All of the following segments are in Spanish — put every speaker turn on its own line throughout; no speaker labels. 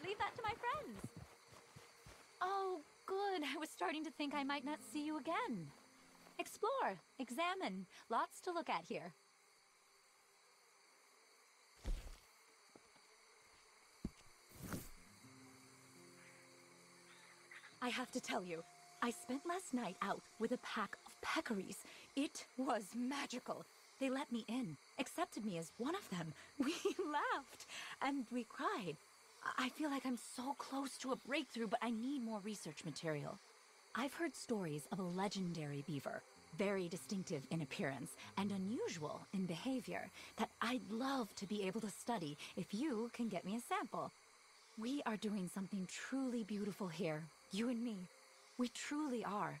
I leave that to my friends. Oh, good. I was starting to think I might not see you again. Explore, examine. Lots to look at here. I have to tell you, I spent last night out with a pack of peccaries. It was magical. They let me in, accepted me as one of them. We laughed and we cried. I feel like I'm so close to a breakthrough, but I need more research material. I've heard stories of a legendary beaver, very distinctive in appearance and unusual in behavior, that I'd love to be able to study if you can get me a sample. We are doing something truly beautiful here, you and me. We truly are.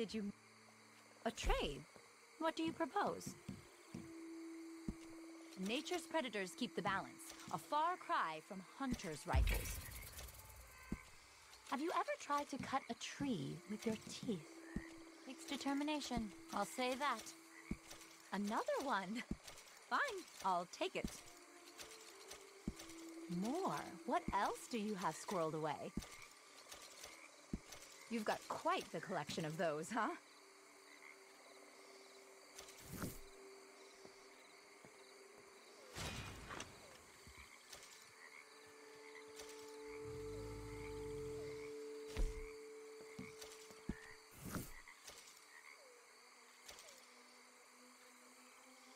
Did you. A trade? What do you propose? Nature's predators keep the balance, a far cry from hunter's rifles. Have you ever tried to cut a tree with your teeth? Takes determination, I'll say that. Another one. Fine, I'll take it. More? What else do you have squirreled away? You've got quite the collection of those, huh?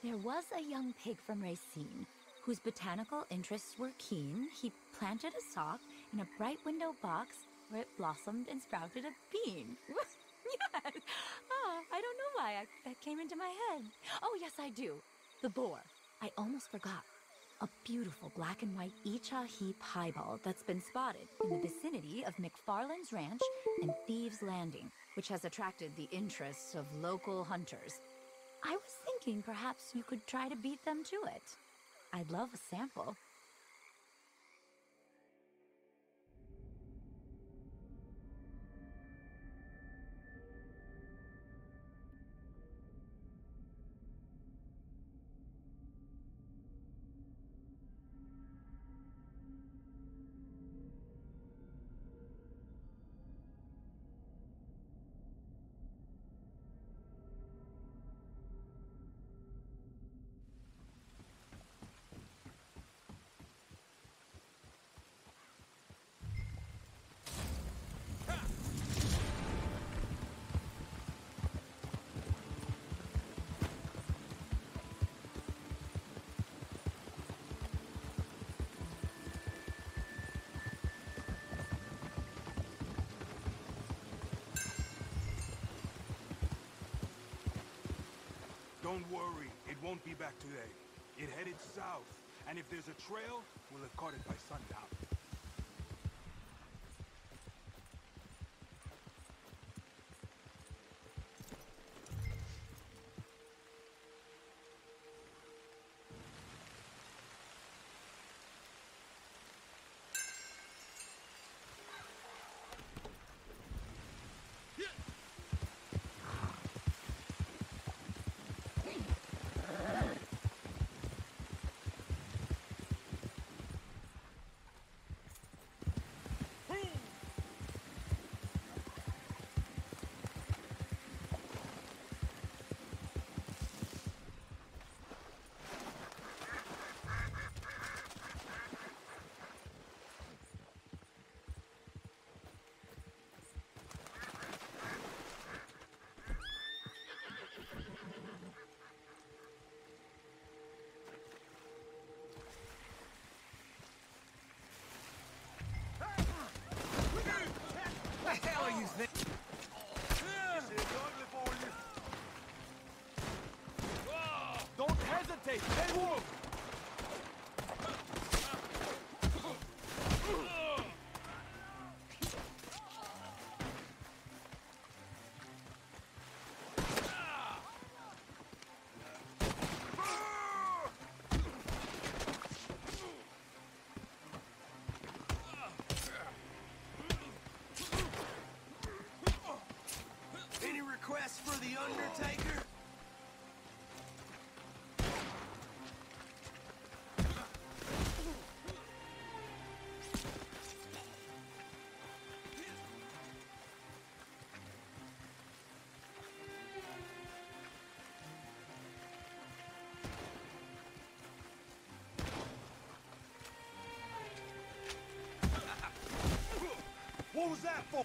There was a young pig from Racine whose botanical interests were keen. He planted a sock in a bright window box where it blossomed and sprouted a bean. yes! Ah, I don't know why I, that came into my head. Oh, yes, I do. The boar. I almost forgot. A beautiful black and white Icha Ichahi piebald that's been spotted in the vicinity of McFarland's Ranch and Thieves Landing, which has attracted the interests of local hunters. I was thinking perhaps you could try to beat them to it. I'd love a sample.
And if there's a trail, Don't hesitate! Hey, move! What was that for?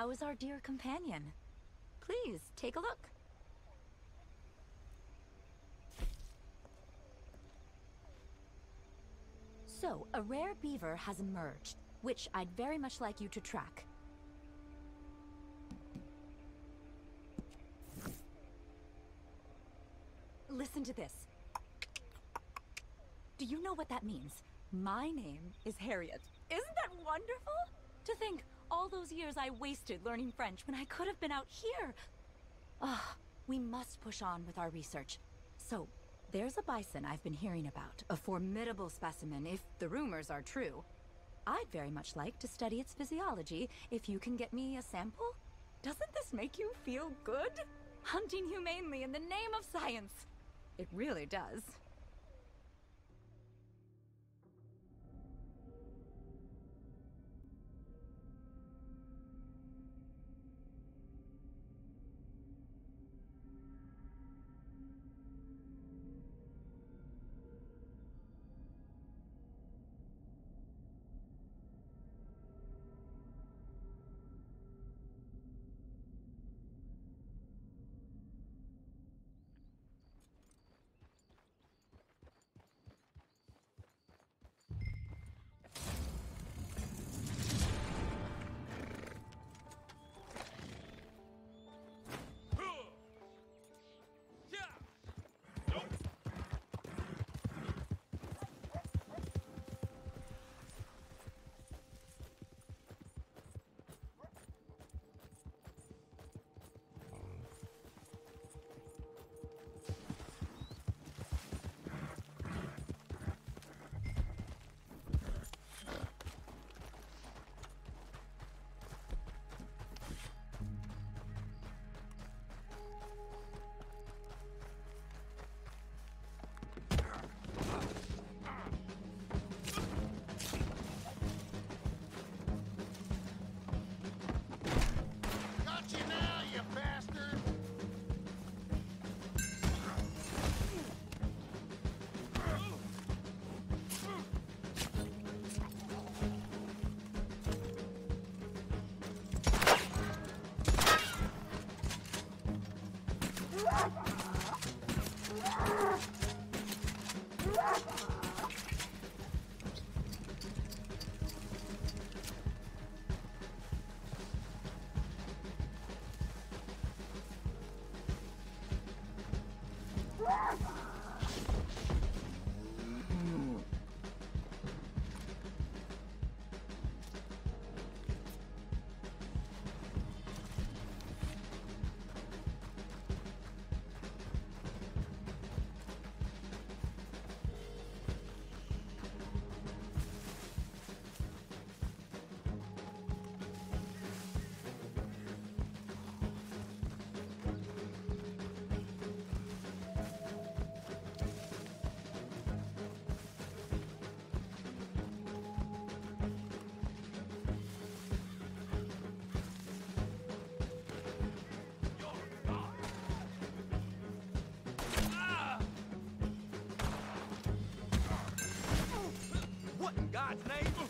how is our dear companion? Please, take a look. So, a rare beaver has emerged, which I'd very much like you to track. Listen to this. Do you know what that means? My name is Harriet. Isn't that wonderful? To think those years I wasted learning French when I could have been out here. Ah, we must push on with our research. So, there's a bison I've been hearing about, a formidable specimen if the rumors are true. I'd very much like to study its physiology if you can get me a sample. Doesn't this make you feel good? Hunting humanely in the name of science. It really does.
God's name?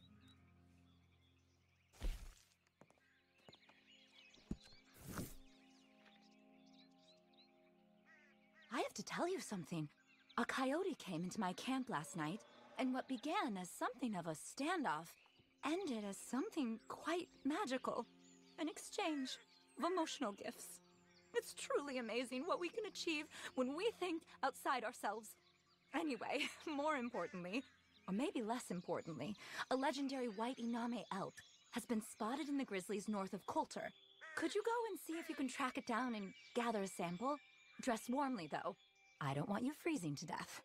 something. A coyote came into my camp last night, and what began as something of a standoff ended as something quite magical an exchange of emotional gifts. It's truly amazing what we can achieve when we think outside ourselves. Anyway, more importantly, or maybe less importantly, a legendary white Iname elk has been spotted in the grizzlies north of Coulter. Could you go and see if you can track it down and gather a sample? Dress warmly, though. I don't want you freezing to death.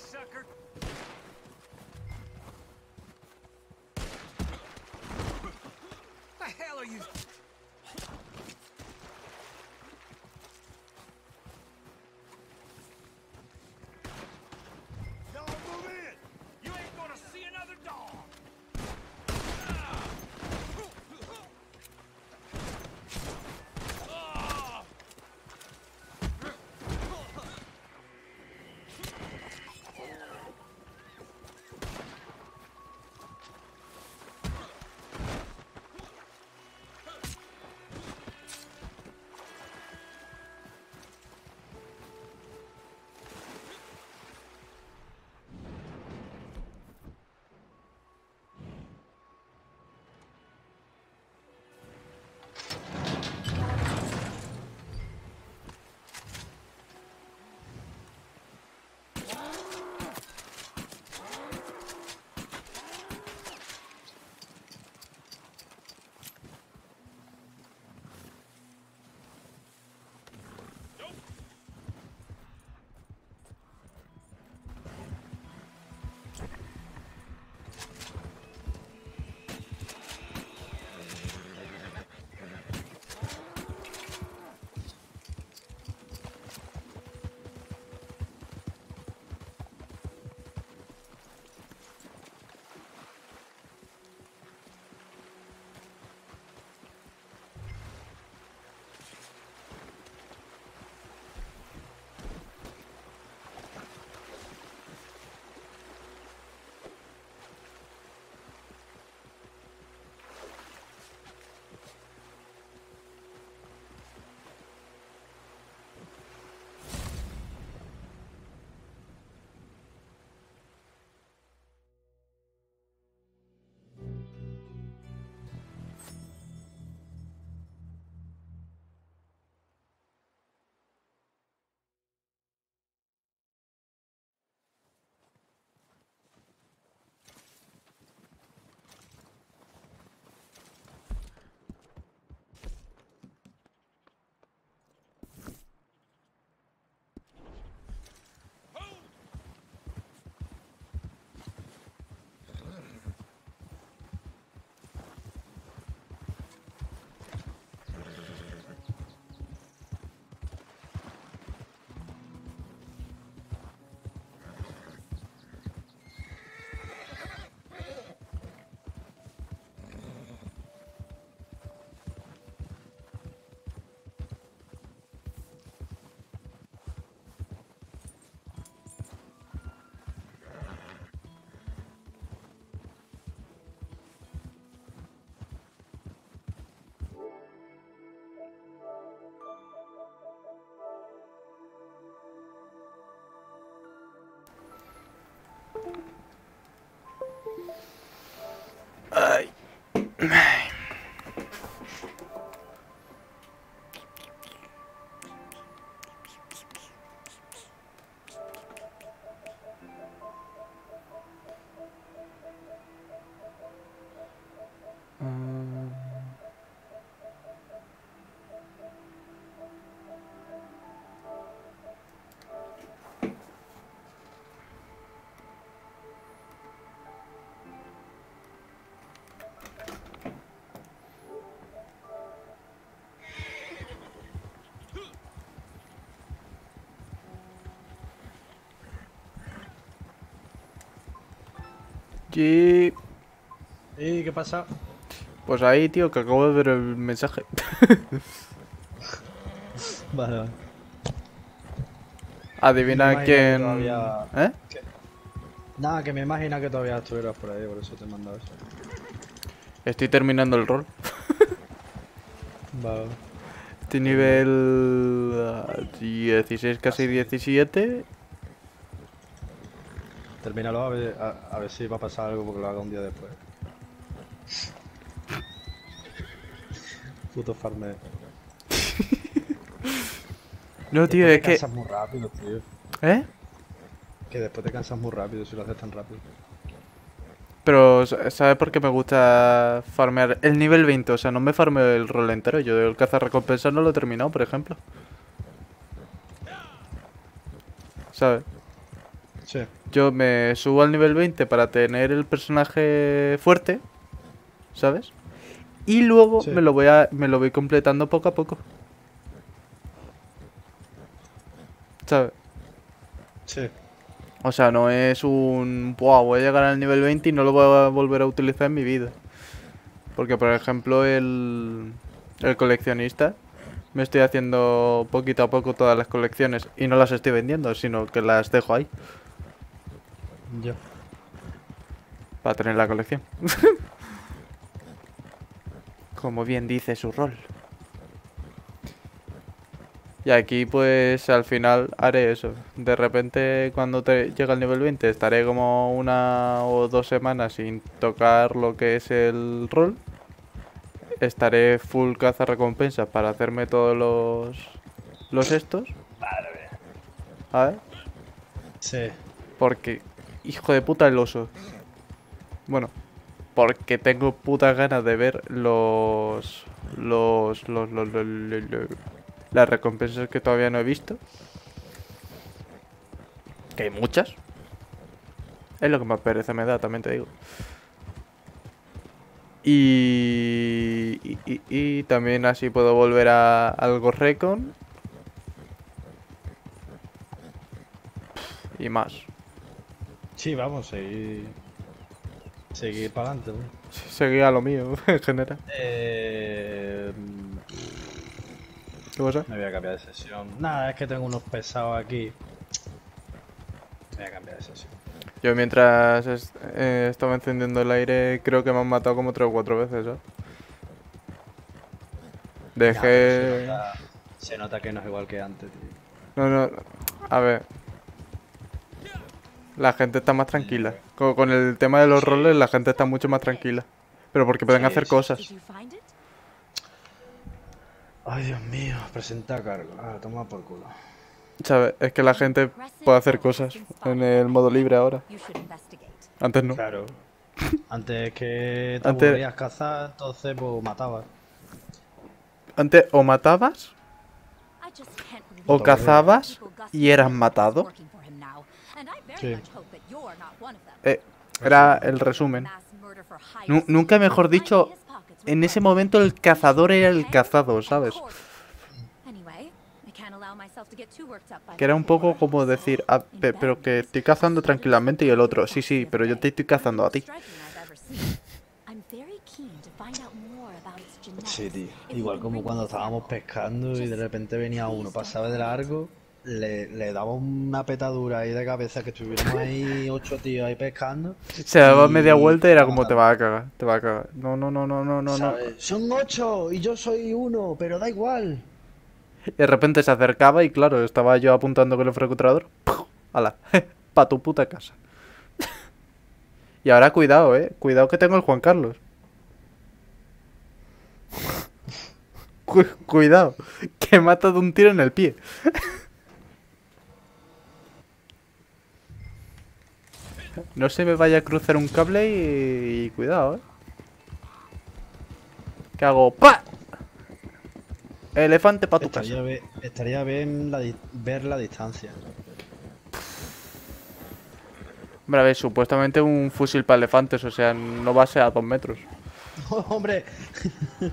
Cocksucker!
The hell are you?
Y
¿Y qué pasa?
pues ahí, tío, que acabo de ver el mensaje.
Vale, vale.
Adivina
Me
quién.
todavía-
¿Eh?
Nada, que me imagina que todavía estuvieras por ahí, por eso te he mandado eso.
Estoy terminando el rol.
Vale.
Estoy nivel ah, 16, casi 17.
Termínalo a ver, a, a ver si va a pasar algo porque lo haga un día después. Puto farmer.
No, tío, es
te
que.
cansas muy rápido, tío.
¿Eh?
Que después te cansas muy rápido si lo haces tan rápido.
Pero, ¿sabes por qué me gusta farmear el nivel 20? O sea, no me farmeo el rol entero. Yo el cazarrecompensas no lo he terminado, por ejemplo. ¿Sabes?
Sí.
Yo me subo al nivel 20 para tener el personaje fuerte, ¿sabes? Y luego
Sí.
me lo voy a me lo voy completando poco a poco. ¿Sabes?
Sí.
O sea, no es un Buah, voy a llegar al nivel 20 y no lo voy a volver a utilizar en mi vida. Porque por ejemplo el el coleccionista me estoy haciendo poquito a poco todas las colecciones y no las estoy vendiendo, sino que las dejo ahí
Ya.
para tener la colección. Como bien dice su rol. Y aquí pues al final haré eso. De repente cuando te llegue al nivel 20 estaré como una o dos semanas sin tocar lo que es el rol. Estaré full caza recompensa para hacerme todos los los estos. A ver.
Sí.
Porque, hijo de puta, el oso. Bueno, porque tengo putas ganas de ver los. Los. Los. los, las recompensas que todavía no he visto. Que hay muchas. Es lo que más pereza me da, también te digo. Y, y- y también así puedo volver a algo Recon. Y más.
Sí, vamos, seguir. Seguir para adelante, ¿no?
Seguía lo mío, en general.
Eh.
¿Qué pasa?
Me voy a cambiar de sesión. Nada, es que tengo unos pesados aquí. Me voy a cambiar de sesión.
Yo mientras eh, estaba encendiendo el aire, creo que me han matado como tres o cuatro veces, ¿sabes?
Ya, pero se,
Dejé...
nota, se nota que no es igual que antes, tío.
No, no, a ver. La gente está más tranquila. Con, con el tema de los roles, la gente está mucho más tranquila. Pero porque pueden hacer cosas.
Ay, Dios mío, presenta cargo. Ah, toma por culo.
¿Sabes? Es que la gente puede hacer cosas en el modo libre ahora. Antes no.
Claro. Antes que te
Antes-
cazar, entonces pues matabas.
Antes o matabas o cazabas y eras matado. Eh, era el resumen. Nu- nunca mejor dicho, en ese momento el cazador era el cazado, ¿sabes? Que era un poco como decir, ah, pe- pero que estoy cazando tranquilamente y el otro, sí, sí, pero yo te estoy cazando a ti.
Sí, tío. Igual como cuando estábamos pescando y de repente venía uno, pasaba de largo, le, le daba una petadura ahí de cabeza que estuviéramos ahí ocho tíos ahí pescando.
Se daba
y-
media vuelta y era como, te va a cagar, te va a cagar. No, no, no, no, no, no, no.
Son ocho y yo soy uno, pero da igual.
Y de repente se acercaba y claro, estaba yo apuntando con el francotirador. ¡Hala! Pa' tu puta casa. Y ahora cuidado, eh. Cuidado que tengo el Juan Carlos. Cu- cuidado, que me ha dado un tiro en el pie. No se me vaya a cruzar un cable y, y cuidado, eh. ¿Qué hago? ¡Pa! Elefante para tu casa.
Estaría, be- estaría bien la ver la distancia.
Hombre, a ver, supuestamente un fusil para elefantes, o sea, no va a ser a dos metros.
¡Hombre!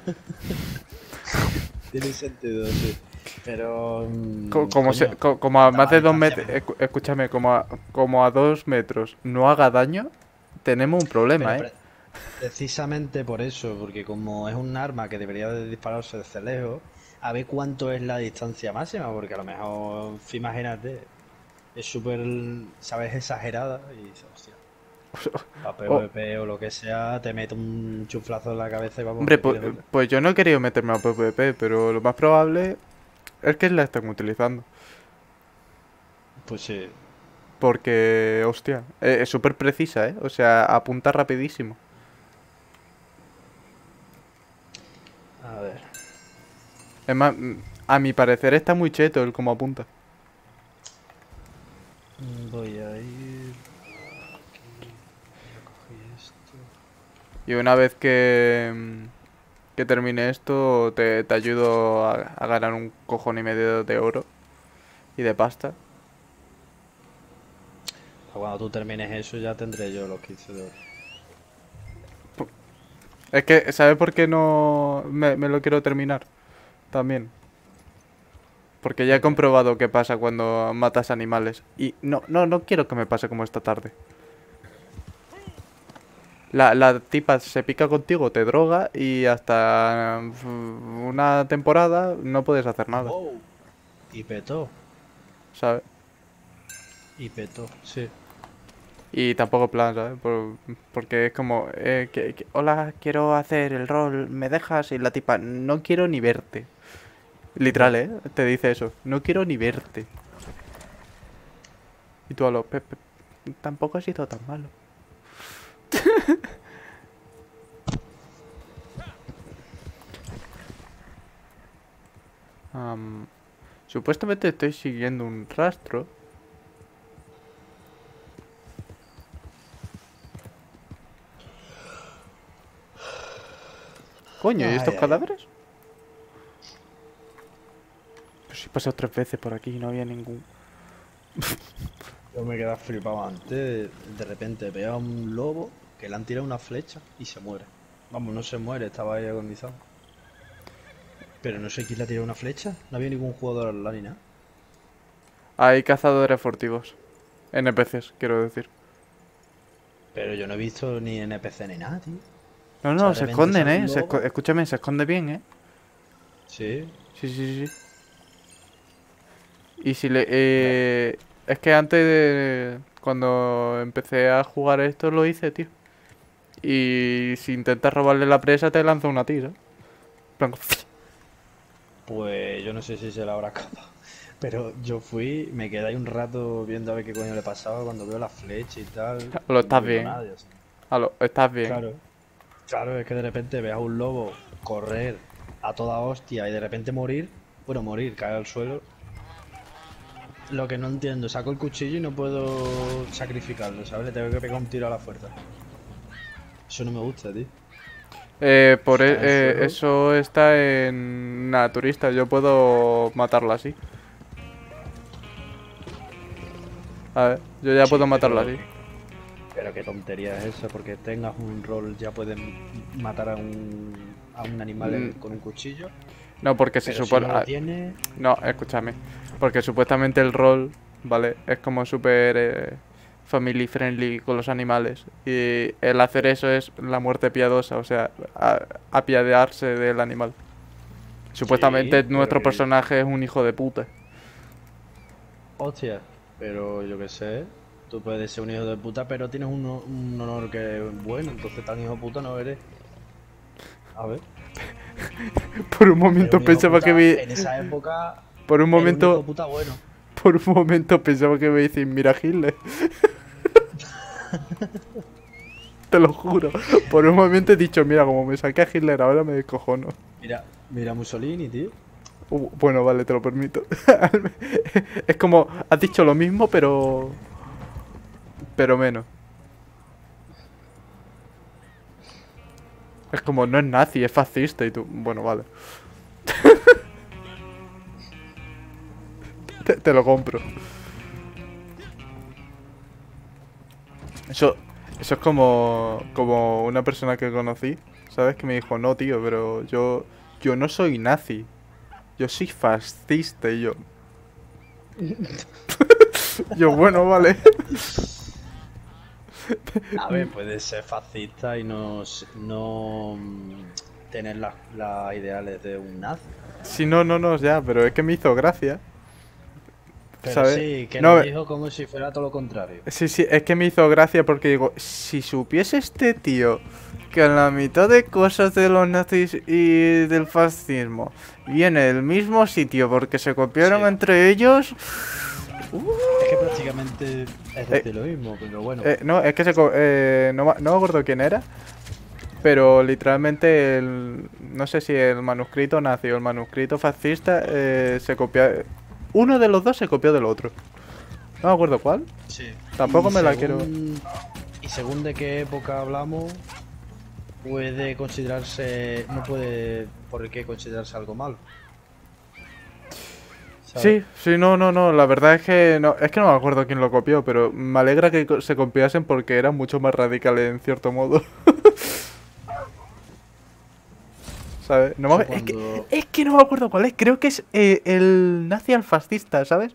Tiene sentido, sí. Pero. mm,
Co- como, se- co- como a más de dos metros, escúchame, como a, como a dos metros no haga daño, tenemos un problema,
Pero
¿eh?
pre- Precisamente por eso, porque como es un arma que debería de dispararse desde lejos, a ver cuánto es la distancia máxima, porque a lo mejor, imagínate, es súper, ¿sabes? Exagerada y hostia, para PvP o lo que sea, te mete un chuflazo en la cabeza y vamos.
Hombre, pues, pues yo no he querido meterme a PvP, pero lo más probable es que la estén utilizando.
Pues sí,
Porque, hostia, eh, es súper precisa, ¿eh? O sea, apunta rapidísimo.
a ver.
Es más, a mi parecer está muy cheto el como apunta.
Voy a ir. Aquí. Ya cogí esto.
Y una vez que, mm, que termine esto, te, te ayudo a, a ganar un cojón y medio de oro y de pasta.
Cuando tú termines eso, ya tendré yo los 15 de oro.
Es que, ¿sabes por qué no me, me lo quiero terminar? También. Porque ya he comprobado qué pasa cuando matas animales. Y no, no, no quiero que me pase como esta tarde. La, la tipa se pica contigo, te droga y hasta mm, una temporada no puedes hacer nada.
Y petó,
¿sabes?
y petó, sí.
Y tampoco plan, ¿sabes? Por- porque es como, eh, que- que- hola, quiero hacer el rol, ¿me dejas? Y la tipa, no quiero ni verte. Literal, ¿eh? Te dice eso, no quiero ni verte. Y tú a lo, "Pe- pe- tampoco ha sido tan malo. Am, supuestamente estoy siguiendo un rastro. Coño, ¿y
Ay,
estos
ay.
cadáveres? Pues he pasado tres veces por aquí y no había ningún.
Yo me quedé flipado antes. De repente veo a un lobo que le han tirado una flecha y se muere. Vamos, no se muere, estaba ahí agonizado. Pero no sé quién le ha tirado una flecha. No había ningún jugador al lado ni nada.
Hay cazadores furtivos. NPCs, quiero decir.
Pero yo no he visto ni NPC ni nada, tío.
No,
O
no,
sea,
se esconden, eh. se esco- escúchame, se esconde bien, eh.
Sí.
Sí, sí, sí. Y si le... eh, es que antes de... Cuando empecé a jugar esto lo hice, tío. Y si intentas robarle la presa te lanza una tira.
Pues yo no sé si se la habrá escapado. Pero yo fui, me quedé ahí un rato viendo a ver qué coño le pasaba cuando veo la flecha y tal.
Lo estás
no
bien.
nadie, o sea.
Aló, estás bien.
Claro. Claro, es que de repente veas a un lobo correr a toda hostia y de repente morir. Bueno, morir, caer al suelo. Lo que no entiendo, saco el cuchillo y no puedo sacrificarlo, ¿sabes? Le tengo que pegar un tiro a la fuerza. Eso no me gusta, tío.
Eh, por e-
Está
eh, eso está en naturista. Yo puedo matarla así. A ver, yo ya
Sí,
puedo matarla
pero-
así.
Pero qué tontería es esa, porque tengas un rol ya puedes matar a un, a un animal
Mm.
con un cuchillo.
No, porque se supone.
si no lo
ah,
tiene,
No, escúchame. Porque supuestamente el rol, ¿vale? Es como súper eh, family friendly con los animales. Y el hacer eso es la muerte piadosa, o sea, a- apiadearse del animal. Supuestamente nuestro personaje es un hijo de puta.
hostia. Pero yo qué sé, tú puedes ser un hijo de puta, pero tienes un, un honor que es bueno, entonces tan hijo de puta no eres. A ver.
Por un momento
un
pensaba que me...
En esa época.
Por un momento...
puta bueno.
Por un momento pensaba que me dicen, mira Hitler. Te lo juro. Por un momento he dicho, mira, como me saqué a Hitler, ahora me descojono.
Mira, mira Mussolini, tío.
Uh, bueno, vale, te lo permito. es como, has dicho lo mismo, pero... Pero menos. Es como, no es nazi, es fascista y tú... Bueno, vale. Te, te lo compro. Eso, eso es como, como una persona que conocí, ¿sabes? Que me dijo, no, tío, pero yo, yo no soy nazi. Yo soy fascista y yo... yo, bueno, vale.
A ver, puede ser fascista y no, no tener las las ideales de un nazi.
Sí, no, no, no, ya, pero es que me hizo gracia.
Pero
¿sabes?
sí, que
No, eh,
dijo como si fuera todo lo contrario.
Sí, sí, es que me hizo gracia porque digo, si supiese este tío que en la mitad de cosas de los nazis y del fascismo viene del mismo sitio porque se copiaron
Sí.
entre ellos...
Es que prácticamente es decir lo mismo, pero bueno.
Eh, no, es que se eh, no, no me acuerdo quién era, pero literalmente el, no sé si el manuscrito nazi o el manuscrito fascista eh, se copia... Uno de los dos se copió del otro. No me acuerdo cuál.
sí.
tampoco
Y
me la quiero-
Y según de qué época hablamos, puede considerarse. No puede por qué considerarse algo malo. ¿Sabes?
Sí, sí, no, no, no, la verdad es que no, es que no me acuerdo quién lo copió, pero me alegra que se copiasen porque eran mucho más radicales en cierto modo. ¿Sabes? No me-
Eso
es, que, es que no me acuerdo cuál es, creo que es eh, el nazi al fascista, ¿sabes?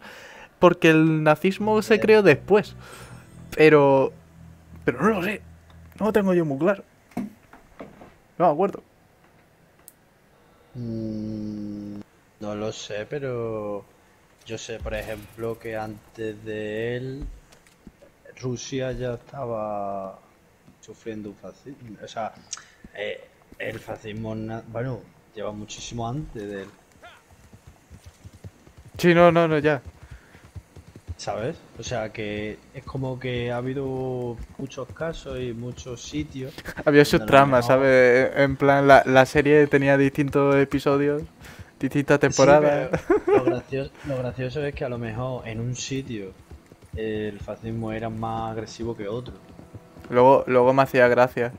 Porque el nazismo se creó después. Pero... Pero no lo sé, no lo tengo yo muy claro. No me acuerdo.
Mm, no lo sé, pero yo sé, por ejemplo, que antes de él, Rusia ya estaba sufriendo un fascismo. O sea, eh, el fascismo, bueno, lleva muchísimo antes de él,
Sí, no, no, no, ya.
¿sabes? O sea, que es como que ha habido muchos casos y muchos sitios.
Había sus tramas, ¿sabes? En plan, la, la serie tenía distintos episodios, distintas temporadas.
Sí, lo, gracioso, lo gracioso es que a lo mejor en un sitio el fascismo era más agresivo que otro.
Luego, luego me hacía gracia.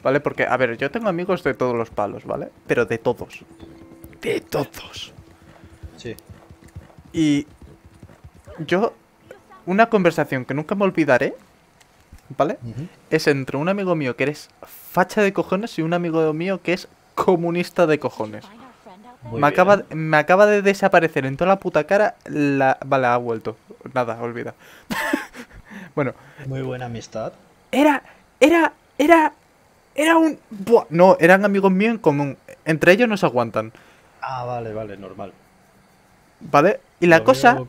Va- ¿Vale? Porque, a ver, yo tengo amigos de todos los palos, ¿vale? Pero de todos. De todos.
Sí.
Y yo, una conversación que nunca me olvidaré, ¿vale? Es entre un amigo mío que eres facha de cojones y un amigo mío que es comunista de cojones.
Muy
Me acaba, me acaba de desaparecer en toda la puta cara la... Vale, ha vuelto. Nada, olvida. bueno,
Muy buena amistad.
era... Era... Era... Era un... Buah, no, eran amigos míos en común. Entre ellos no se aguantan.
Ah, vale, vale, normal.
¿Vale? Y la
Lo
cosa...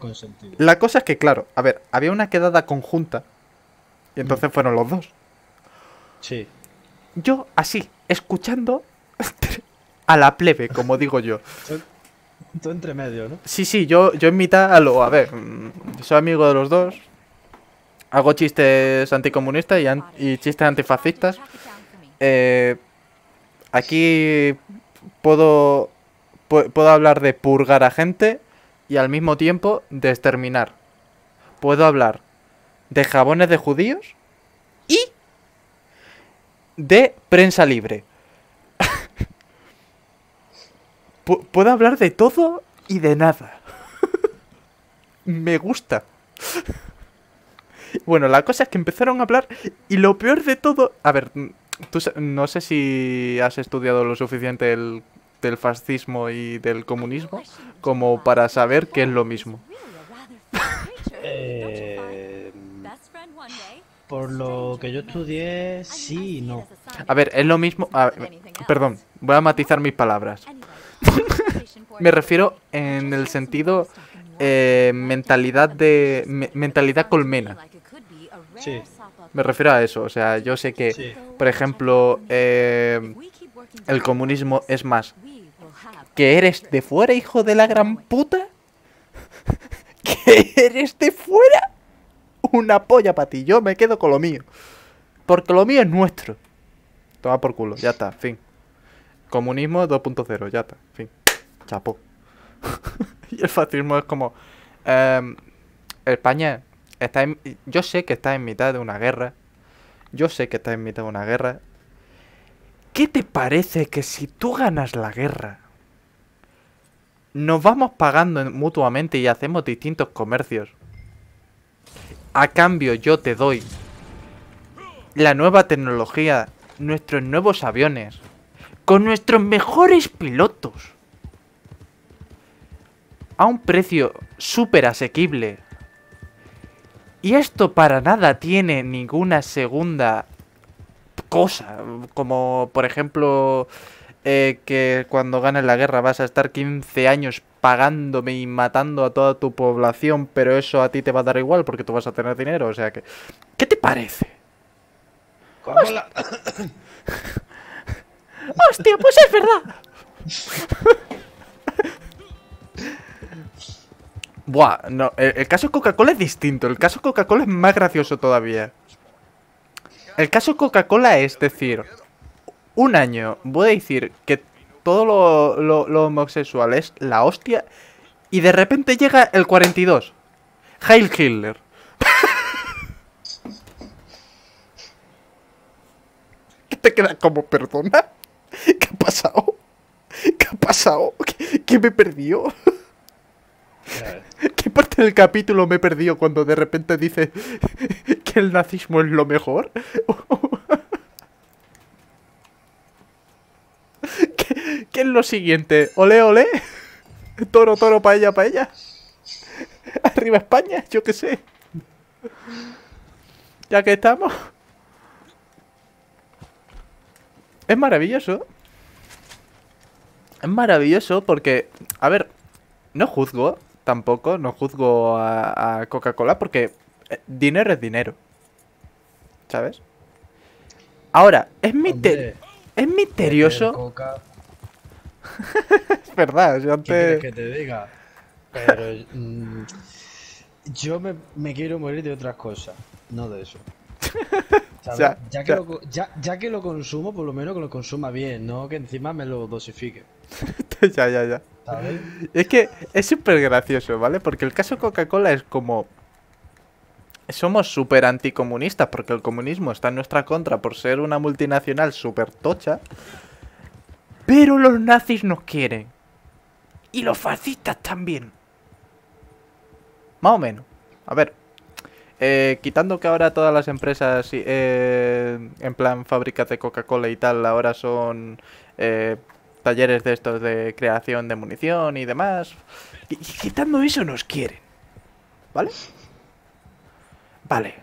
La cosa es que, claro, a ver, había una quedada conjunta. Y entonces fueron los dos.
Sí.
Yo, así, escuchando a la plebe, como digo yo.
Tú, entre medio, ¿no?
Sí, sí, yo, yo en mitad a lo. A ver, mm, soy amigo de los dos. Hago chistes anticomunistas y, an- y chistes antifascistas. Eh, aquí puedo, pu- puedo hablar de purgar a gente y al mismo tiempo de exterminar. Puedo hablar de jabones de judíos y de prensa libre. Pu- puedo hablar de todo y de nada. Me gusta. Bueno, la cosa es que empezaron a hablar y lo peor de todo... A ver, tú no sé si has estudiado lo suficiente del, del fascismo y del comunismo como para saber que es lo mismo.
Eh, por lo que yo estudié, sí y no.
A ver, es lo mismo... a- perdón, voy a matizar mis palabras. Me refiero en el sentido eh, mentalidad de... me- mentalidad colmena.
Sí.
Me refiero a eso, o sea, yo sé que,
Sí.
por ejemplo, eh, el comunismo es más que eres de fuera, hijo de la gran puta. que eres de fuera. Una polla para ti, yo me quedo con lo mío. Porque lo mío es nuestro. Toma por culo, ya está, fin. Comunismo 2.0, ya está, fin. Chapo. y el fascismo es como... em, España Yo sé que está en mitad de una guerra. Yo sé que está en mitad de una guerra. ¿Qué te parece que si tú ganas la guerra, nos vamos pagando en- mutuamente y hacemos distintos comercios? A cambio yo te doy la nueva tecnología, nuestros nuevos aviones, con nuestros mejores pilotos, a un precio súper asequible. Y esto para nada tiene ninguna segunda cosa, como por ejemplo eh, que cuando ganes la guerra vas a estar 15 años pagándome y matando a toda tu población, pero eso a ti te va a dar igual porque tú vas a tener dinero, o sea que... ¿Qué te parece?
Coca-Cola.
¡Hostia, pues es verdad! Buah, no, el, caso Coca-Cola es distinto. El caso Coca-Cola es más gracioso todavía. El caso Coca-Cola es decir, un año voy a decir que todo lo homosexual es la hostia y de repente llega el 42. Heil Hitler. ¿Qué te queda como perdona? ¿Qué ha pasado? ¿Qué ha pasado? ¿Qué, qué me perdió? ¿Qué parte del capítulo me perdió cuando de repente dice que el nazismo es lo mejor? ¿Qué, qué es lo siguiente? ¿Ole, ole? ¿Toro, toro, paella, paella? ¿Arriba España? Yo qué sé. Ya que estamos. Es maravilloso. Es maravilloso porque, a ver, no juzgo tampoco, no juzgo a, a Coca-Cola porque eh, dinero es dinero. ¿Sabes? Ahora, es,
Hombre,
es misterioso.
Coca,
Es verdad, yo
¿Qué quieres
antes...
que te diga? Pero mm, yo me, me quiero morir de otras cosas, no de eso.
Ya,
Ya, que
ya.
Lo, ya, ya que lo consumo, por lo menos que lo consuma bien, no que encima me lo dosifique.
ya, ya, ya.
¿Sabes?
Es que es súper gracioso, ¿vale? Porque el caso Coca-Cola es como... Somos súper anticomunistas porque el comunismo está en nuestra contra por ser una multinacional súper tocha. Pero los nazis nos quieren. Y los fascistas también. Más o menos. A ver. eh, quitando que ahora todas las empresas eh, en plan fábricas de Coca-Cola y tal ahora son eh, talleres de estos de creación de munición y demás. Y, y quitando eso nos quieren. ¿Vale? Vale.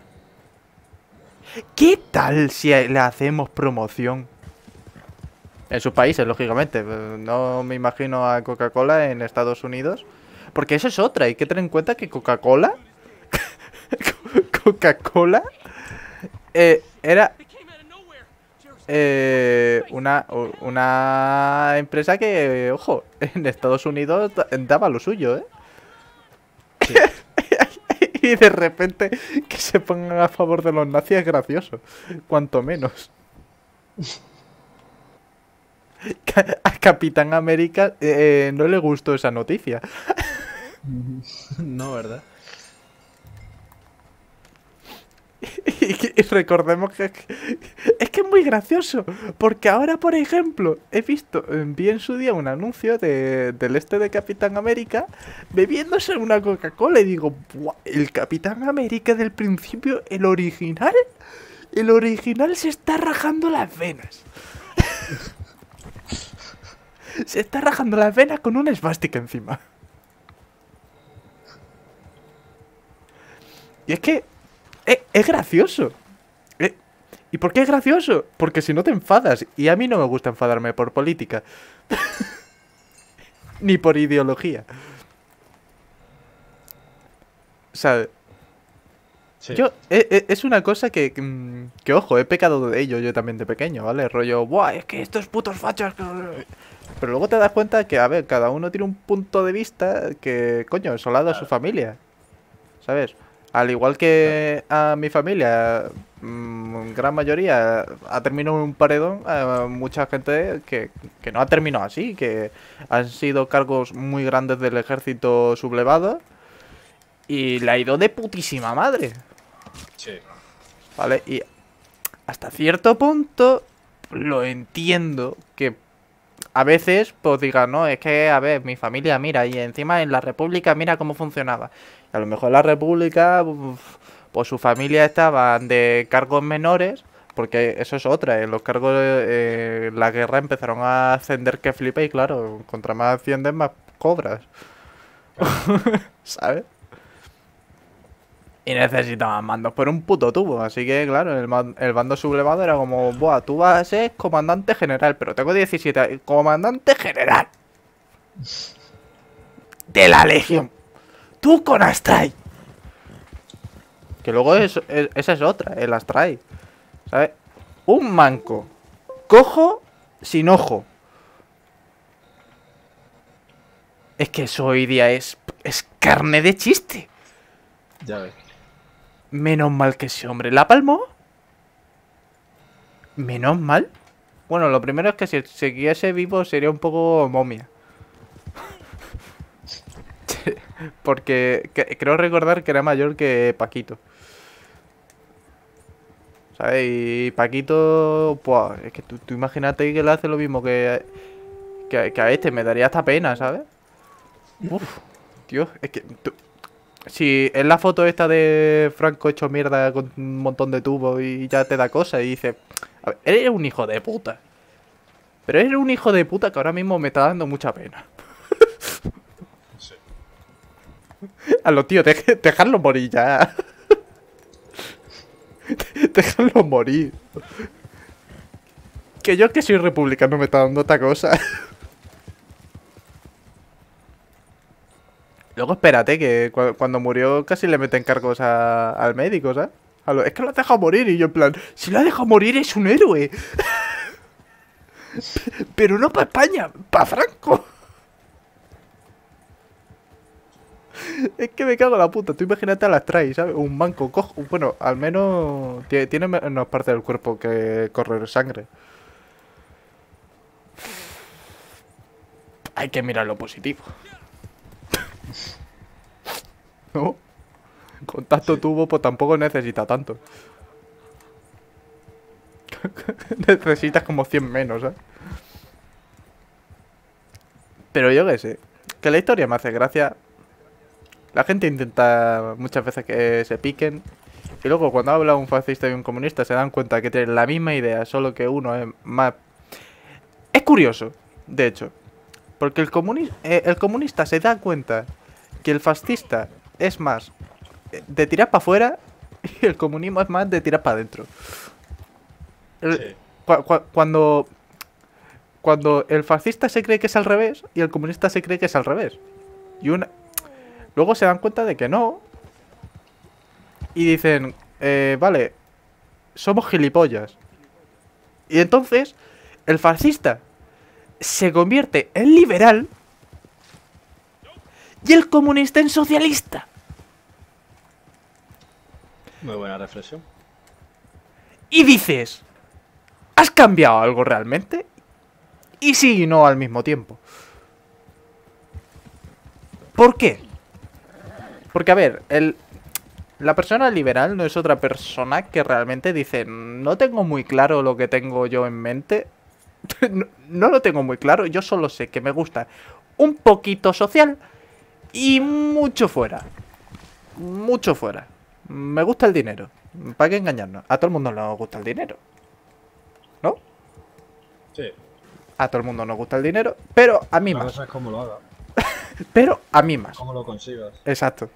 ¿Qué tal si le hacemos promoción? En sus países, lógicamente. No me imagino a Coca-Cola en Estados Unidos. Porque eso es otra. Hay que tener en cuenta que Coca-Cola... Coca-Cola... eh, era eh, una, una empresa que, ojo, en Estados Unidos da- daba lo suyo, ¿eh? y de repente que se pongan a favor de los nazis es gracioso, cuanto menos. A Capitán América eh, no le gustó esa noticia.
no, ¿verdad?
Y, recordemos que es que es muy gracioso. Porque ahora, por ejemplo, he visto, vi en su día un anuncio de, del este de Capitán América bebiéndose una Coca-Cola y digo, "Buah, el Capitán América del principio, el original, el original se está rajando las venas. se está rajando las venas con una esvástica encima. Y es que es, es gracioso. Eh, ¿Y por qué es gracioso? Porque si no te enfadas. Y a mí no me gusta enfadarme por política. Ni por ideología. O sea,
Sí.
yo, e- e- es una cosa que, mm, que, ojo, he pecado de ello yo también de pequeño, ¿vale? Rollo, buah, es que estos putos fachos... que-". Pero luego te das cuenta que, a ver, cada uno tiene un punto de vista que, coño, es solado a su familia. ¿Sabes? Al igual que a mi familia mm, gran mayoría ha terminado en un paredón. eh, mucha gente que, que no ha terminado así, que han sido cargos muy grandes del ejército sublevado y le ha ido de putísima madre.
Sí.
¿Vale? Y hasta cierto punto lo entiendo que a veces pues digan, no, es que, a ver, mi familia mira y encima en la República mira cómo funcionaba. Y a lo mejor en la República, uf, pues su familia estaban de cargos menores, porque eso es otra, en los cargos, eh, la guerra empezaron a ascender que flipa y claro, contra más ascienden más cobras. ¿Sabes? Y necesitaban mandos por un puto tubo. Así que, claro, el, el bando sublevado era como, Buah, tú vas a ser comandante general, pero tengo 17 años. Comandante general. De la legión. Tú con Astray. Que luego es- esa es otra, el Astray. ¿Sabes? Un manco. Cojo sin ojo. Es que eso hoy día es, es carne de chiste.
Ya ves.
Menos mal que ese hombre la palmó. Menos mal. Bueno, lo primero es que si siguiese vivo sería un poco momia. Porque que- creo recordar que era mayor que Paquito. ¿Sabes? Y Paquito, pues, es que tú, tú imagínate que le hace lo mismo que, que, que a este. Me daría hasta pena, ¿sabes? Uf, Dios, es que... tú- si es la foto esta de Franco hecho mierda con un montón de tubos y ya te da cosa y dice, a ver, eres un hijo de puta. Pero eres un hijo de puta que ahora mismo me está dando mucha pena. A los tíos, dej- dejadlo morir ya. Dejadlo morir. Que yo que soy republicano me está dando otra cosa. Luego espérate que cu- cuando murió casi le meten cargos a- al médico, ¿sabes? Es que lo has dejado morir y yo en plan, si lo ha dejado morir es un héroe. Pero no para España, para Franco. Es que me cago en la puta. Tú imagínate a las traes, ¿sabes? Un manco, cojo. Bueno, al menos tie- tiene menos parte del cuerpo que correr sangre. Hay que mirar lo positivo. ¿No? Contacto tubo, pues tampoco necesita tanto. Necesitas como 100 menos, ¿eh? Pero yo qué sé. Que la historia me hace gracia. La gente intenta muchas veces que se piquen. Y luego cuando habla un fascista y un comunista se dan cuenta que tienen la misma idea, solo que uno es más... Es curioso, de hecho. Porque el, comuni- eh, el comunista se da cuenta que el fascista es más de tirar para afuera y el comunismo es más de tirar para adentro.
Sí.
cuando, cuando el fascista se cree que es al revés y el comunista se cree que es al revés. Y una... Luego se dan cuenta de que no. Y dicen, eh, vale, somos gilipollas. Y entonces el fascista se convierte en liberal y el comunista en socialista.
Muy buena reflexión.
Y dices, ¿has cambiado algo realmente? Y sí y no al mismo tiempo. ¿Por qué? Porque, a ver, el, la persona liberal no es otra persona que realmente dice, no tengo muy claro lo que tengo yo en mente. no, no lo tengo muy claro, yo solo sé que me gusta un poquito social y mucho fuera. Mucho fuera. Me gusta el dinero. ¿Para qué engañarnos? A todo el mundo nos gusta el dinero. ¿No?
Sí.
A todo el mundo nos gusta el dinero, pero a mí
La
más.
cosa es cómo lo hagas,
Pero a mí más.
cómo lo consigas.
Exacto.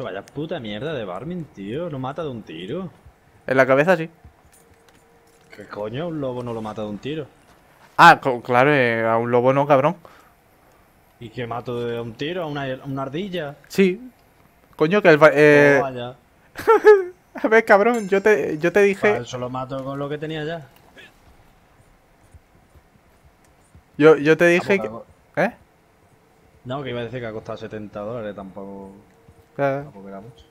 Vaya puta mierda de Barmin, tío. Lo mata de un tiro.
En la cabeza sí.
¿Qué coño? Un lobo no lo mata de un tiro.
Ah, claro, eh, a un lobo no, cabrón.
¿Y qué mato de un tiro? ¿A una, una ardilla?
Sí. Coño, que el... Eh,
Oh, vaya.
a ver, cabrón, yo te, yo te dije...
Para eso lo mato con lo que tenía ya.
Yo, yo te dije que... ¿Eh?
No, que iba a decir que ha costado 70 dólares, tampoco,
Ah,
tampoco era mucho.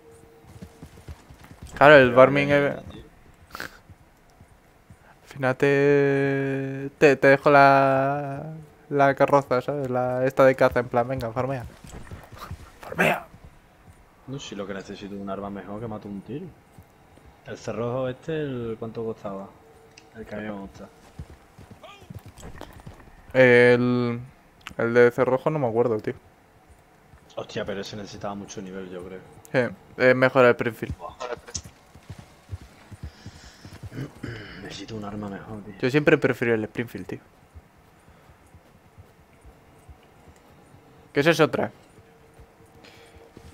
Claro, el Barming es... Al final te... te... te dejo la... la carroza, ¿sabes? La esta de caza, en plan, venga, farmea. ¡Farmea!
No, si lo que necesito es un arma mejor que mato un tiro. El cerrojo este, el... ¿cuánto costaba? El que a mí me gusta.
El... El de cerrojo no me acuerdo, tío.
Hostia, pero ese necesitaba mucho nivel, yo creo.
Sí, es mejor el Springfield.
Necesito un arma mejor, tío.
Yo siempre prefiero el Springfield, tío. Que esa es otra.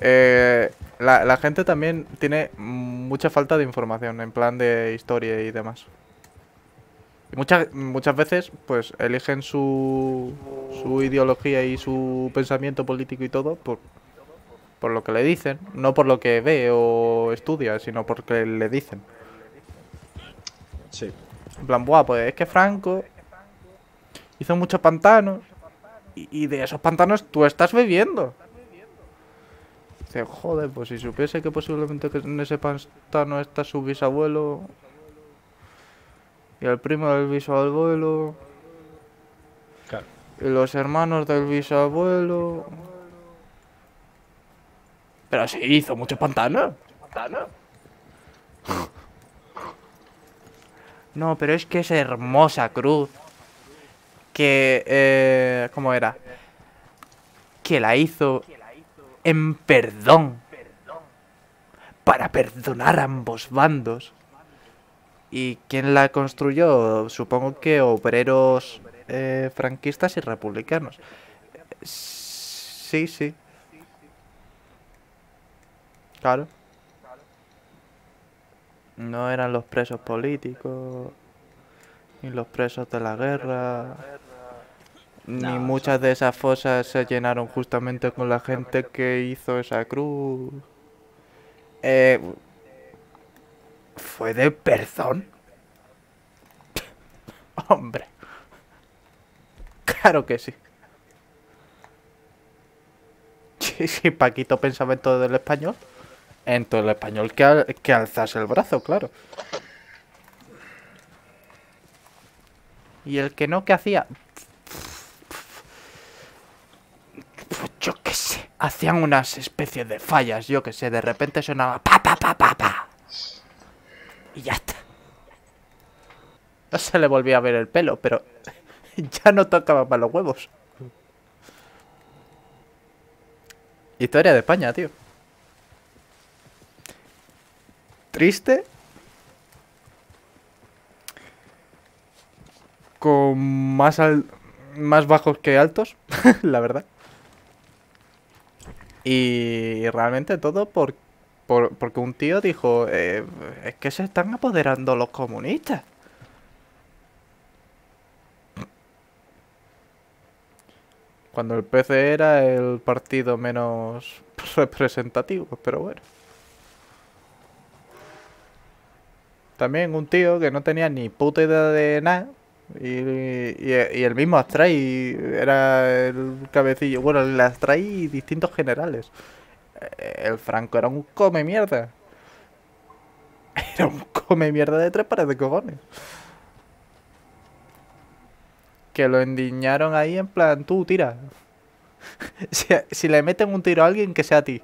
Eh, la, la gente también tiene mucha falta de información en plan de historia y demás. Y muchas, muchas veces, pues, eligen su, su ideología y su pensamiento político y todo por, por lo que le dicen. No por lo que ve o estudia, sino porque le dicen.
Sí.
En plan, buah, pues es que Franco hizo muchos pantanos y, y de esos pantanos tú estás bebiendo. Dice, joder, pues si supiese que posiblemente que en ese pantano está su bisabuelo y el primo del bisabuelo
Claro.
y los hermanos del bisabuelo. Pero sí hizo muchos pantanos. No, pero es que es hermosa cruz. Que, eh, ¿cómo era? Que la hizo en perdón. Para perdonar a ambos bandos. ¿Y quién la construyó? Supongo que obreros eh, franquistas y republicanos. Sí, sí. Claro. No eran los presos políticos, ni los presos de la guerra, ni
No,
muchas de esas fosas se llenaron justamente con la gente que hizo esa cruz. Eh, ¿Fue de perdón? Hombre. Claro que sí. Sí, sí, Paquito pensaba en todo el español. En todo el español que, al- que alzase el brazo, claro. Y el que no, ¿qué hacía? Pues yo qué sé. Hacían unas especies de fallas, yo qué sé. De repente sonaba pa pa pa pa pa. Y ya está. No se le volvía a ver el pelo, pero ya no tocaba para los huevos. Historia de España, tío. Triste. Con más al- más bajos que altos, la verdad. Y realmente todo por, por- porque un tío dijo, eh, es que se están apoderando los comunistas. Cuando el PC era el partido menos representativo, pero bueno. También un tío que no tenía ni puta idea de nada. Y, el mismo Astray era el cabecillo. Bueno, el Astray y distintos generales. Eh, El Franco era un come mierda. Era un come mierda de tres pares de cojones. Que lo endiñaron ahí en plan, tú tira. si, si le meten un tiro a alguien, que sea a ti.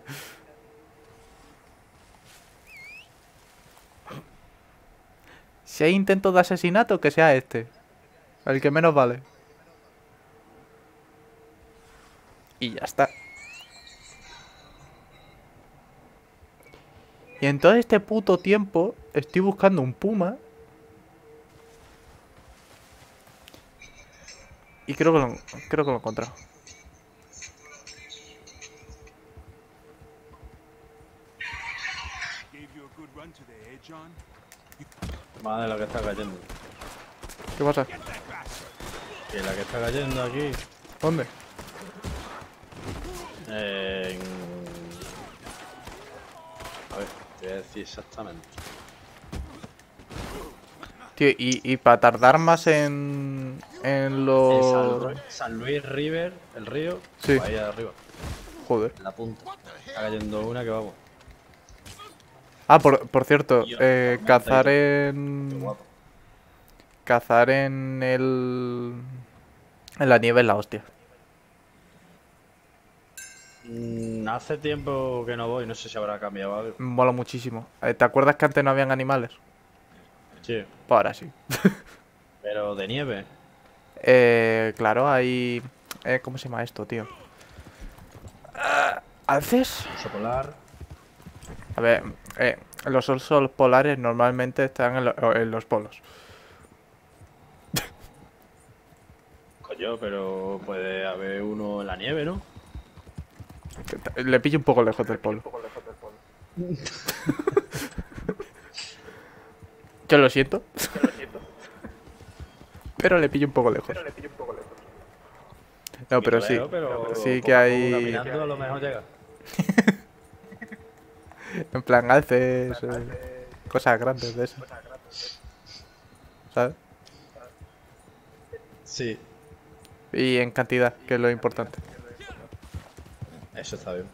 Si hay intento de asesinato, que sea este. El que menos vale. Y ya está. Y en todo este puto tiempo estoy buscando un puma. Y creo que lo, creo que lo he encontrado.
Madre la que está cayendo.
¿Qué pasa?
Que la que está cayendo aquí.
¿Dónde?
En... A ver, te voy a decir exactamente.
Tío, y, y para tardar más en, en
En San,
lo...
Lu- San Luis River, el río,
Sí.
ahí arriba,
Joder.
en la punta. Está cayendo una que vamos.
Ah, por, por cierto, eh, cazar
Qué
en...
guapo.
Cazar en el... En la nieve es la hostia.
Mm, hace tiempo que no voy, no sé si habrá cambiado algo.
Mola muchísimo. Eh, ¿Te acuerdas que antes no habían animales?
Sí,
Pues ahora sí.
pero de nieve.
Eh, claro, hay... eh, ¿Cómo se llama esto, tío? Ah, ¿Alces?
Oso polar.
A ver, eh, los osos polares normalmente están en, lo- en los polos.
Coño, pero puede haber uno en la nieve, ¿no?
Le pillo un poco lejos del polo. Yo lo siento. Pero le pillo un poco lejos. No, pero sí.
Pero
sí
poco
que hay-
Caminando a lo mejor llega.
En plan, alces. eh, cosas grandes de esas. ¿Sabes?
Sí,
Y en cantidad, que es lo importante.
eso está bien.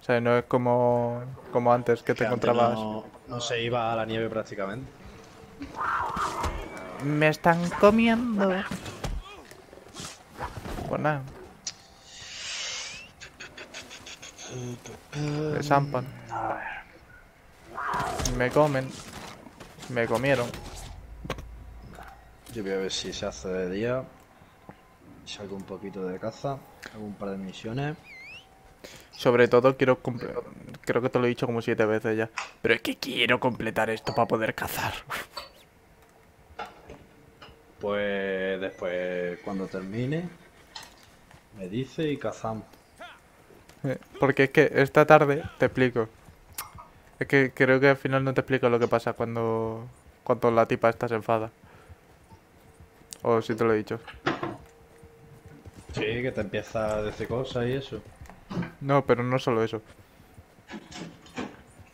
O sea, no es como, como antes que te
antes
encontrabas.
No, no se iba a la nieve prácticamente.
Me están comiendo. Pues nada. Me zampan. Me comen. Me comieron.
Yo voy a ver si se hace de día. Salgo un poquito de caza. Hago un par de misiones.
Sobre todo quiero comple- Creo que te lo he dicho como siete veces ya. Pero es que quiero completar esto para poder cazar.
Pues después, cuando termine, me dice y cazamos.
Eh, Porque es que esta tarde te explico. Es que creo que al final no te explico lo que pasa cuando, cuando la tipa esta se enfada. O si te lo he dicho.
Sí, que te empieza a decir cosas y eso.
No, pero no solo eso.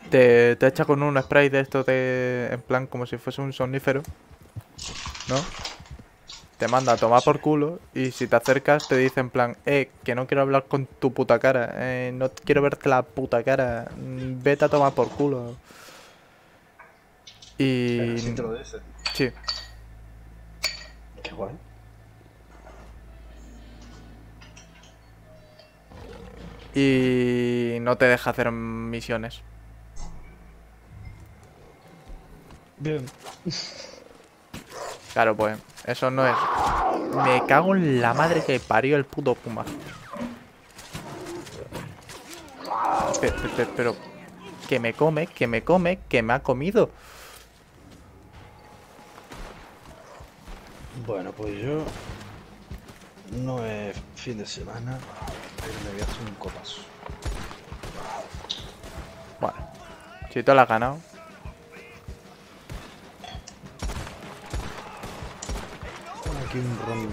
Te, te echa con un spray de esto de. En plan, como si fuese un somnífero. ¿No? Te manda a tomar por culo. Y si te acercas, te dice en plan, eh, que no quiero hablar con tu puta cara. Eh, no quiero verte la puta cara. mm, Vete a tomar por culo. Y.
Así te lo dice.
Sí.
Qué guay.
Y no te deja hacer misiones.
Bien.
Claro, pues, eso no es. Me cago en la madre que parió el puto Puma. Pe- pe- pe- Pero, que me come, que me come, que me ha comido.
Bueno, pues yo. No es fin de semana, me voy a hacer un copazo.
Bueno, si tú lo has ganado.
Tengo aquí un ron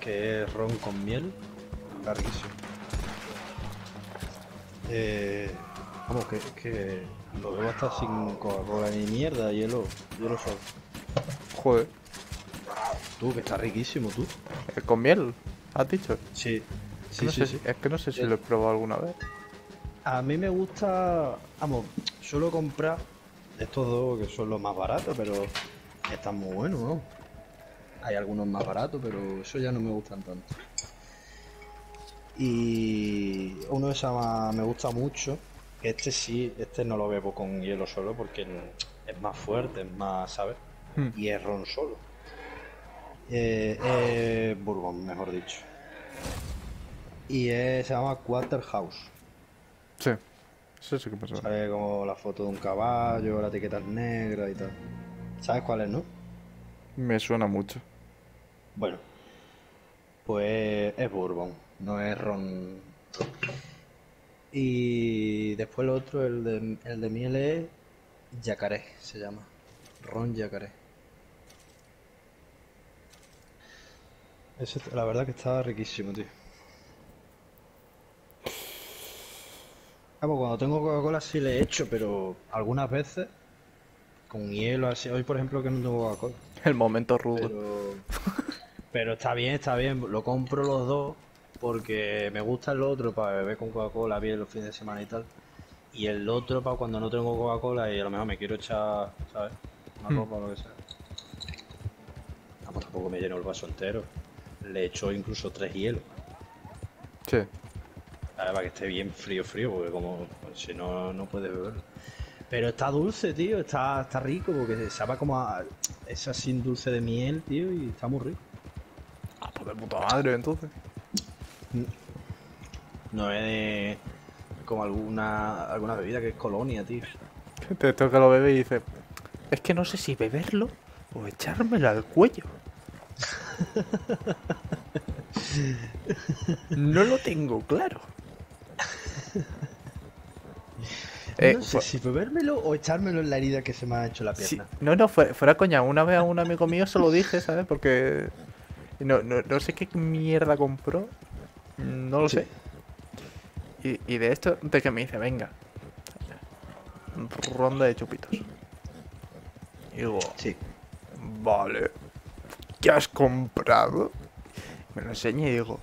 que es ron con miel, larguísimo. Eh, vamos, que, que lo veo hasta sin Coca-Cola ni mierda, hielo, hielo solo.
Joder,
Tú, que está riquísimo, tú.
¿eh, ¿con miel? ¿Has dicho?
Sí, sí,
no
sí,
sé
sí.
si- es que no sé si
Yo-
lo he probado alguna vez.
A mí me gusta, vamos, suelo comprar estos dos que son los más baratos, pero están muy buenos, ¿no? Hay algunos más baratos, pero eso ya no me gustan tanto. Y uno se llama, me gusta mucho, este sí, este no lo bebo con hielo solo porque es más fuerte, es más, ¿sabes?
Hmm.
Y es ron solo. Eh, eh, bourbon, mejor dicho. Y es- se llama Quarterhouse.
Sí, eso sí que pasó.
Sale como la foto de un caballo, la etiqueta es negra y tal. ¿Sabes cuál es, no?
Me suena mucho.
Bueno, pues es bourbon, no es ron. Y después el otro, el de, el de miel es yacaré, se llama. Ron yacaré. Ese, la verdad que está riquísimo, tío. Vamos, cuando tengo Coca-Cola sí le he hecho, pero algunas veces con hielo así. Hoy, por ejemplo, que no tengo Coca-Cola.
El momento rudo.
Pero, pero está bien, está bien. Lo compro los dos porque me gusta el otro para beber con Coca-Cola bien los fines de semana y tal. Y el otro para cuando no tengo Coca-Cola y a lo mejor me quiero echar, ¿sabes? Una
Hmm.
copa o lo que sea. Vamos, tampoco me lleno el vaso entero. Le echo incluso tres hielos.
Sí.
¿Sabes? Para que esté bien frío, frío, porque como pues, si no, no puedes beberlo. Pero está dulce, tío, está, está rico, porque sabe como a. Es así dulce de miel, tío, y está muy rico.
Ah, pues de puta madre, entonces.
No es de. como alguna, alguna bebida que es colonia, tío.
Te toca lo bebe y dice, es que no sé si beberlo o echármelo al cuello. no lo tengo claro. Eh,
no sé si bebérmelo o echármelo en la herida que se me ha hecho la
sí,
pierna.
no, no, fuera, fuera coña. Una vez a un amigo mío se lo dije, ¿sabes? Porque no, no, no sé qué mierda compró. No lo
Sí.
sé. Y, y de esto, de que me dice, venga. Ronda de chupitos. Y digo,
Sí.
Vale. ¿Qué has comprado? Me lo enseña y digo.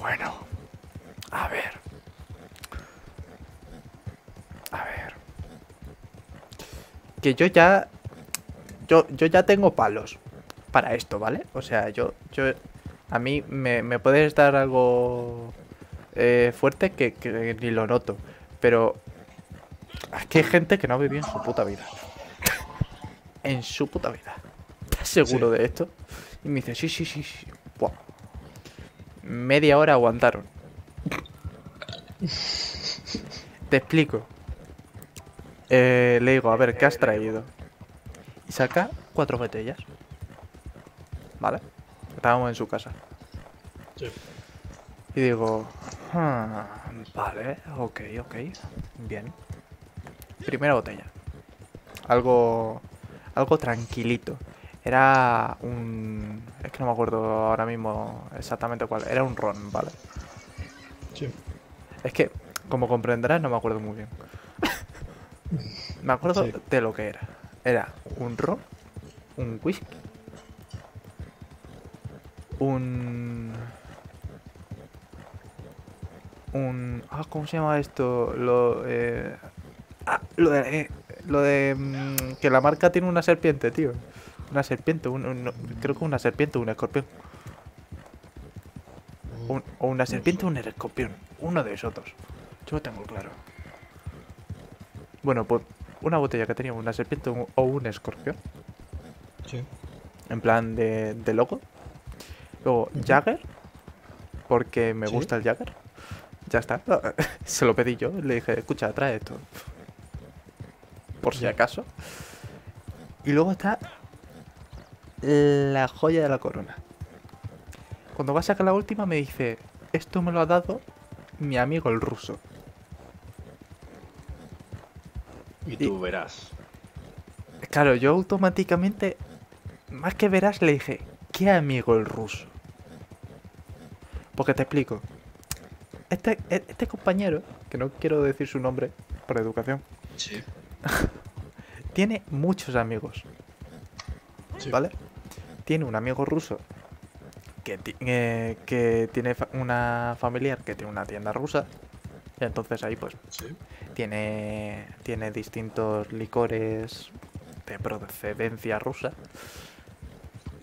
Bueno. A ver. A ver. Que yo ya. Yo, yo ya tengo palos para esto, ¿vale? O sea, yo. yo a mí me, me puedes dar algo eh, fuerte que, que ni lo noto. Pero. Es que hay gente que no ha vivido en su puta vida en su puta vida. ¿Estás seguro de esto? Y me dice, sí, sí, sí, sí. Buah. Media hora aguantaron. Te explico. Eh, le digo, a ver, ¿qué has traído? Y saca cuatro botellas. ¿Vale? Estábamos en su casa.
Sí.
Y digo, "Ah, vale, ok, ok. Bien. Primera botella. Algo. Algo tranquilito. Era un. Es que no me acuerdo ahora mismo exactamente cuál. Era un ron, ¿vale?
Sí.
Es que, como comprenderás, no me acuerdo muy bien. me acuerdo
Sí.
de lo que era. Era un ron, un whisky, un. Un. Ah, ¿cómo se llama esto? Lo. Eh... Ah, lo de. eh, lo de. mm, que la marca tiene una serpiente, tío. Una serpiente, un, creo que una serpiente o un escorpión. Un- o una serpiente o un escorpión. Uno de esos dos. Yo lo tengo claro. Bueno, pues una botella que tenía una serpiente o- un escorpión.
Sí.
En plan de, de logo. Luego Jagger. Porque me
Sí.
gusta el Jagger. Ya está. Se lo pedí yo. Le dije, escucha, trae esto. Por si acaso. Y luego está la joya de la corona. Cuando va a sacar la última me dice, esto me lo ha dado mi amigo el ruso.
Y tú verás.
Claro, yo automáticamente, más que verás, le dije, ¿qué amigo el ruso? Porque te explico. Este, e- este compañero, que no quiero decir su nombre por educación,
Sí.
tiene muchos amigos.
Sí.
¿Vale? Tiene un amigo ruso que, eh, que tiene fa- una familiar que tiene una tienda rusa. Y entonces ahí pues
Sí.
tiene, tiene distintos licores de procedencia rusa.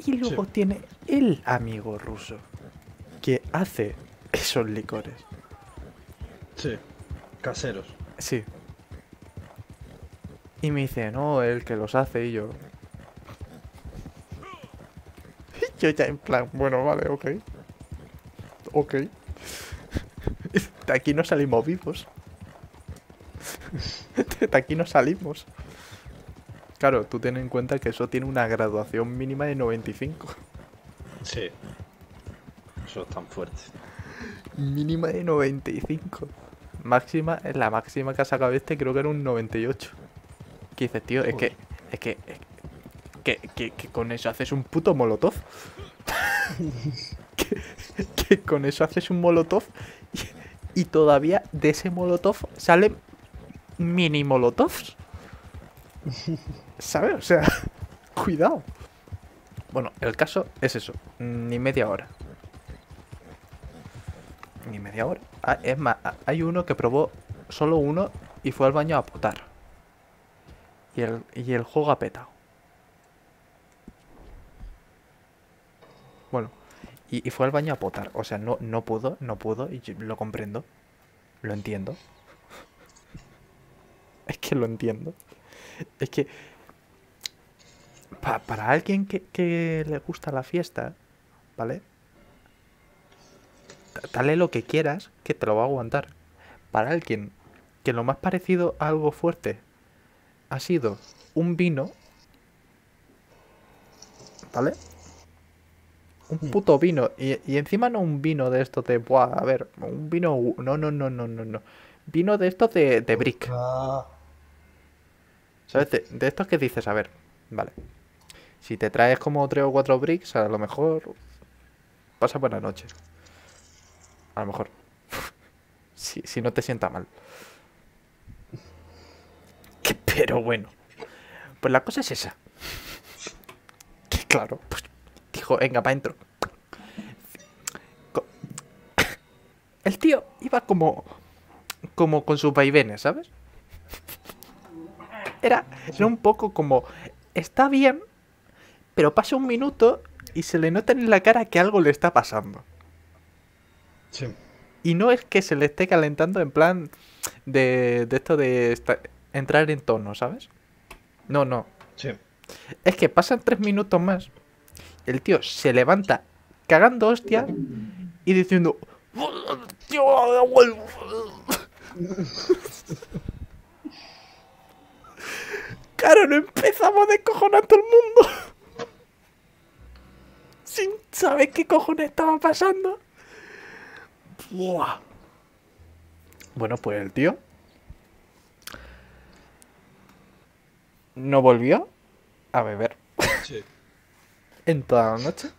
Y luego
Sí.
tiene el amigo ruso que hace esos licores.
Sí. Caseros.
Sí. Y me dice, no, el que los hace y yo. Yo ya en plan, bueno, vale, ok. Ok. De aquí no salimos vivos. De aquí no salimos. Claro, tú ten en cuenta que eso tiene una graduación mínima de 95.
Sí. Eso es tan fuerte.
Mínima de 95. Máxima, la máxima que ha sacado este creo que era un 98. ¿Qué dices, tío? Es que, es que, es que, que, que con eso haces un puto molotov. que, con eso haces un molotov y, y todavía de ese molotov salen mini molotovs. ¿Sabes? O sea, cuidado. Bueno, el caso es eso, ni media hora. Ni media hora. Ah, es más, ah, hay uno que probó solo uno y fue al baño a potar. Y el, y el juego ha petado. Bueno, y, fue al baño a potar. O sea, no, no pudo, no pudo, y lo comprendo. Lo entiendo. Es que lo entiendo. Es que pa- para alguien que, que le gusta la fiesta, ¿vale? Da- Dale lo que quieras, que te lo va a aguantar. Para alguien que lo más parecido a algo fuerte ha sido un vino, ¿vale? Un puto vino. Y, y encima no un vino de estos de, buah, a ver, un vino... No, no, no, no, no, no. Vino de estos de, de brick. ¿Sabes? De, de estos que dices, a ver, vale. Si te traes como tres o cuatro bricks, a lo mejor pasa buena noche. A lo mejor. si, si no te sienta mal. Que- Pero bueno. Pues la cosa es esa. Que claro, pues dijo, venga, pa' dentro. El tío iba como. como con sus vaivenes, ¿sabes? Era, era un poco como. Está bien, pero pasa un minuto y se le nota en la cara que algo le está pasando.
sí.
Y no es que se le esté calentando en plan de, de esto de esta- entrar en tono, ¿sabes? No, no.
Sí.
Es que pasan tres minutos más. El tío se levanta cagando hostia y diciendo. Claro, no empezamos a descojonar a todo el mundo. Sin saber qué cojones estaba pasando. Buah. Bueno, pues el tío. No volvió a beber
Sí.
en toda la noche.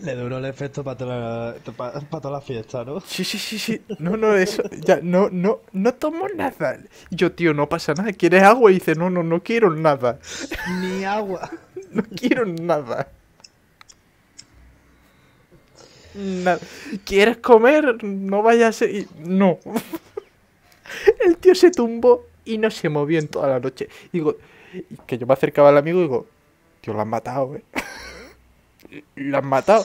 Le duró el efecto para toda, la- pa- pa toda la fiesta, ¿no?
Sí, sí, sí, sí. No, no, eso. Ya, no, no, no tomo nada. Y Yo, tío, no pasa nada. ¿Quieres agua? Y dice, no, no, no quiero nada.
Ni agua.
No quiero nada. Nada. ¿Quieres comer? No vayas a... y- No. El tío se tumbó y no se movió en toda la noche. Y digo, que yo me acercaba al amigo y digo, tío, lo han matado, eh. Lo han matado.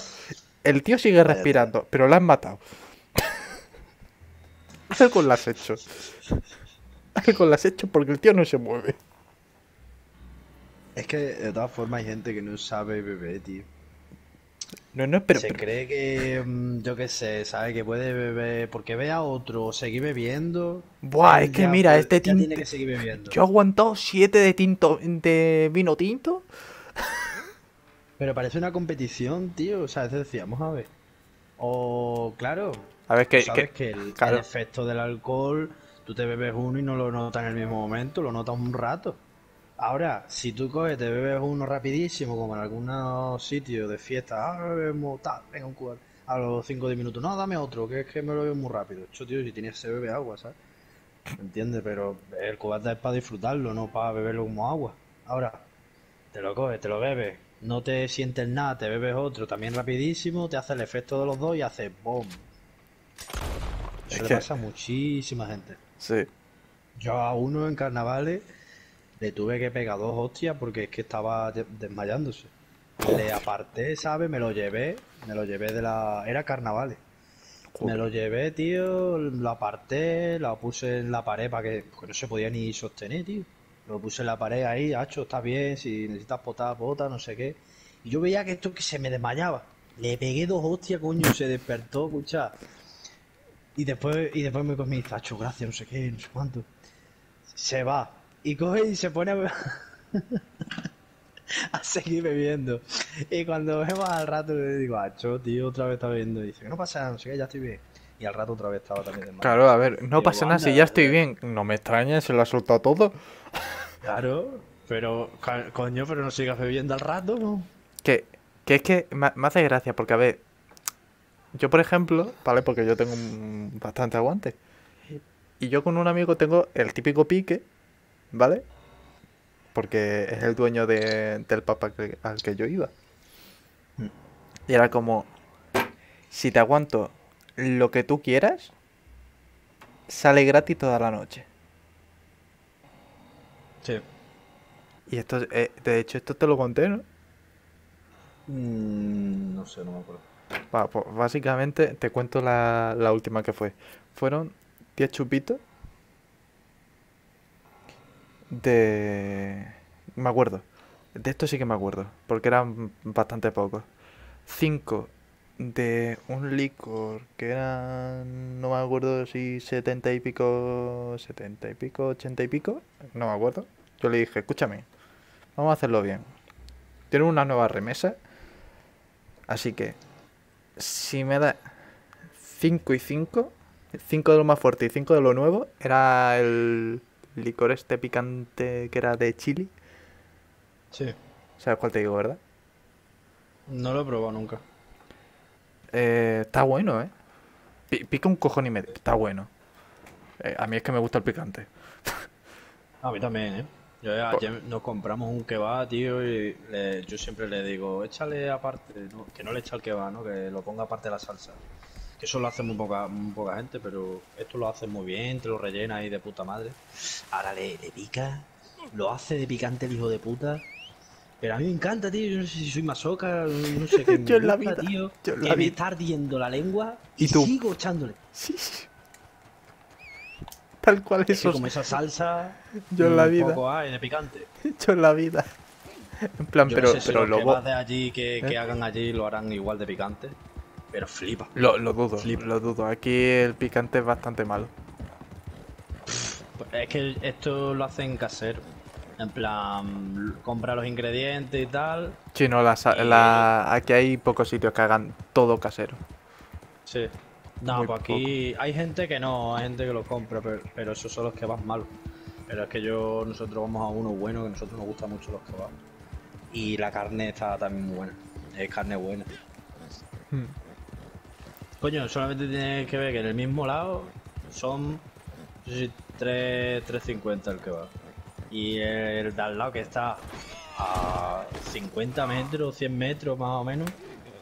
El tío sigue respirando, pero lo han matado. Algo lo has hecho. Algo lo has hecho porque el tío no se mueve.
Es que de todas formas hay gente que no sabe beber, tío.
No, no, pero...
Se
pero-
cree que, mm, yo qué sé, sabe que puede beber porque ve a otro seguir bebiendo.
Buah, es que
ya,
mira, este
ya tiene que seguir bebiendo.
Yo he aguantado 7 de tinto de vino tinto.
Pero parece una competición, tío. O sea, es decir, vamos a ver. O, claro,
A ver, que,
sabes
que-
que, el,
claro.
el efecto del alcohol, tú te bebes uno y no lo notas en el mismo momento, lo notas un rato. Ahora, si tú coges, te bebes uno rapidísimo, como en algunos sitios de fiesta, ah, bebemos tal, venga un cubar, a los 5 o 10 minutos, no, dame otro, que es que me lo bebo muy rápido. Yo, tío, si tienes se bebe agua, ¿sabes? ¿Me entiendes? Pero el cubata es para disfrutarlo, no para beberlo como agua. Ahora, te lo coges, te lo bebes, no te sientes nada, te bebes otro también rapidísimo, te hace el efecto de los dos y hace boom.
Es
Eso le
que-
pasa a muchísima gente.
Sí.
Yo a uno en carnavales le tuve que pegar dos hostias porque es que estaba de- desmayándose. Le aparté, ¿sabes? Me lo llevé, me lo llevé de la... Era carnavales. Me lo llevé, tío, lo aparté, lo puse en la pared para que, porque no se podía ni sostener, tío. Lo puse en la pared ahí, hacho, está bien, si necesitas potar, pota, no sé qué. Y yo veía que esto que se me desmayaba. Le pegué dos hostias, coño, se despertó, escucha. Y después, y después me comí, tacho, gracias, no sé qué, no sé cuánto. Se va. Y coge y se pone a, seguir bebiendo. Y cuando vemos al rato le digo, acho, tío, otra vez está bebiendo. Y dice, no pasa no sé qué, ya estoy bien. Y al rato otra vez estaba también desmayado.
Claro, a ver, no
Digo,
pasa nada si ya estoy bien. No me extraña, se lo ha soltado todo.
Claro, pero, coño, pero no sigas bebiendo al rato, ¿no?
Que, que es que me, me hace gracia, porque a ver, yo por ejemplo, ¿vale? Porque yo tengo un- bastante aguante. Y yo con un amigo tengo el típico pique, ¿vale? Porque es el dueño de- del papa que- al que yo iba.
Mm.
Y era como, si te aguanto lo que tú quieras sale gratis toda la noche.
Sí.
Y esto, eh, de hecho, esto te lo conté, ¿no?
Mm, no sé, no me acuerdo.
Va, pues, básicamente, te cuento la, la última que fue. Fueron 10 chupitos de... Me acuerdo. De esto sí que me acuerdo, porque eran bastante pocos. 5 de un licor que eran, no me acuerdo si 70 y pico, 70 y pico, 80 y pico, no me acuerdo. Yo le dije, escúchame, vamos a hacerlo bien. Tiene una nueva remesa, así que si me da 5 y 5, 5 de lo más fuerte y 5 de lo nuevo, era el licor este picante que era de chili.
Sí.
¿Sabes cuál te digo, verdad?
No lo he probado nunca.
Eh, está bueno, ¿eh? Pi- pica un cojón y medio. Está bueno. Eh, a mí es que me gusta el picante.
A mí también, ¿eh? Yo ayer nos compramos un kebab, tío, y le- yo siempre le digo, échale aparte, no, que no le echa el kebab, ¿no? Que lo ponga aparte de la salsa. Que eso lo hace muy poca, muy poca gente, pero esto lo hace muy bien, te lo rellena ahí de puta madre. Ahora le, le pica, lo hace de picante el hijo de puta. Pero a mí me encanta, tío, yo no sé si soy masoca, no sé qué me
Yo en la vida,
tío,
yo en
que
la
me
vida.
está ardiendo la lengua
¿Y tú?
sigo echándole.
Sí. Tal cual
Es que
eso.
como esa salsa,
Yo en la
un
vida.
poco hay de picante.
hecho en la vida. En plan,
Yo
pero,
no sé si
pero
los
lo,
de allí que, que
¿Eh?
hagan allí lo harán igual de picante. Pero flipa.
lo, lo dudo,
Flip.
lo dudo. Aquí el picante es bastante malo.
Pues Es que esto lo hacen casero. En plan, compra los ingredientes y tal.
Sí, no, la, la- aquí hay pocos sitios que hagan todo casero.
Sí. No,
Muy
pues aquí hay gente que no, hay gente que lo compra, pero, pero esos son los kebabs malos. Pero es que yo, nosotros vamos a uno bueno, que a nosotros nos gustan mucho los kebabs. Y la carne está también muy buena. Es carne buena.
Hmm.
Coño, solamente tienes que ver que en el mismo lado son no sé si 3, 3.50 el kebab. Y el de al lado que está a 50 metros, 100 metros más o menos,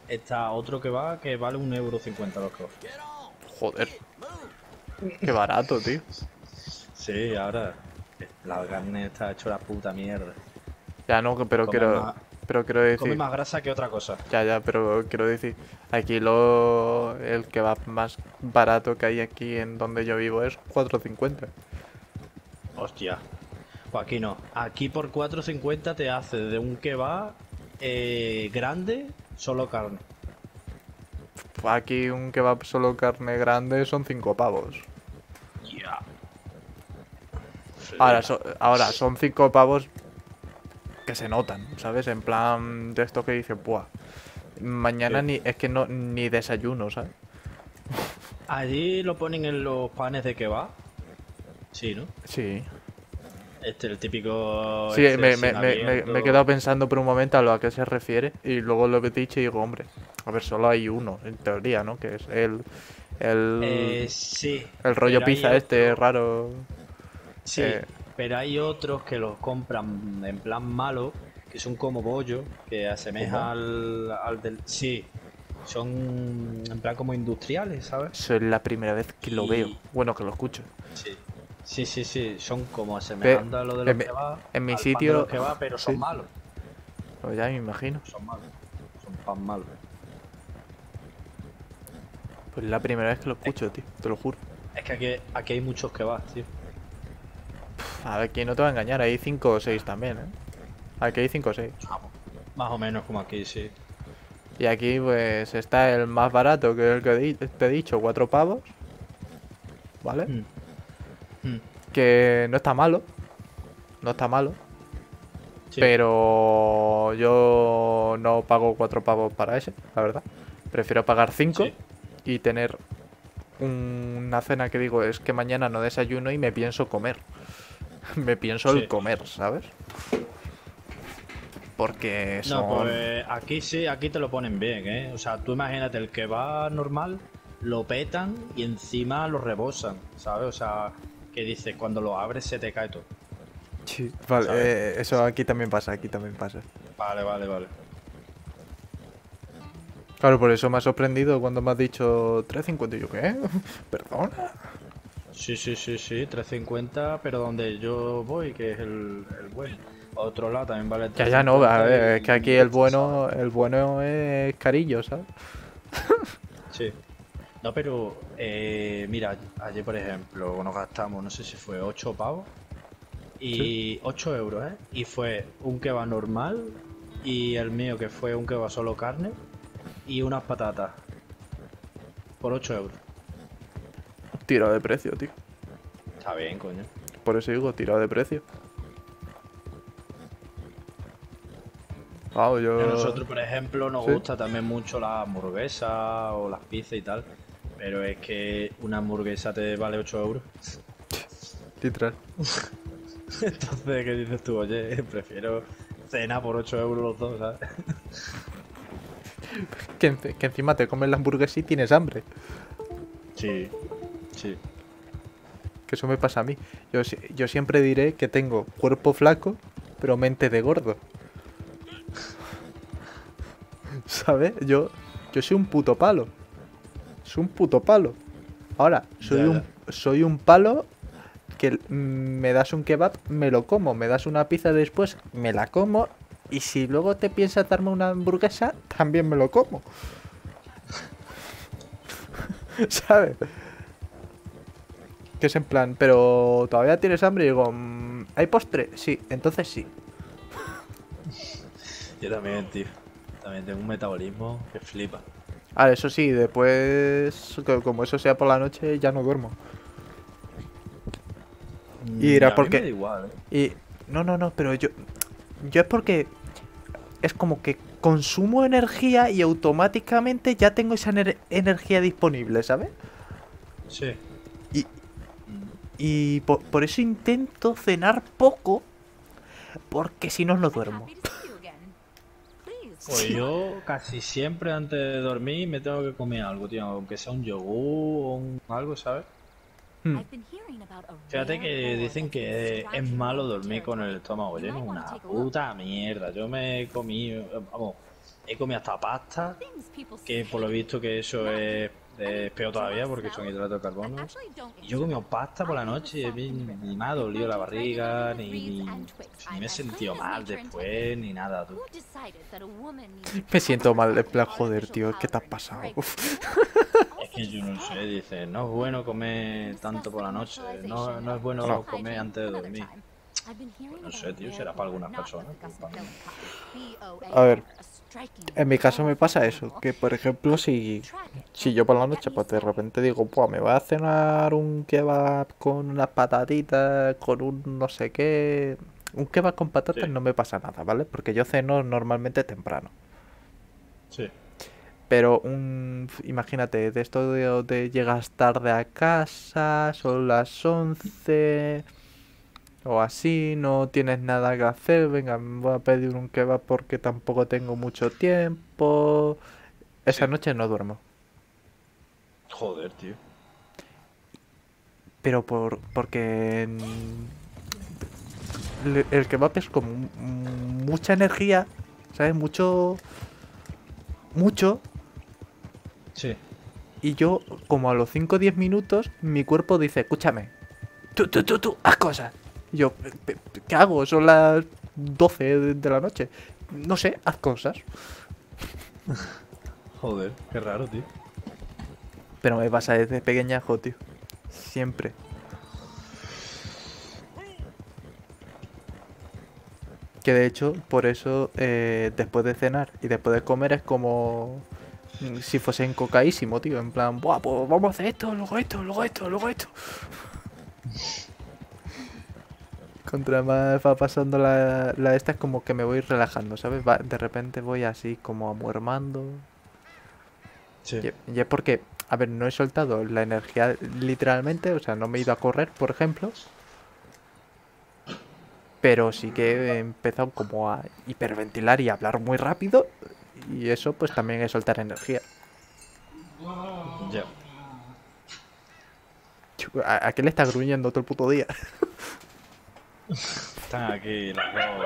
está otro que va que vale un euro 50 los kebabs.
Joder. Qué barato, tío.
Sí, ahora la carne está hecho la puta mierda.
Ya no, que- pero
Come
quiero,
más-
pero quiero
Come
decir,
más grasa que otra cosa.
ya, ya, pero quiero decir, aquí lo, el kebab más barato que hay aquí en donde yo vivo es 4.50.
Hostia. Pues aquí no. Aquí por 4.50 te hace de un kebab eh, grande solo carne.
Aquí un kebab solo carne grande son 5 pavos.
Ya.
Ahora, so- ahora son 5 pavos que se notan, ¿sabes? En plan de esto que dice, buah. Mañana
Sí.
ni es que no ni desayuno, ¿sabes?
Allí lo ponen en los panes de kebab. Sí, ¿no?
Sí.
Este, el típico.
Sí,
este
me, me- me- me- he quedado pensando por un momento a lo a qué se refiere y luego lo he dicho y digo, hombre, a ver, solo hay uno, en teoría, ¿no? Que es el, el,
Eh, sí.
el rollo pizza este
otro-
raro.
Sí,
eh.
pero hay otros que los compran en plan malo, que son como bollo, que asemeja al, al del. Sí, son en plan como industriales, ¿sabes?
Eso es la primera vez que lo
Y-
veo. Bueno, que lo escucho.
Sí. Sí, sí, sí, son como asemejando a lo de los
en mi-
kebab,
en mi sitio-
los kebab, pero son
sí.
malos.
Pues ya me imagino.
Son malos. Son pan malos.
Pues es la primera vez que lo escucho, tío, te lo juro.
Es que aquí, aquí hay muchos kebabs, tío.
A ver, aquí no te va a engañar, hay 5 o 6 también, ¿eh? Aquí hay 5 o 6.
Vamos. Más o menos como aquí, sí.
Y aquí pues está el más barato, que es el que te he dicho, 4 pavos. ¿Vale?
Mm. Mm.
Que no está malo. No está malo.
Sí.
Pero yo no pago 4 pavos para ese, la verdad. Prefiero pagar 5
Sí.
y tener una cena que digo, es que mañana no desayuno y me pienso comer. me pienso
Sí.
el comer, ¿sabes? Porque
No, pues aquí sí, aquí te lo ponen bien, ¿eh? O sea, tú imagínate el que va normal, lo petan y encima lo rebosan, ¿sabes? O sea, que dices, cuando lo abres se te cae todo.
Sí, vale, eh, eso aquí también pasa, aquí también pasa.
Vale, vale, vale.
Claro, por eso me ha sorprendido cuando me has dicho 3.50 y yo, ¿qué? Perdona.
Sí, sí, sí, sí, 350, pero donde yo voy, que es el, el bueno. Otro lado también vale
Ya, ya no, a
350
ver,
y-
es que aquí el bueno, el bueno es carillo, ¿sabes?
Sí. No, pero eh, mira, ayer por ejemplo nos gastamos, no sé si fue 8 pavos y 8 euros, ¿eh? Y fue un kebab normal y el mío que fue un kebab solo carne y unas patatas por 8 euros.
Tirado de precio, tío.
Está bien, coño.
Por eso digo, tirado de precio. Vamos, yo...
A nosotros, por ejemplo, nos
Sí.
gusta también mucho la hamburguesa o las pizzas y tal, pero es que una hamburguesa te vale 8 euros.
Literal.
Entonces, ¿qué dices tú? Oye, prefiero cena por 8 euros los dos, ¿sabes?
Que, que encima te comes la hamburguesa y tienes hambre.
Sí, sí.
Que eso me pasa a mí. Yo, yo siempre diré que tengo cuerpo flaco, pero mente de gordo. ¿Sabes? Yo, yo soy un puto palo. Soy un puto palo. Ahora, soy
Ya,
un, soy un palo que me das un kebab, me lo como. Me das una pizza después, me la como. Y si luego te piensas darme una hamburguesa, también me lo como. ¿Sabes? Que es en plan, pero todavía tienes hambre y digo, "Mm, ¿hay postre? Sí, entonces sí.
Yo también, tío. También tengo un metabolismo que flipa.
Ahora, eso sí, después, co- como eso sea por la noche, ya no duermo. Y
Mm,
era porque-
me da igual, ¿eh?
Y no, no, no, pero yo yo es porque es como que consumo energía y automáticamente ya tengo esa ener- energía disponible, ¿sabes?
Sí.
Y, y por, por eso intento cenar poco, porque si no, no duermo.
Pues yo casi siempre antes de dormir me tengo que comer algo, tío. Aunque sea un yogur o un algo, ¿sabes?
Hmm.
I've been hearing about a
Fíjate que dicen que es malo dormir con el estómago lleno. Una puta mierda. Yo me he comido, vamos, he comido hasta pasta. Que por lo visto que eso es, es peor todavía porque son hidratos de carbono. Y yo he comido pasta por la noche y ni me ha dolido la barriga, ni, ni, ni me he sentido mal después, ni nada, tú.
Me siento mal, en plan, joder, tío, ¿qué te has pasado? Uf.
Es que yo no sé, dice, no es bueno comer tanto por la noche, no, no es bueno
No.
comer antes de dormir. No sé, tío, será para algunas personas, pero para mí
A ver, En mi caso me pasa eso, que por ejemplo si, si yo por la noche pues de repente digo, pues me voy a cenar un kebab con unas patatitas, con un no sé qué... Un kebab con patatas
Sí.
no me pasa nada, ¿vale? Porque yo ceno normalmente temprano.
Sí,
Pero un, imagínate, de esto de, de llegas tarde a casa, son las 11 o así, no tienes nada que hacer, venga, me voy a pedir un kebab porque tampoco tengo mucho tiempo. Esa
Sí.
noche no duermo.
joder, tío.
Pero por, porque le- el kebab es como mucha energía, ¿sabes? Mucho... Mucho,
Sí,
Y yo, como a los 5 o 10 minutos, mi cuerpo dice, escúchame, tú, tú, tú, tú, haz cosas. Y yo, "Pe- pe- ¿qué hago? Son las 12 de, la noche. No sé, haz cosas.
joder, qué raro, tío.
Pero me pasa desde pequeñajo, tío. Siempre. Que de hecho, por eso, eh, después de cenar y después de comer es como si fuese encocaísimo, tío. En plan, Buah, pues vamos a hacer esto, luego esto, luego esto, luego esto. Contra más va pasando la, la esta es como que me voy relajando, ¿sabes? Va- de repente voy así como amuermando.
Sí,
Y, y es porque, a ver, no he soltado la energía literalmente, o sea, no me he ido a correr, por ejemplo. Pero sí que he empezado como a hiperventilar y a hablar muy rápido. Y eso pues también es soltar energía.
ya.
¿A, a qué le está gruñendo todo el puto día?
Están aquí las dos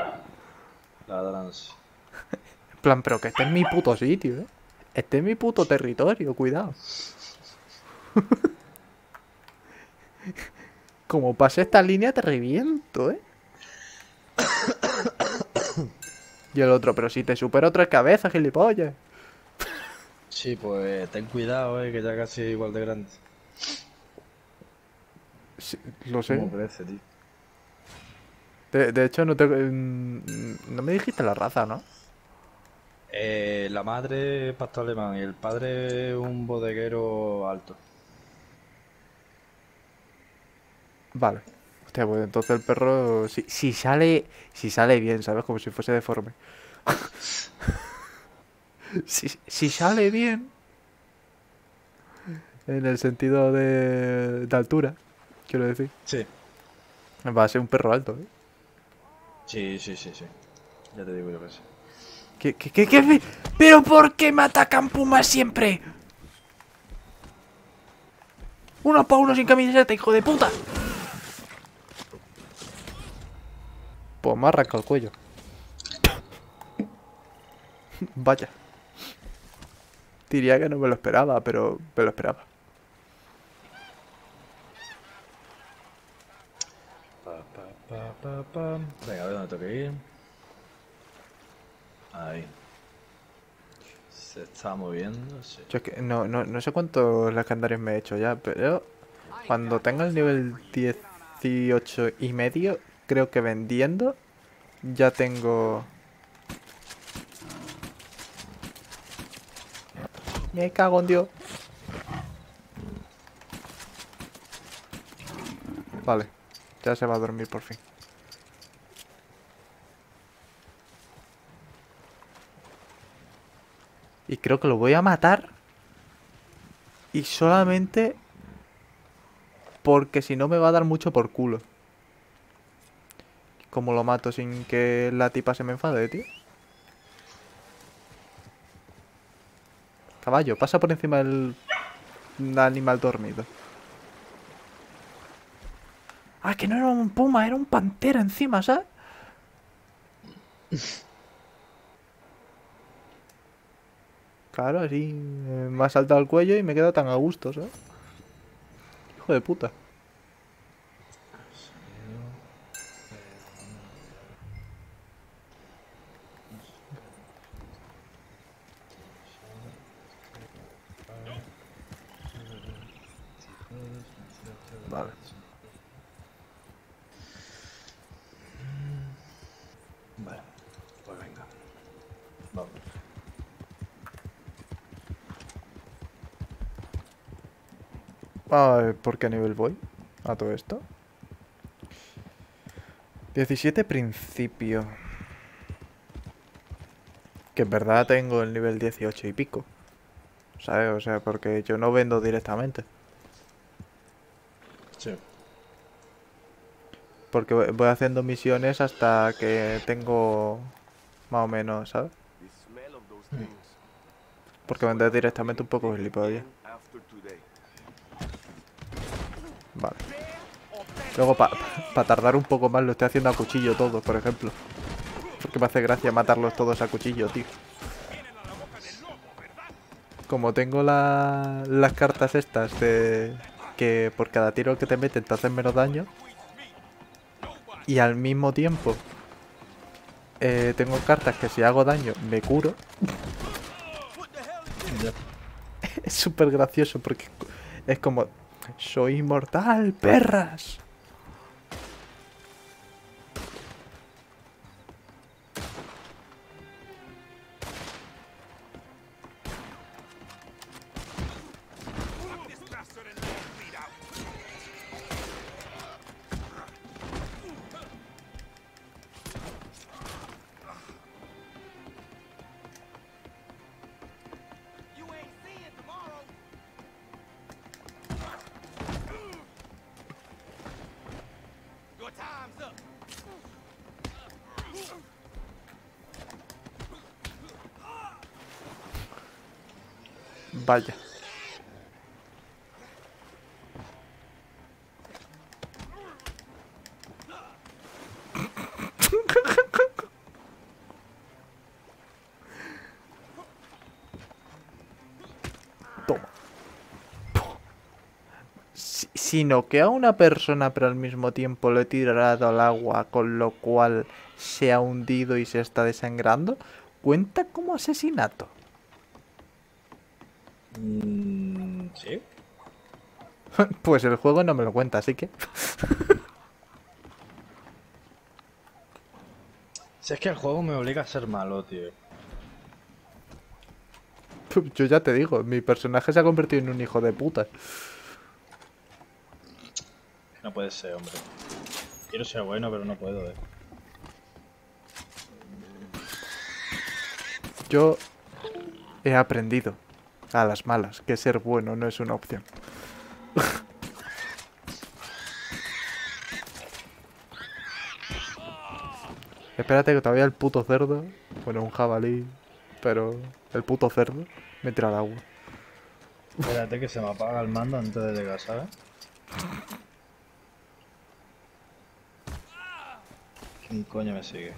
ladrantes.
En plan, pero que esté en mi puto sitio, ¿eh? Este es mi puto territorio, cuidado. Como pase esta línea te reviento, ¿eh? Y el otro, pero si te supero tres cabezas, gilipollas.
Sí, pues ten cuidado, eh, que ya casi es igual de grande.
Sí, lo sé.
Como crece, tío.
De, de hecho, no te... mm, No me dijiste la raza, ¿no?
Eh, la madre es pastor alemán y el padre es un bodeguero alto.
Vale. Hostia, pues entonces el perro... Si, si sale... Si sale bien, ¿sabes? Como si fuese deforme. si, si sale bien... En el sentido de, de altura, quiero decir.
Sí.
Va a ser un perro alto, ¿eh?
Sí, sí, sí, sí. Ya te digo yo que sí.
¿Qué, qué, qué, qué ¿Pero por qué me atacan pumas siempre? Uno pa' uno sin camiseta, hijo de puta. Pues me arranca el cuello. Vaya. Diría que no me lo esperaba, pero me lo esperaba.
Pa, pa, pa, pa. Venga, a ver dónde tengo que ir. Ahí. Se está moviendo.
Yo es que no, no, no sé cuántos legendarios me he hecho ya, pero cuando tenga el nivel 18 y medio, creo que vendiendo ya tengo... Me cago en Dios. Vale, ya se va a dormir por fin. Y creo que lo voy a matar. Y solamente porque si no me va a dar mucho por culo. ¿Cómo lo mato sin que la tipa se me enfade, tío? Caballo, pasa por encima del animal dormido. Ah, que no era un puma, era un pantera encima, ¿sabes? Claro, así eh, me ha saltado el cuello y me queda tan a gusto, ¿sabes? Hijo de puta. Vale.
Vale, pues venga. Vamos.
A ver, ¿por qué nivel voy? A todo esto. 17 principio. Que en verdad tengo el nivel 18 y pico. ¿Sabes? O sea, porque yo no vendo directamente.
Sí.
Porque voy voy haciendo misiones hasta que tengo más o menos, ¿sabes? Porque vender directamente un poco gilipollas. Vale. Luego, para tardar un poco más, lo estoy haciendo a cuchillo todo, por ejemplo. Porque me hace gracia matarlos todos a cuchillo, tío. Como tengo la- las cartas estas de que por cada tiro que te meten te hacen menos daño. Y al mismo tiempo eh, tengo cartas que si hago daño me curo. Es súper gracioso porque es como... Soy inmortal, perras. Vaya. Toma. Si, a una persona pero al mismo tiempo lo he tirado al agua, con lo cual se ha hundido y se está desangrando, cuenta como asesinato. Pues el juego no me lo cuenta, así que...
Si es que el juego me obliga a ser malo, tío.
Yo ya te digo, mi personaje se ha convertido en un hijo de puta.
No puede ser, hombre. Quiero ser bueno, pero no puedo, eh.
Yo he aprendido a las malas que ser bueno no es una opción. Espérate que todavía el puto cerdo, bueno, un jabalí, pero el puto cerdo me tira al agua.
Espérate que se me apaga el mando antes de llegar, ¿sabes? ¿Quién coño me sigue?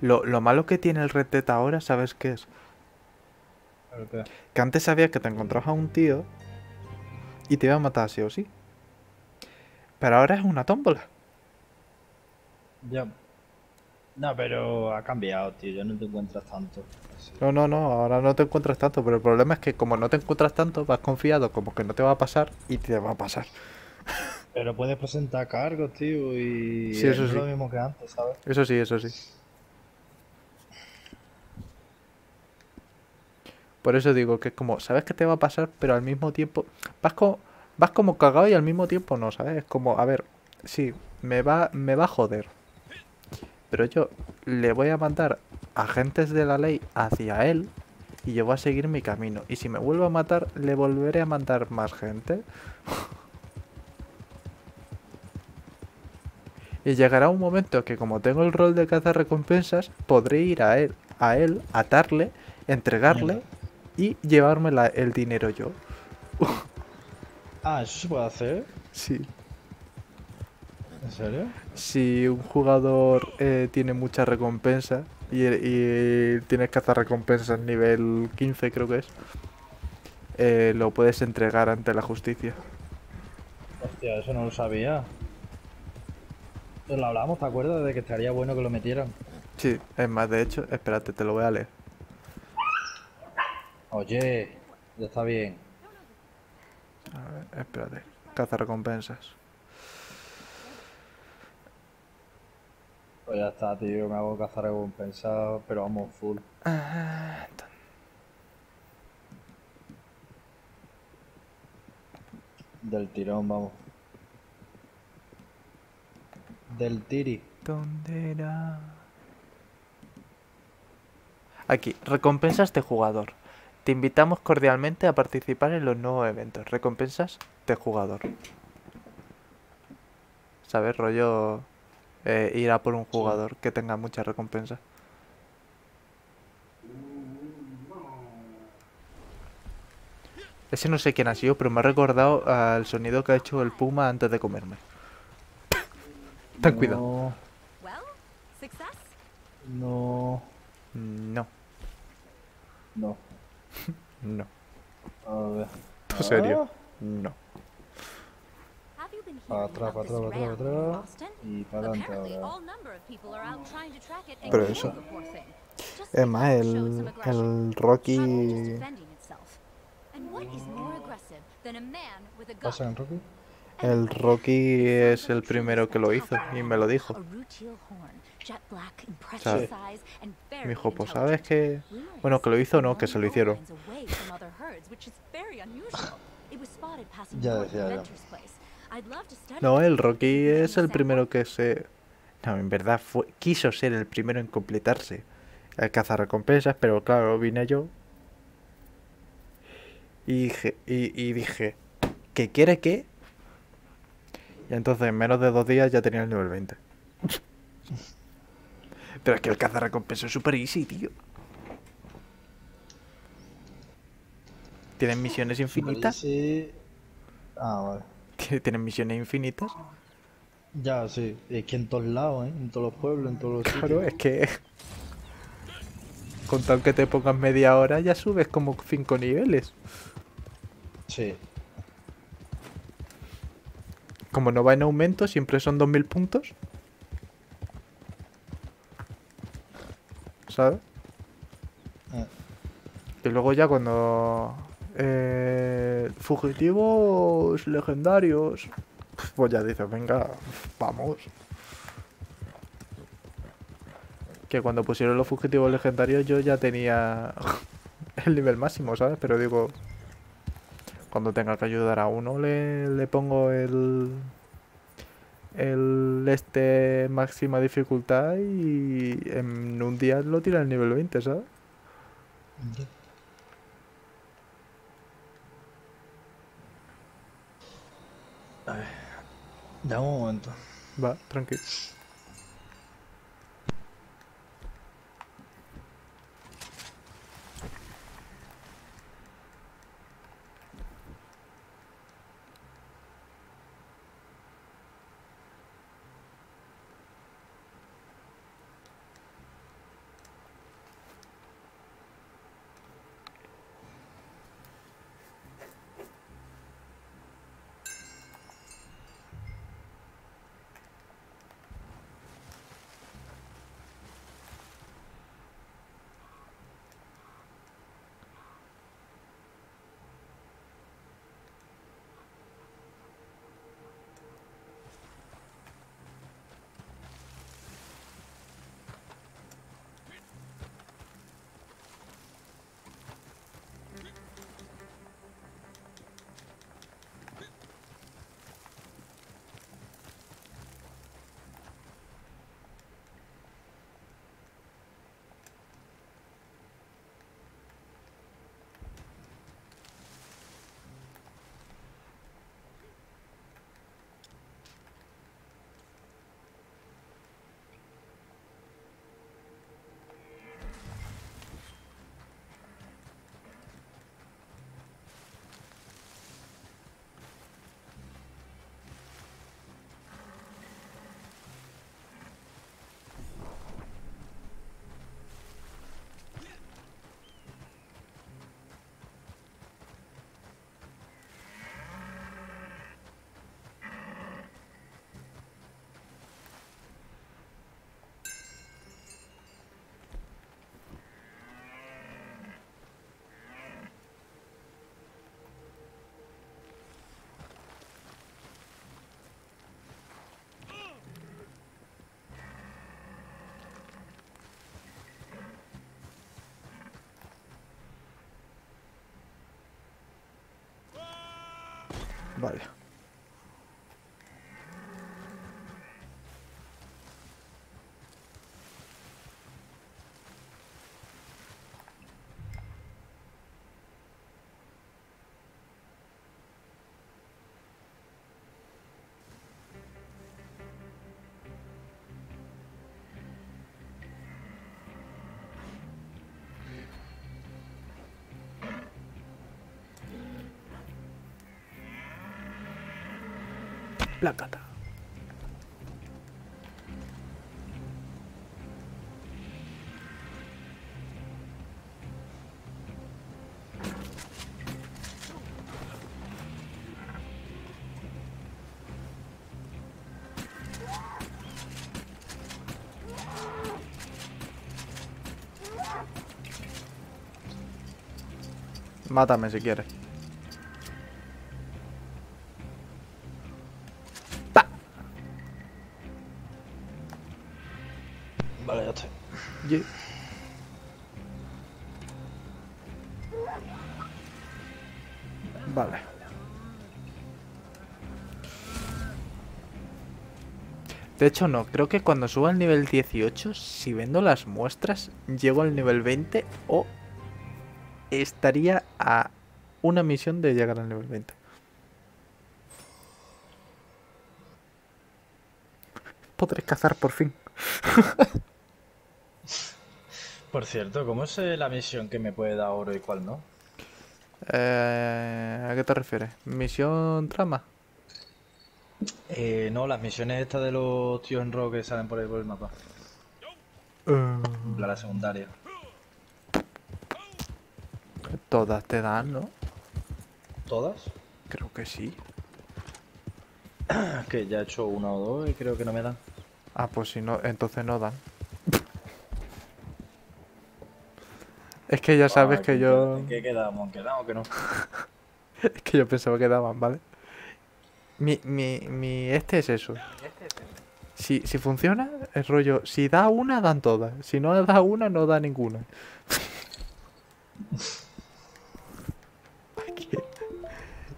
Lo, lo malo que tiene el Red Dead ahora, ¿sabes qué es? Que antes sabías que te encontrabas a un tío y te iba a matar sí o sí. Pero ahora es una tómbola.
Ya. No, pero ha cambiado, tío. Ya no te encuentras tanto. así.
No, no, no, ahora no te encuentras tanto, pero el problema es que como no te encuentras tanto, vas confiado como que no te va a pasar y te va a pasar.
Pero puedes presentar cargos, tío, y
Sí, eso
es
sí.
lo mismo que antes, ¿sabes?
Eso sí, eso sí. Por eso digo que es como, sabes que te va a pasar, pero al mismo tiempo vas como, vas como cagado y al mismo tiempo no, ¿sabes? Es como, a ver, sí, me va, me va a joder. Pero yo le voy a mandar agentes de la ley hacia él y yo voy a seguir mi camino. Y si me vuelvo a matar, le volveré a mandar más gente. Y llegará un momento que como tengo el rol de cazar recompensas, podré ir a él, a él, atarle, entregarle y llevarme la- el dinero yo.
Ah, ¿eso se puede hacer?
Sí.
¿En serio?
Si un jugador eh, tiene mucha recompensa y, y tienes que hacer recompensas nivel 15 creo que es, eh, lo puedes entregar ante la justicia.
Hostia, eso no lo sabía. Pero lo hablamos, ¿te acuerdas? De que estaría bueno que lo metieran.
Sí, es más, de hecho, espérate, te lo voy a leer.
Oye, ya está bien.
A ver, espérate. Caza recompensas.
Pues ya está, tío, me hago cazar recompensas, pero vamos full. Del tirón, vamos. Del tiri.
¿Dónde era? Aquí, recompensas de jugador. Te invitamos cordialmente a participar en los nuevos eventos. Recompensas de jugador. ¿Sabes? Rollo eh, ir a por un jugador que tenga muchas recompensas. Ese no sé quién ha sido, pero me ha recordado al sonido que ha hecho el puma antes de comerme. Ten cuidado.
No, No,
no.
no. A ver.
¿En serio?
Ah,
No.
Para atrás, para atrás, para atrás, para atrás. Y para adelante ahora.
Pero eso- Es más, el, el Rocky...
¿Pasa en Rocky?
El Rocky es el primero que lo hizo y me lo dijo.
¿Sabes?
Me dijo, pues sabes que... Bueno, que lo hizo o no, que se lo hicieron.
Ya decía yo.
No, el Rocky es el primero que se... No, en verdad fue... quiso ser el primero en completarse el cazarrecompensas, pero claro, vine yo y dije, y, y dije ¿qué quiere qué? Y entonces en menos de dos días ya tenía el nivel 20. Pero es que el cazarrecompensas es super easy, tío. Tienen misiones infinitas.
Sí. Ah, vale.
Tienen misiones infinitas.
Ya, sí. Es que en todos lados, ¿eh? En todos los pueblos, en todos los
Claro,
sitios.
es que con tal que te pongas media hora ya subes como 5 niveles.
Sí.
Como no va en aumento, siempre son 2000 puntos. ¿Sabes?
Eh.
Y luego ya cuando... eh, fugitivos legendarios. Pues ya dices, venga, vamos. Que cuando pusieron los fugitivos legendarios yo ya tenía el nivel máximo, ¿sabes? Pero digo, cuando tenga que ayudar a uno le, le pongo el... El este máxima dificultad y en un día lo tira al nivel 20, ¿sabes?
A ver. Dame un momento.
Va, tranquilo. Vale. Plácata. Mátame si quieres. De hecho, no. Creo que cuando suba al nivel 18, si vendo las muestras, llego al nivel 20 o estaría a una misión de llegar al nivel 20. Podré cazar por fin.
Por cierto, ¿cómo es eh, la misión que me puede dar oro y cuál no?
Eh, ¿A qué te refieres? ¿Misión trama?
Eh, no, las misiones estas de los tíos en rock que salen por ahí por el mapa.
Eh,
La, secundaria.
Todas te dan, ¿no?
¿Todas?
Creo que sí.
Es que ya he hecho una o dos y creo que no me dan.
Ah, pues si no, entonces no dan. Es que ya sabes
Ah,
que yo...
¿en ¿Qué quedamos? ¿Quedamos que no?
Es que yo pensaba que daban, ¿vale? Mi, mi, mi este es eso. Si, si funciona, es rollo, si da una, dan todas. Si no da una, no da ninguna.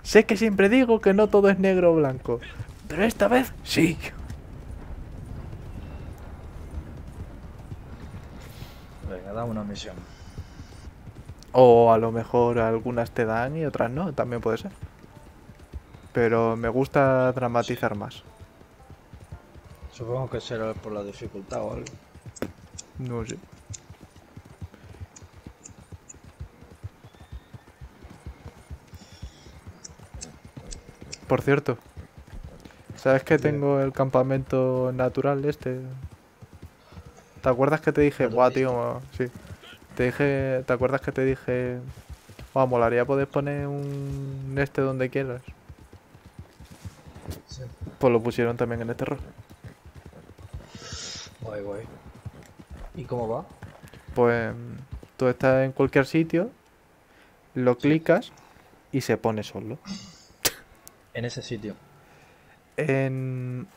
Sé que siempre digo que no todo es negro o blanco. Pero esta vez sí.
Venga, dame una misión.
O a lo mejor algunas te dan y otras no, también puede ser. Pero me gusta dramatizar más.
Supongo que será por la dificultad o algo.
No sé. Por cierto, ¿sabes que tengo el campamento natural este? ¿Te acuerdas que te dije,
¿Me lo
buah,
diste?
tío, sí. Te dije, ¿te acuerdas que te dije, buah, molaría poder poner un este donde quieras?
Sí.
Pues lo pusieron también en este rol.
Guay, guay. ¿Y cómo va?
Pues tú estás en cualquier sitio, lo clicas y se pone solo.
En ese sitio.
En...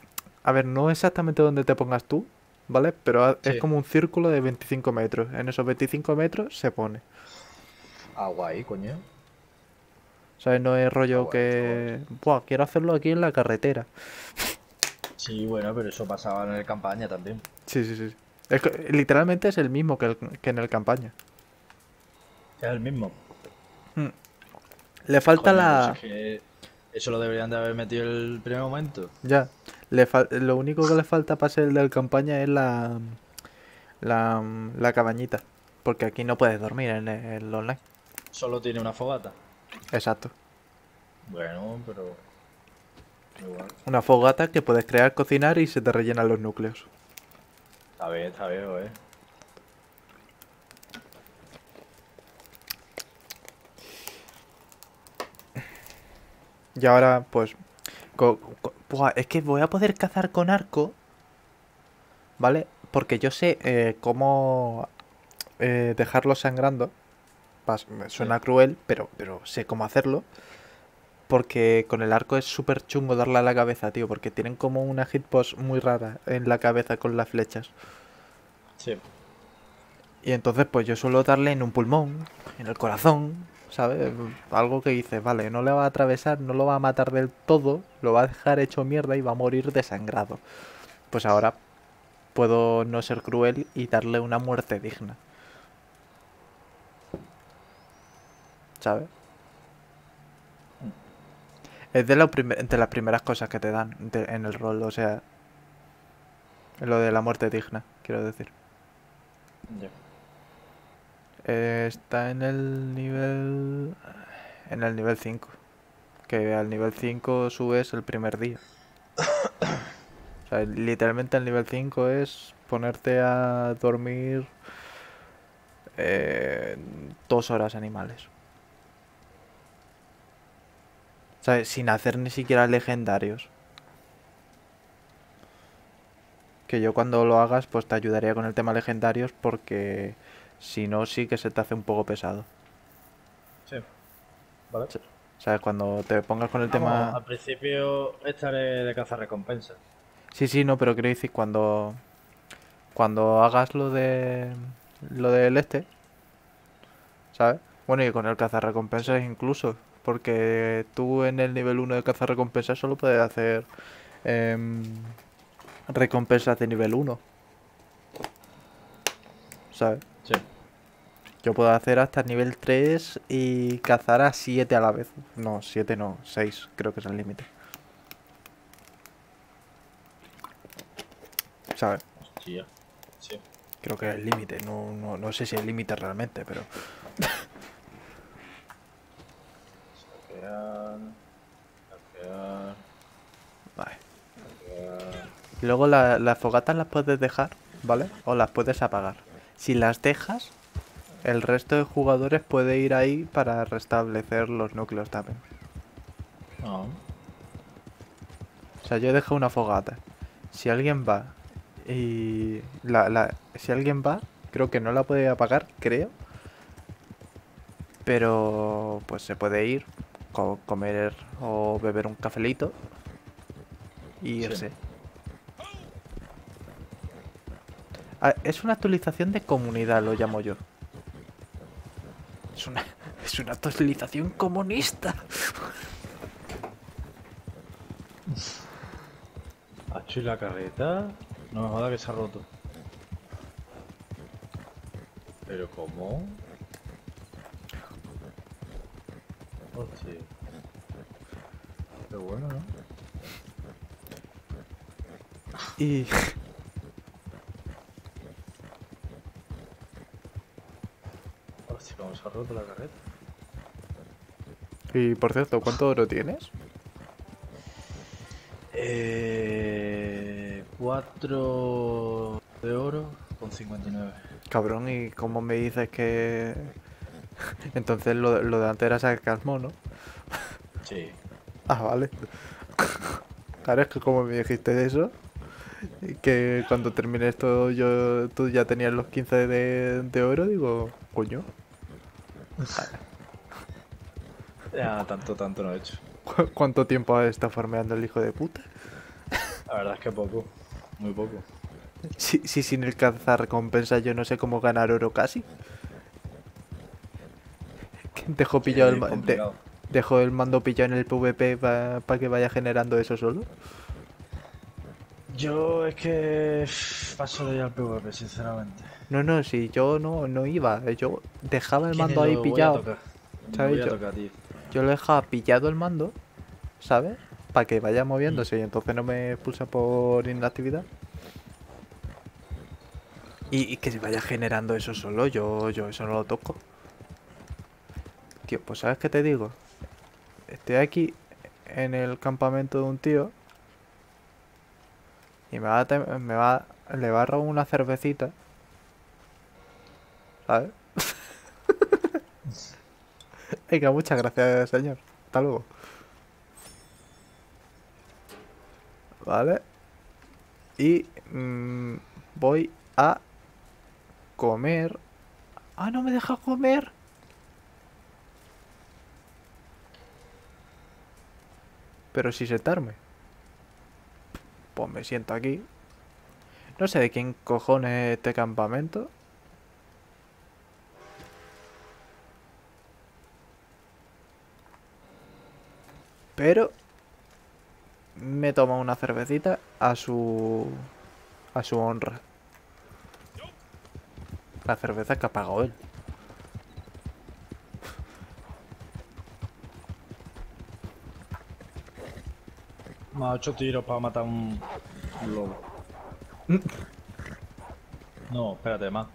A ver, no exactamente donde te pongas tú, ¿vale? Pero es
Sí.
como un círculo de 25 metros. En esos 25 metros se pone.
Ah, guay, coño.
¿Sabes? No es rollo
guay,
que... Buah, quiero hacerlo aquí en la carretera.
Sí, bueno, pero eso pasaba en el campaña también.
Sí, sí, sí. Es que, literalmente es el mismo que, el- que en el campaña.
Es el mismo.
Le falta
Coño,
la...
pues es que eso lo deberían de haber metido el primer momento.
Ya. Le fal- Lo único que le falta para ser el del campaña es la... La, la cabañita. Porque aquí no puedes dormir en el online.
Solo tiene una fogata.
Exacto.
Bueno, pero. Igual.
Una fogata que puedes crear, cocinar y se te rellenan los núcleos.
Está bien, está bien, eh.
Y ahora, pues... buah, es que voy a poder cazar con arco. ¿Vale? Porque yo sé eh, cómo eh, dejarlo sangrando. Suena cruel, pero, pero sé cómo hacerlo. Porque con el arco es súper chungo darle a la cabeza, tío. Porque tienen como una hitbox muy rara en la cabeza con las flechas.
Sí.
Y entonces pues yo suelo darle en un pulmón, en el corazón, ¿sabes? Algo que dices, vale, no le va a atravesar, no lo va a matar del todo, lo va a dejar hecho mierda y va a morir desangrado. Pues ahora puedo no ser cruel y darle una muerte digna. ¿Sabes? Es de, las primeras cosas que te dan en el rol, o sea, lo de la muerte digna, quiero decir.
Ya.
Eh, está en el nivel. En el nivel 5. Que al nivel 5 subes el primer día. O sea, literalmente el nivel 5 es ponerte a dormir eh, dos horas animales. O sea, sin hacer ni siquiera legendarios. Que yo cuando lo hagas, pues te ayudaría con el tema legendarios porque si no, sí que se te hace un poco pesado.
Sí. Vale.
¿Sabes? Cuando te pongas con el
Vamos,
tema...
Al principio estaré de cazar recompensas.
Sí, sí, no, pero quiero decir cuando... Cuando hagas lo de... Lo del este. ¿Sabes? Bueno, y con el cazarrecompensas incluso. Porque tú en el nivel 1 de cazarrecompensas solo puedes hacer... em, recompensas de nivel 1. ¿Sabes?
Sí.
Yo puedo hacer hasta nivel 3 y cazar a 7 a la vez. No, 7 no, 6 creo que es el límite. ¿Sabes?
Hostia. Sí.
Creo que es el límite. No, no, no sé si es el límite realmente, pero... Luego la- las fogatas las puedes dejar, ¿vale? O las puedes apagar. Si las dejas, el resto de jugadores puede ir ahí para restablecer los núcleos también.
No.
O sea, yo he dejado una fogata. Si alguien va y la, la, si alguien va, creo que no la puede apagar, creo. Pero pues se puede ir, co- comer o beber un cafelito y
Sí.
irse. Ah, es una actualización de comunidad, lo llamo yo. Es una, es una actualización comunista.
Hacho y la carreta. No me joda que se ha roto. Pero ¿cómo? Hostia. Qué bueno, ¿no?
Y
Hostia, cómo se ha roto la carreta.
Y por cierto, ¿cuánto oro tienes?
Eh, 4 de oro con 59.
Cabrón, ¿y cómo me dices que...? Entonces lo, lo de antes era sarcasmo, ¿no?
Sí.
Ah, vale. Claro, es que como me dijiste eso, y que cuando termine esto yo tú ya tenías los 15 de, de oro, digo, coño,
Ya, tanto, tanto no he hecho.
¿cu- ¿cuánto tiempo has estado farmeando el hijo de puta?
La verdad es que poco. Muy poco.
Si, si sin el cazar recompensa yo no sé cómo ganar oro casi. Dejo pillado el, de- dejo el mando pillado en el PvP para que vaya generando eso solo.
Yo es que paso de ir al PvP, sinceramente.
No, no, si yo no, no iba, eh, yo dejaba el
¿Quién
mando ahí pillado. Yo-
tocar.
Yo lo dejaba pillado el mando, ¿sabes? Para que vaya moviéndose y entonces no me expulsa por inactividad. Y, y que se vaya generando eso solo, yo, yo eso no lo toco. Tío, pues ¿sabes qué te digo? Estoy aquí en el campamento de un tío y me va a, me va, le va a robar una cervecita. ¿Sabes? Venga, muchas gracias, señor. Hasta luego. Vale. Y mm, voy a comer. Ah, no me deja comer. Pero si sentarme. Pues me siento aquí. No sé de quién cojones es este campamento. Pero me toma una cervecita a su a su honra. La cerveza que ha pagado él.
Ha ocho tiros para matar un, un lobo. No, espérate, más.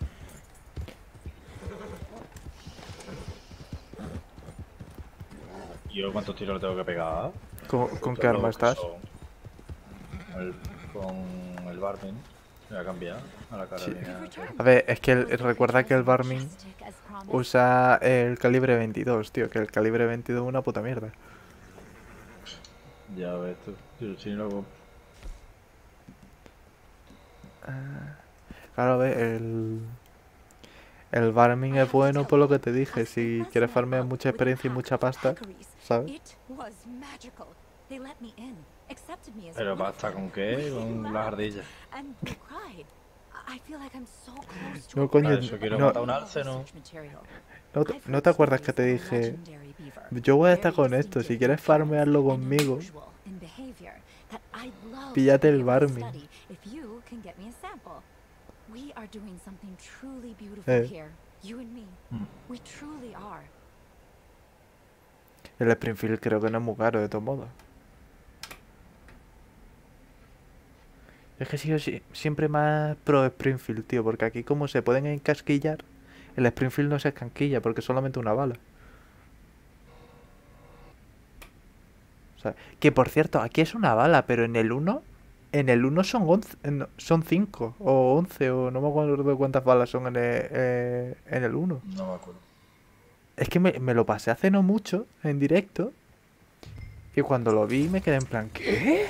¿Yo cuántos tiros le tengo que pegar?
¿Con, qué arma estás?
el- con el Barmin. Me voy a cambiar a la carabina.
A ver, es que el- recuerda que el Barmin usa el calibre 22, tío. Que el calibre 22 es una puta mierda.
Ya ves tú. Yo sí lo compro.
Claro, a ver, el... El Barmin es bueno por lo que te dije. Si quieres farmear mucha experiencia y mucha pasta, ¿sabes?
Pero basta con qué? Con las ardillas.
No, coño,
eso quiero
no,
matar un alce, ¿no?
no, te- ¿no te acuerdas que te dije? Yo voy a estar con esto, si quieres farmearlo conmigo, píllate el Barmin.
We are doing something truly beautiful
Eh.
here. You and me.
Mm.
We truly are.
El Springfield creo que no es muy caro, de todos modos. Es que he sido si- siempre más pro Springfield, tío, porque aquí como se pueden encasquillar, el Springfield no se escanquilla porque es solamente una bala. O sea, que por cierto, aquí es una bala, pero en el 1 en el 1 son 11, no, son 5 o 11 o no me acuerdo cuántas balas son en el, eh, en el 1.
No me acuerdo.
Es que me, me lo pasé hace no mucho en directo y cuando lo vi me quedé en plan, ¿qué?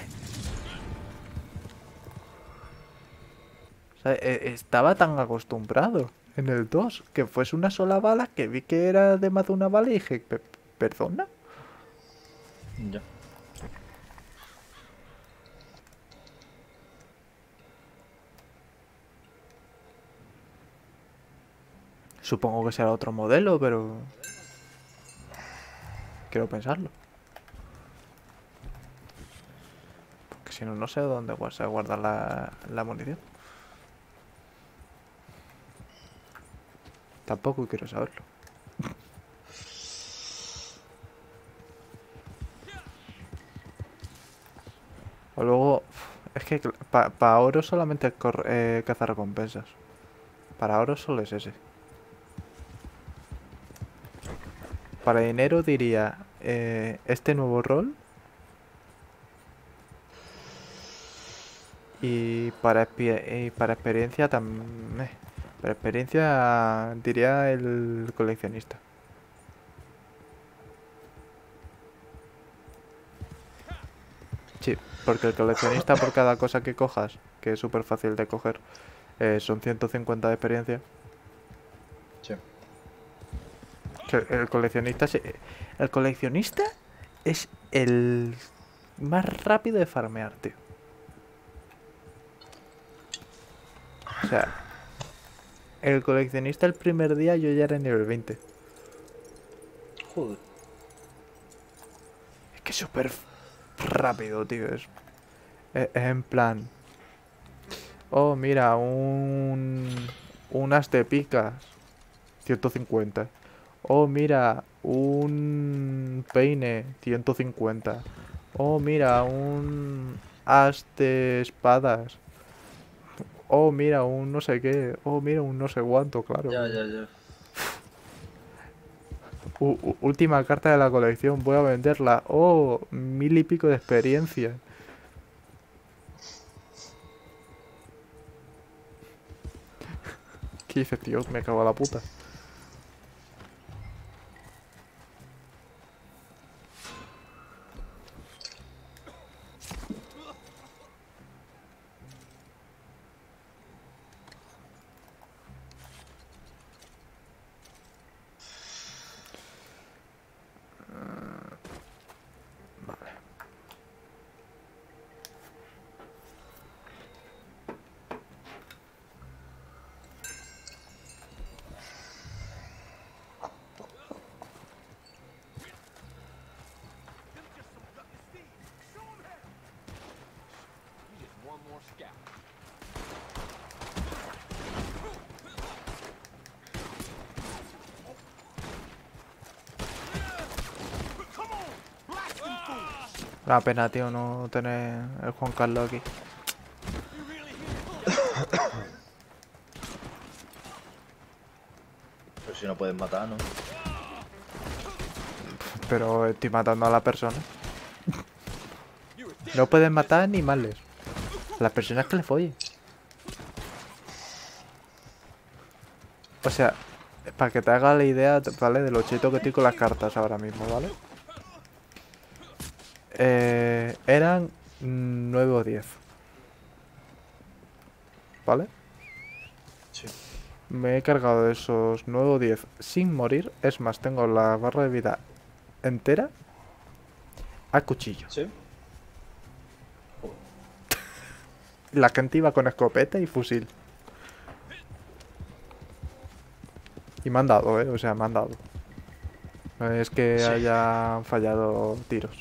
O sea, e- estaba tan acostumbrado en el 2 que fuese una sola bala que vi que era de más de una bala y dije, "Pe- ¿perdona?
Ya.
Supongo que será otro modelo, pero... Quiero pensarlo. Porque si no, no sé dónde se guarda la, la munición. Tampoco quiero saberlo. O luego... Es que para oro solamente eh, cazar recompensas. Para oro solo es ese. Para dinero diría eh, este nuevo rol. Y para, y para experiencia también... Para experiencia diría el coleccionista. Sí, porque el coleccionista por cada cosa que cojas, que es súper fácil de coger, eh, son 150 de experiencia. El coleccionista se- el coleccionista es el más rápido de farmear, tío. O sea, el coleccionista el primer día yo ya era nivel 20.
Joder.
Es que es súper rápido, tío. Es, es- es en plan. Oh, mira, un. Un as de picas. 150. Oh, mira, un peine. 150. Oh, mira, un as de espadas. Oh, mira, un no sé qué. Oh, mira, un no sé cuánto, claro.
Ya, ya, ya.
U- última carta de la colección, voy a venderla. Oh, mil y pico de experiencia. ¿Qué dices, tío? Me cago en la puta. La pena, tío, no tener el Juan Carlos aquí.
Pero si no puedes matar, ¿no?
Pero estoy matando a la persona. No puedes matar animales. A las personas que le follen. O sea, para que te haga la idea, ¿vale? De lo cheto que estoy con las cartas ahora mismo, ¿vale? Eh, eran 9 o 10. ¿Vale?
Sí.
Me he cargado de esos 9 o 10 sin morir. Es más, tengo la barra de vida entera a cuchillo.
¿Sí?
La gente iba con escopeta y fusil. Y me han dado, ¿eh? O sea, me han dado. No es que
Sí.
hayan fallado tiros.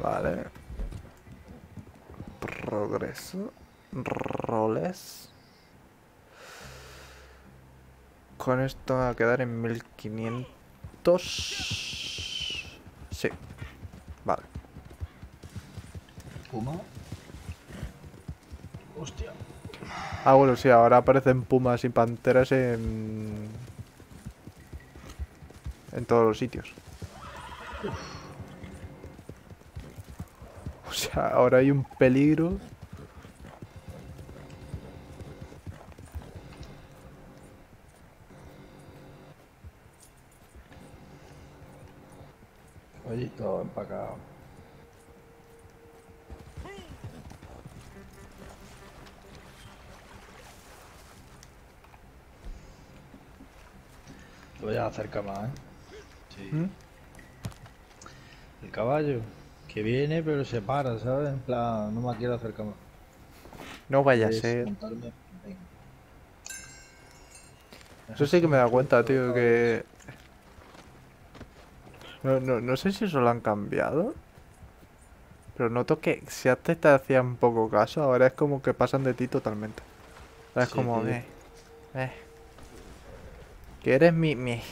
Vale. Progreso. Roles. Con esto va a quedar en 1500. Sí. Vale.
Puma. Hostia.
Ah, bueno, sí, ahora aparecen pumas y panteras en... En todos los sitios. O sea, ahora hay un peligro.
Oye, todo empacado. Lo voy a acercar más, ¿eh? Sí.
¿Mm?
El caballo, que viene pero se para, ¿sabes? En plan, no me quiero acercar más.
No vaya a ser.
montarme-.
Eso sí que me da cuenta, tío, que... No, no, no sé si eso lo han cambiado. Pero noto que si antes te hacían poco caso, ahora es como que pasan de ti totalmente. Ahora es
Sí,
como, eh, eh. Que eres mi, mi...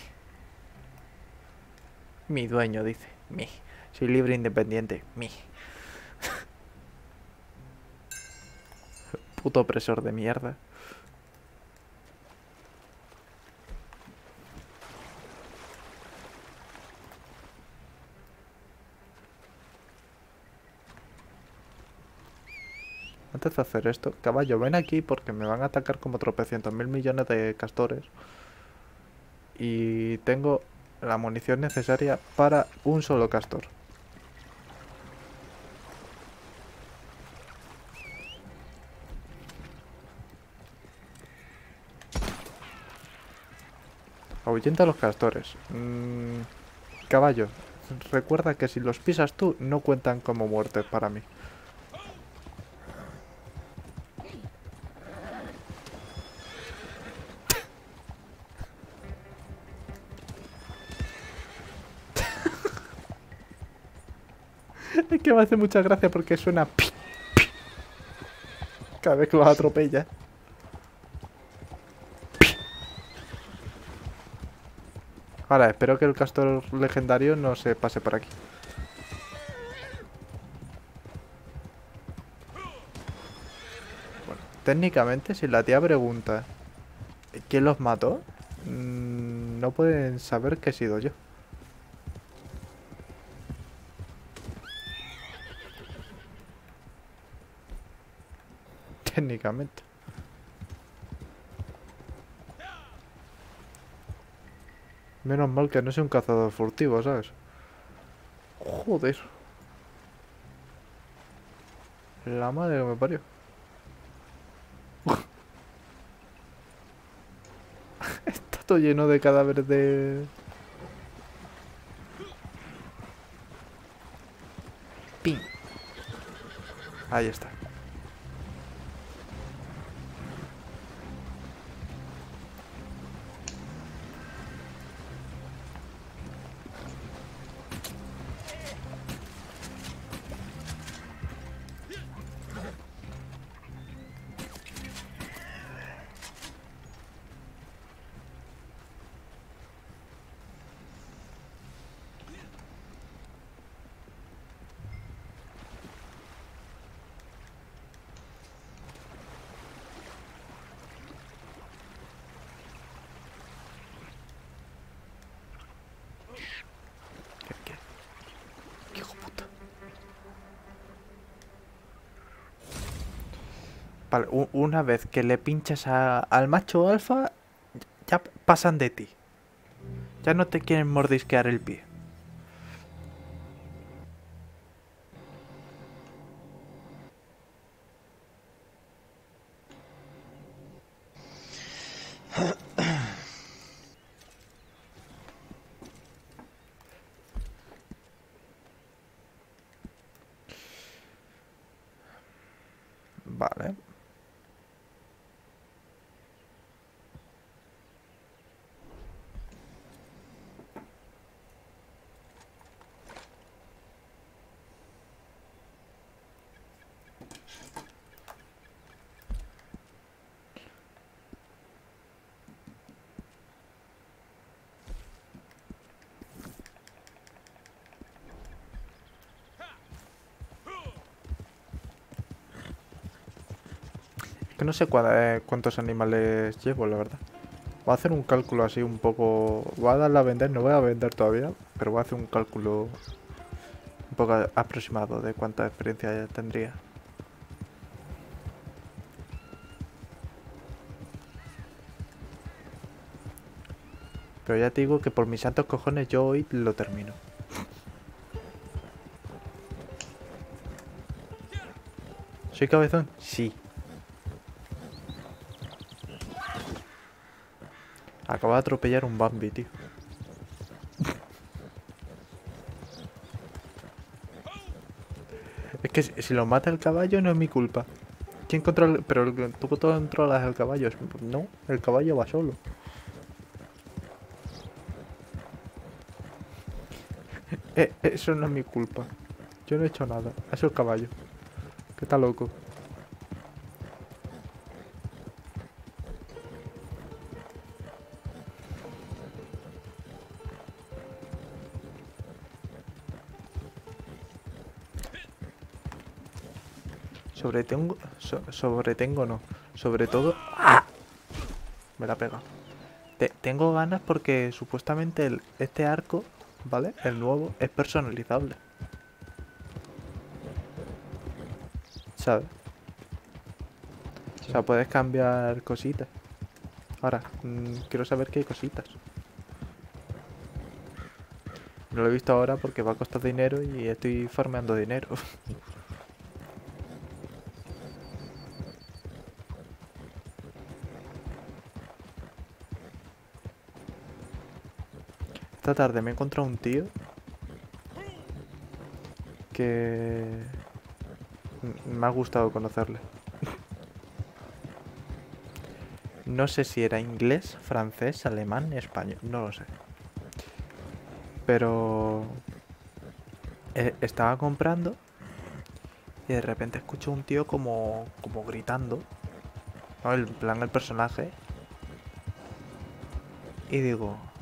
Mi dueño, dice. Mi. Soy libre e independiente. Mi. Puto opresor de mierda. Antes de hacer esto, caballo, ven aquí porque me van a atacar como tropecientos mil millones de castores. Y tengo la munición necesaria para un solo castor. Ahuyenta a los castores. Mm, caballo, recuerda que si los pisas tú no cuentan como muertes para mí. Es que me hace mucha gracia porque suena cada vez que los atropella. Ahora, espero que el castor legendario no se pase por aquí. Bueno, técnicamente, si la tía pregunta ¿Quién los mató? Mm, no pueden saber que he sido yo. Técnicamente. Menos mal que no soy un cazador furtivo, ¿sabes? Joder. La madre que me parió. Está todo lleno de cadáveres de... Pin. Ahí está. Una vez que le pinchas al macho alfa, ya pasan de ti. Ya no te quieren mordisquear el pie. No sé eh, cuántos animales llevo, la verdad. Voy a hacer un cálculo así un poco... Voy a darle a vender, no voy a vender todavía, pero voy a hacer un cálculo un poco aproximado de cuánta experiencia ya tendría. Pero ya te digo que por mis santos cojones yo hoy lo termino. ¿Soy cabezón? Sí. Acaba de atropellar un Bambi, tío. Es que si, lo mata el caballo no es mi culpa. ¿Quién controla? Pero tú controlas el caballo. Es- No, el caballo va solo. Eh, eso no es mi culpa. Yo no he hecho nada. Ha sido el caballo. Que está loco. Sobretengo. so- sobretengo no. Sobre todo. ¡Ah! Me la pega. Te- tengo ganas porque supuestamente el- este arco, ¿vale? El nuevo es personalizable. ¿Sabes? O sea, puedes cambiar cositas. Ahora, mm, quiero saber qué cositas. No lo he visto ahora porque va a costar dinero y estoy farmeando dinero. Esta tarde me he encontrado un tío que me ha gustado conocerle. No sé si era inglés, francés, alemán, español, no lo sé. Pero eh, estaba comprando y de repente escucho un tío como como gritando, ¿no? En plan el personaje. Y digo, ¿qué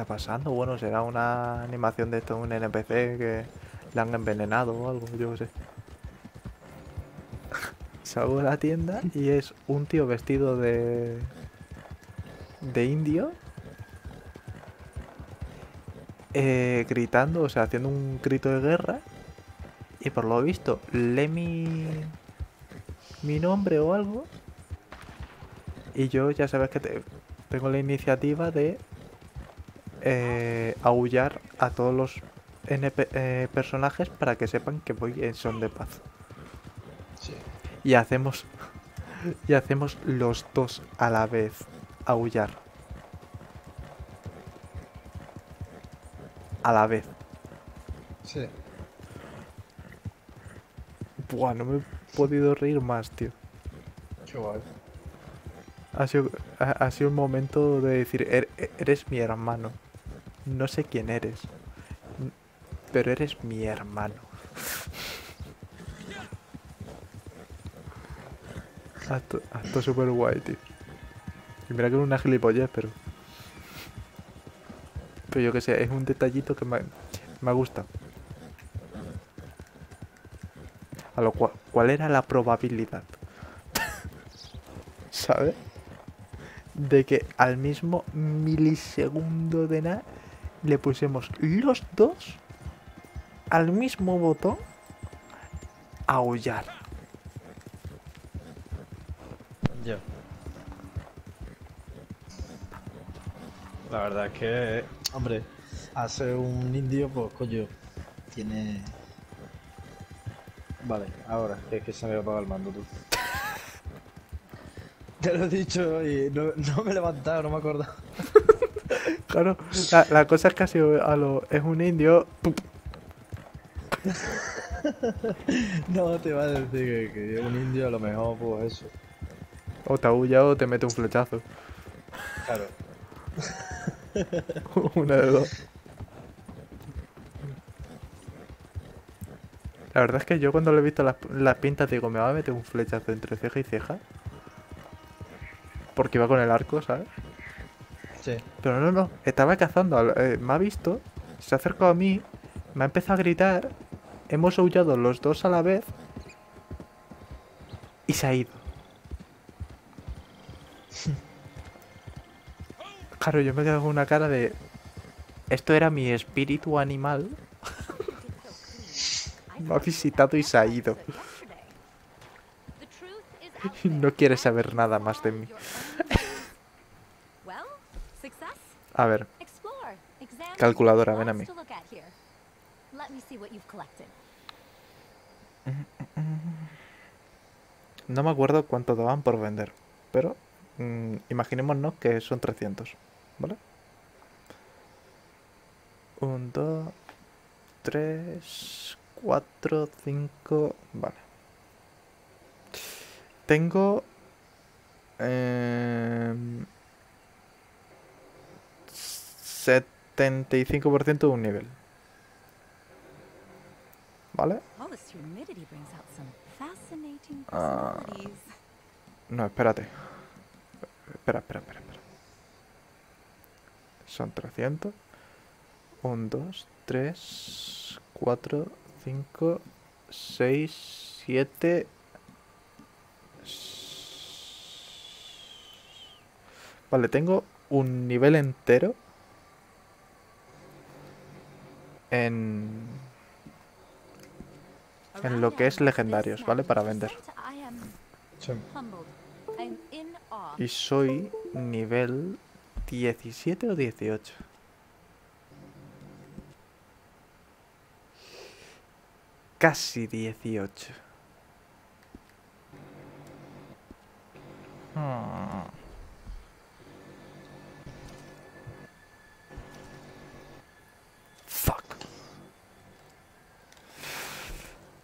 está pasando? Bueno, será una animación de esto, un NPC que le han envenenado o algo, yo qué sé. Salgo de la tienda y es un tío vestido de. de indio. eh, gritando, o sea, haciendo un grito de guerra. Y por lo visto, lee mi. mi nombre o algo. Y yo ya sabes que te- tengo la iniciativa de. Eh, aullar a todos los NP eh, personajes para que sepan que voy en son de paz.
Sí.
Y hacemos. Y hacemos los dos a la vez. Aullar. A la vez.
Sí.
Buah, no me he podido reír más, tío. Ha sido, ha, ha sido un momento de decir, "Er- eres mi hermano. No sé quién eres. Pero eres mi hermano. Acto, acto súper guay, tío. Y mira que es una gilipollez, pero... Pero yo que sé, es un detallito que me, me gusta. A lo cual, ¿cuál era la probabilidad? ¿Sabes? De que al mismo milisegundo de nada le pusiéramos los dos al mismo botón a aullar.
Ya. La verdad es que, hombre, hace un indio, pues coño, tiene. Vale, ahora, es que se me va a apagar el mando tú. Te lo he dicho y no, no me he levantado, no me he acordado.
Claro, la, la cosa es que ha sido a lo, es un indio. ¡pum!
No, te va a decir que, que un indio a lo mejor, pues eso.
O te aulla o te mete un flechazo.
Claro.
Una de dos. La verdad es que yo cuando le he visto las, las pintas digo, me va a meter un flechazo entre ceja y ceja. Porque iba con el arco, ¿sabes?
Sí.
Pero no, no, estaba cazando. eh, me ha visto, se ha acercado a mí, me ha empezado a gritar. Hemos aullado los dos a la vez. Y se ha ido. Claro, yo me quedo con una cara de... Esto era mi espíritu animal. Me ha visitado y se ha ido. No quiere saber nada más de mí. A ver. Calculadora, ven a mí. no me acuerdo cuánto daban por vender. Pero mm, imaginémonos que son 300. ¿Vale? 1, 2, 3, 4, 5... Vale. Tengo... em, 75% de un nivel. ¿Vale? Ah. No, espérate. Espera, espera, espera, espera. Son 300. 1, 2, 3, 4, 5, 6, 7. Vale, tengo un nivel entero en, en lo que es legendarios, ¿vale? Para vender.
Sí.
Y soy nivel 17 o 18. Casi 18. Hmm.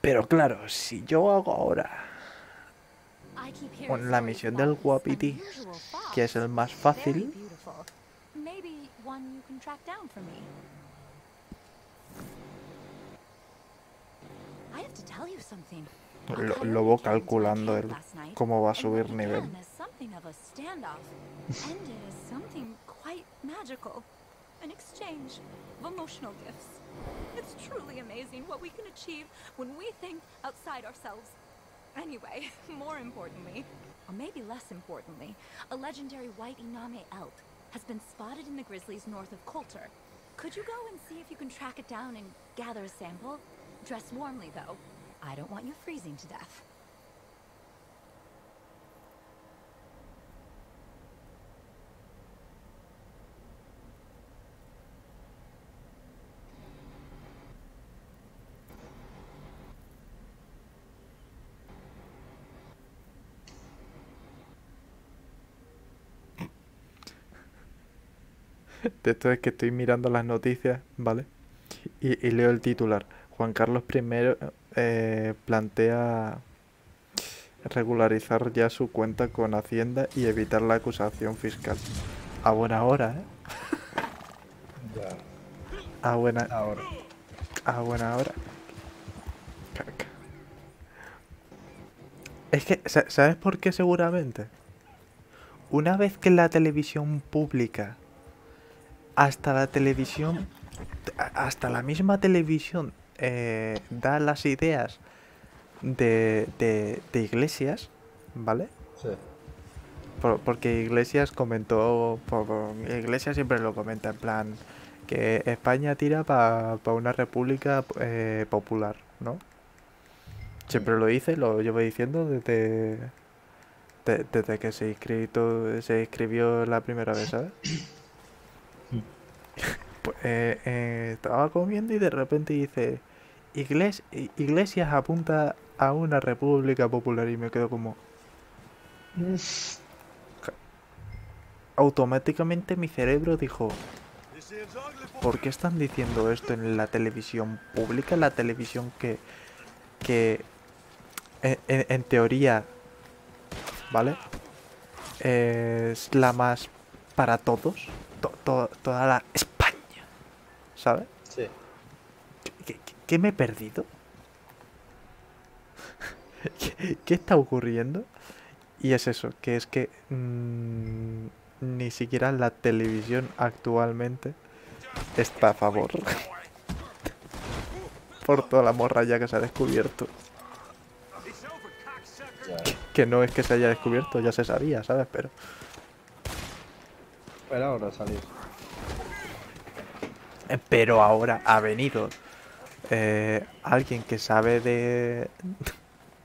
Pero claro, si yo hago ahora Con la misión del
fox.
que es el más fácil, Lo- Lobo calculando el cómo va a subir nivel.
It's truly amazing what we can achieve when we think outside ourselves. Anyway, more importantly, or maybe less importantly, a legendary white Iname elk has been spotted in the grizzlies north of Coulter. Could you go and see if you can track it down and gather a sample? Dress warmly, though. I don't want you freezing to death.
De esto es que estoy mirando las noticias, ¿vale? Y, y leo el titular. Juan Carlos I eh, plantea regularizar ya su cuenta con Hacienda y evitar la acusación fiscal. A buena hora, ¿eh?
Ya,
A buena,
ahora.
a buena hora. Caca. Es que, sa- ¿sabes por qué seguramente? Una vez que la televisión pública, hasta la televisión, hasta la misma televisión eh, da las ideas de, de, de Iglesias, ¿vale?
Sí.
Por- porque Iglesias comentó, por- Iglesias siempre lo comenta en plan que España tira para una república eh, popular, ¿no? Siempre lo dice, lo llevo diciendo desde, de- desde que se inscrito, se inscribió la primera vez, ¿sabes? Eh, eh, estaba comiendo y de repente dice "Igles- Iglesias apunta a una república popular y me quedo como automáticamente mi cerebro dijo, ¿por qué están diciendo esto en la televisión pública? La televisión que, que en, en- en teoría, ¿vale? Es la más para todos, to- to- toda la España, ¿sabes?
Sí.
¿Qué, qué- qué me he perdido? ¿Qué, qué está ocurriendo? Y es eso, que es que mm, ni siquiera la televisión actualmente está a favor. Por toda la morralla que se ha descubierto. Que no es que se haya descubierto, ya se sabía, ¿sabes? Pero
Pero ahora salir.
Pero ahora ha venido eh, alguien que sabe de,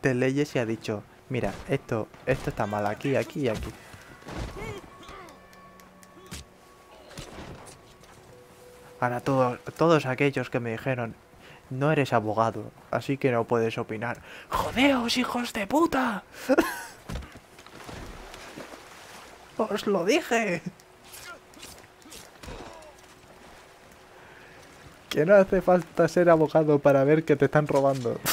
de leyes y ha dicho, mira, esto, esto está mal aquí, aquí y aquí. Ahora todos, todos aquellos que me dijeron, no eres abogado, así que no puedes opinar. ¡Jodeos, hijos de puta! ¡Os lo dije! Que no hace falta ser abogado para ver que te están robando.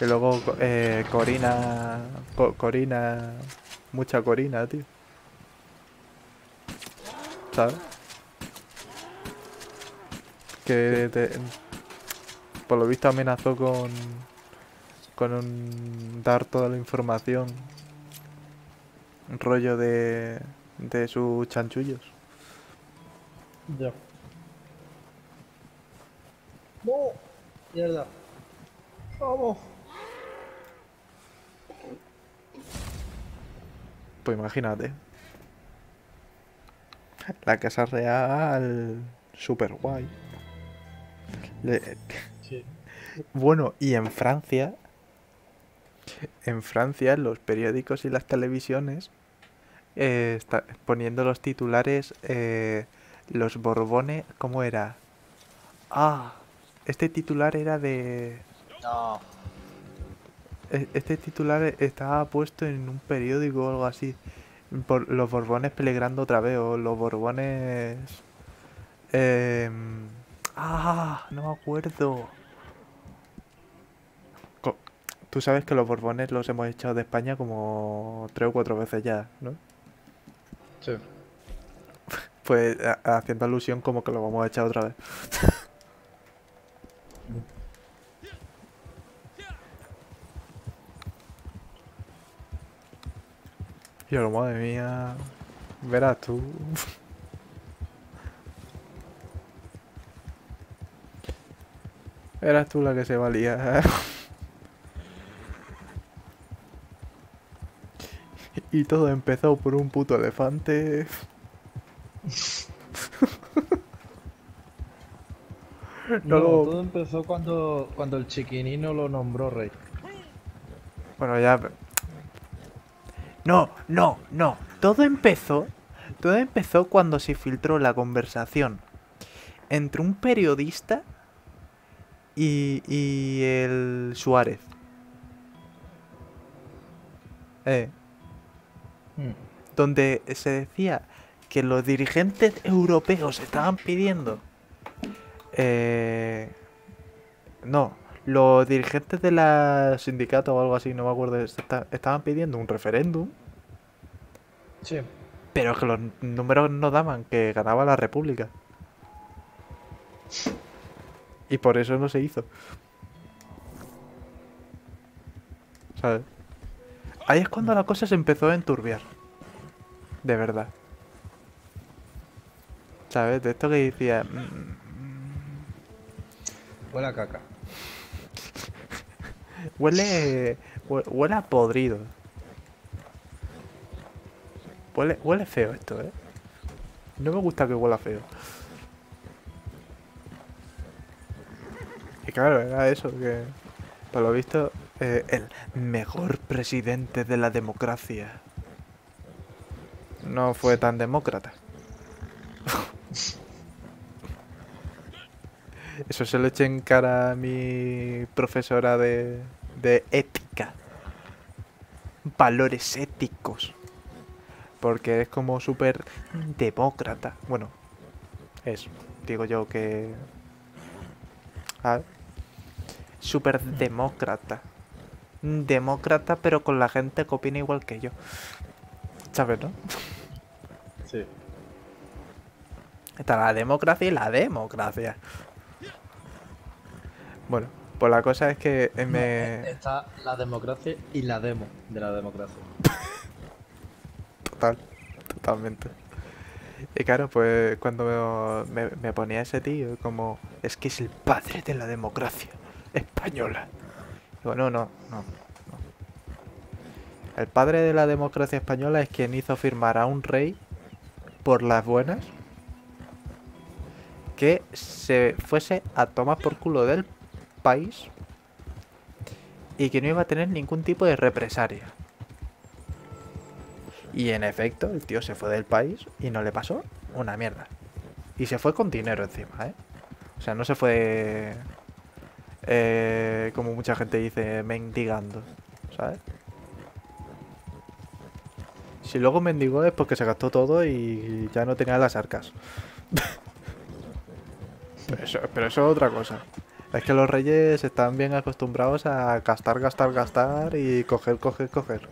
y luego eh, Corina... Co- Corina... Mucha Corina, tío. ¿Sabes? Que te- por lo visto amenazó con... Con un... Dar toda la información. Un rollo de... De sus chanchullos.
Ya. ¡No! Mierda. Vamos.
Pues imagínate. La casa real. Super guay. Le-
Sí.
Bueno, y en Francia. En Francia, los periódicos y las televisiones. Eh, está poniendo los titulares. eh, los Borbones. ¿Cómo era? Ah, este titular era de.
No.
E- Este titular estaba puesto en un periódico o algo así. Por los Borbones peligrando otra vez, o los Borbones. em, ah, no me acuerdo. Tú sabes que los Borbones los hemos echado de España como tres o cuatro veces ya, ¿no?
Sí.
Pues haciendo alusión como que lo vamos a echar otra vez. Yo, madre mía, verás tú. Eras tú la que se valía. Y todo empezó por un puto elefante.
No, todo empezó cuando, cuando el chiquinino lo nombró rey.
Bueno, ya. No, no, no. Todo empezó. Todo empezó cuando se filtró la conversación entre un periodista y, y el Suárez. Eh. Donde se decía que los dirigentes europeos estaban pidiendo. Eh, no, los dirigentes de la sindicato o algo así, no me acuerdo, esta- estaban pidiendo un referéndum,
Sí.
pero que los números no daban, que ganaba la República. Y por eso no se hizo. ¿Sabes? Ahí es cuando la cosa se empezó a enturbiar. De verdad. ¿Sabes? De esto que decía... "Mm,
Huele a caca.
Huele. hue- Huele a podrido. Huele, huele feo esto, ¿eh? No me gusta que huela feo. Y claro, era eso, que. Por lo visto, eh, el mejor presidente de la democracia. No fue tan demócrata. Eso se lo eché en cara a mi profesora de, de ética. Valores éticos. Porque es como súper demócrata. Bueno, es, digo yo que... ¿sabes? Súper demócrata. Demócrata, pero con la gente que opina igual que yo. ¿Sabes, no?
Sí.
Está la democracia y la democracia. Bueno, pues la cosa es que eh, me...
Está la democracia y la demo de la democracia.
Total, totalmente. Y claro, pues cuando me, me ponía ese tío, como, es que es el padre de la democracia española. No, no, no, no. El padre de la democracia española es quien hizo firmar a un rey por las buenas que se fuese a tomar por culo del país y que no iba a tener ningún tipo de represalia. Y en efecto, el tío se fue del país y no le pasó una mierda. Y se fue con dinero encima, ¿eh? O sea, no se fue eh, como mucha gente dice, mendigando, ¿sabes? Si luego mendigó es porque se gastó todo y ya no tenía las arcas. pero, eso, pero eso es otra cosa. Es que los reyes están bien acostumbrados a gastar, gastar, gastar y coger, coger, coger.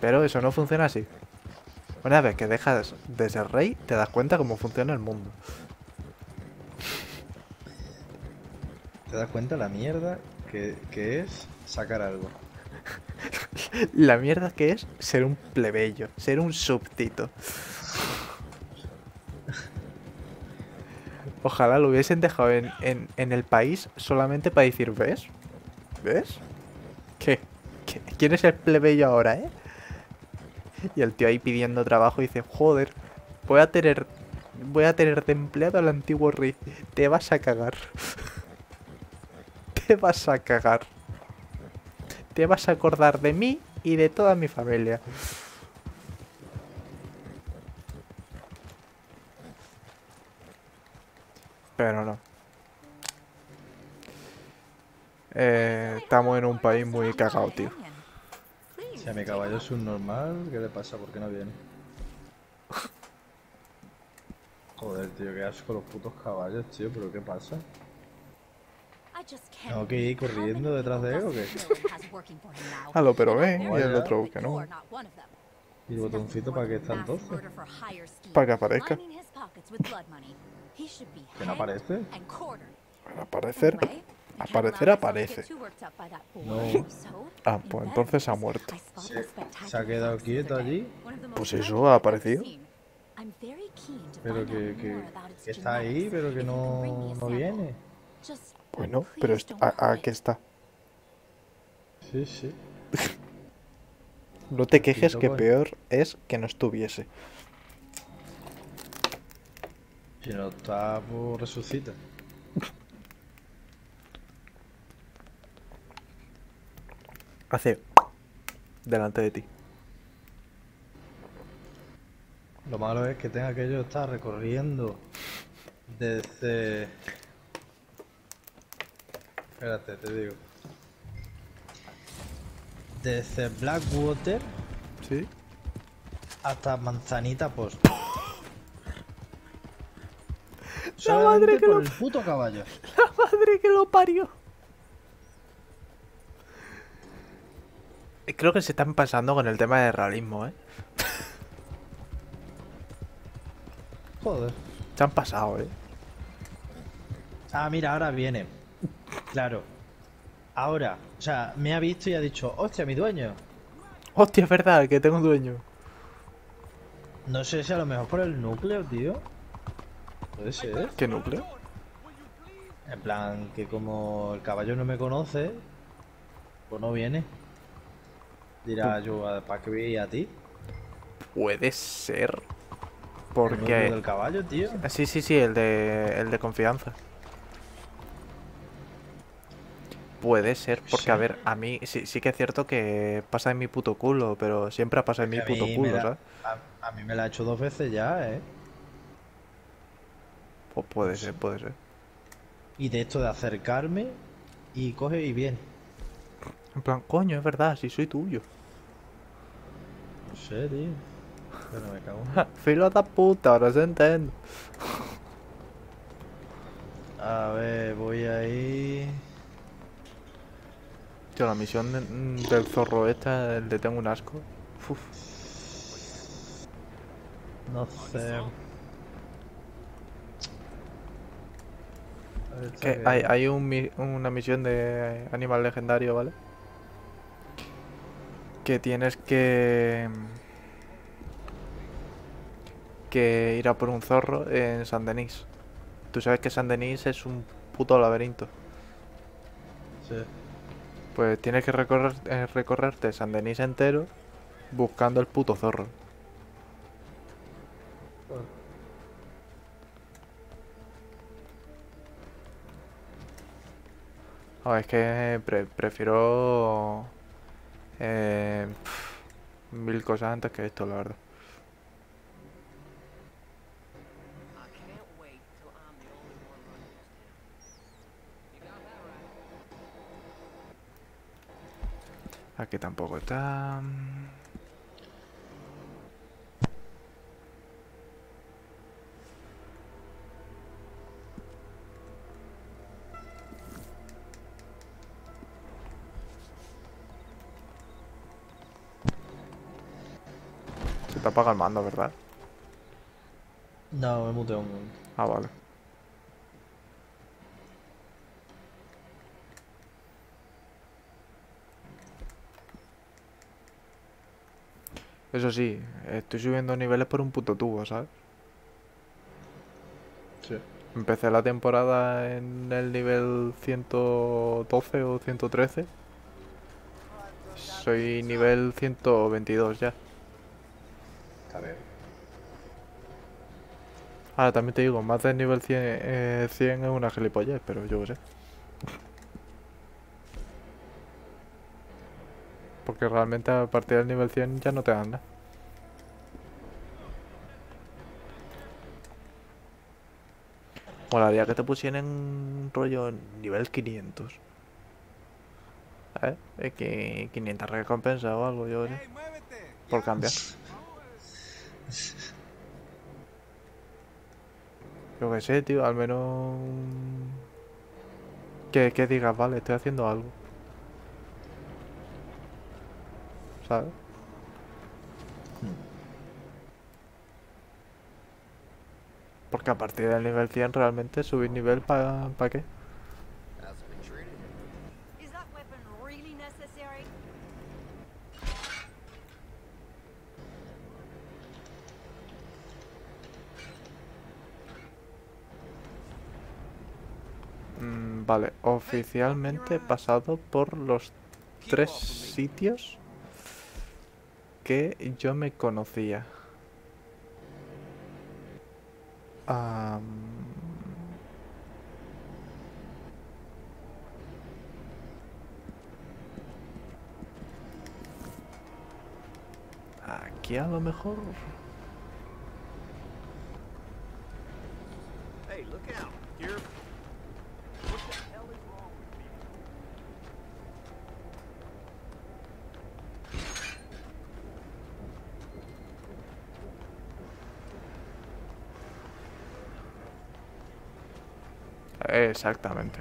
Pero eso no funciona así. Una vez que dejas de ser rey, te das cuenta cómo funciona el mundo.
¿Te das cuenta la mierda que, que es sacar algo?
La mierda que es ser un plebeyo, ser un súbdito. Ojalá lo hubiesen dejado en, en- en el país solamente para decir, ¿ves? ¿Ves? ¿Qué? ¿Qué? ¿Quién es el plebeyo ahora, eh? Y el tío ahí pidiendo trabajo dice, joder, voy a tener... Voy a tener de empleado al antiguo rey. Te vas a cagar. Te vas a cagar. Te vas a acordar de mí y de toda mi familia. Pero no. Eh, estamos en un país muy cagado, tío.
Si a mi caballo es un normal, ¿qué le pasa? ¿Por qué no viene? Joder, tío, qué asco los putos caballos, tío, pero ¿qué pasa?
¿Tengo
que ir corriendo detrás de él o qué?
Halo, pero ven, y el otro que no.
¿Y el botoncito para qué está entonces?
Para que aparezca.
¿Que no aparece?
Al aparecer, aparecer aparece.
No.
Ah, pues entonces ha muerto.
Se, se ha quedado quieto allí,
Pues eso ha aparecido.
pero que, que, que está ahí, pero que no, no viene.
Bueno, pero est- a- aquí está.
Sí, sí.
No te quejes que peor es que no estuviese.
Si no está, pues resucita.
Hace delante de ti.
Lo malo es que tenga que yo estar recorriendo desde... Espérate, te digo. Desde Blackwater
¿Sí?
hasta Manzanita Post.
madre
Solamente
que
por
lo-
el puto caballo.
La madre que lo parió. Creo que se están pasando con el tema de realismo, ¿eh?
Joder.
Se han pasado, ¿eh?
Ah, mira, ahora viene. Claro. Ahora, o sea, me ha visto y ha dicho, hostia, mi dueño.
Hostia, es verdad, que tengo un dueño.
No sé si a lo mejor por el núcleo, tío. Puede ser.
¿Qué núcleo?
En plan, que como el caballo no me conoce, pues no viene. Dirá yo, ¿para qué voy a ti?
Puede ser.
El
Porque...
del caballo, tío.
Sí, sí, sí, el de, el de confianza. Puede ser, porque a ver, a mí sí, sí que es cierto que pasa en mi puto culo, pero siempre ha pasado en mi puto culo,
la-
¿sabes?
A, a mí me la ha hecho dos veces ya, ¿eh?
Pues puede ser, puede ser.
Y de esto de acercarme y coge y viene.
En plan, coño, es verdad, si soy tuyo.
No sé, tío. Pero me cago en...
Filo de puta, ahora se entiende.
A ver, voy ahí.
Tío, la misión de- mm, del zorro esta, el de tengo un asco. Uf,
No sé.
Que hay, hay un mi- una misión de animal legendario, ¿vale? Que tienes que... Que ir a por un zorro en San Denis. Tú sabes que San Denis es un puto laberinto.
Sí.
Pues tienes que recorrer, eh, recorrerte San Denis entero buscando el puto zorro. Ah, es que pre- prefiero eh, mil cosas antes que esto, la verdad. Aquí tampoco está. Se te apaga el mando, ¿verdad?
No, me muteo un momento.
Ah, vale. Eso sí, estoy subiendo niveles por un puto tubo, ¿sabes?
Sí.
Empecé la temporada en el nivel 112 o 113. Soy nivel 122 ya.
Está bien.
Ahora también te digo, más del nivel 100, eh, 100 es una gilipollez, pero yo qué sé. Porque realmente a partir del nivel 100 ya no te dan nada. Molaría que te pusieran rollo nivel 500. ¿Sabes? Es que 500 recompensas o algo, yo sé. Por cambiar. Yo qué sé, tío, al menos... Que, que digas, vale, estoy haciendo algo. ¿Sabes? Porque a partir del nivel 100 realmente subir nivel para ¿para qué? Mm, vale, oficialmente he pasado por los tres sitios que yo me conocía. Aquí a lo mejor...
Hey, look out.
Exactamente.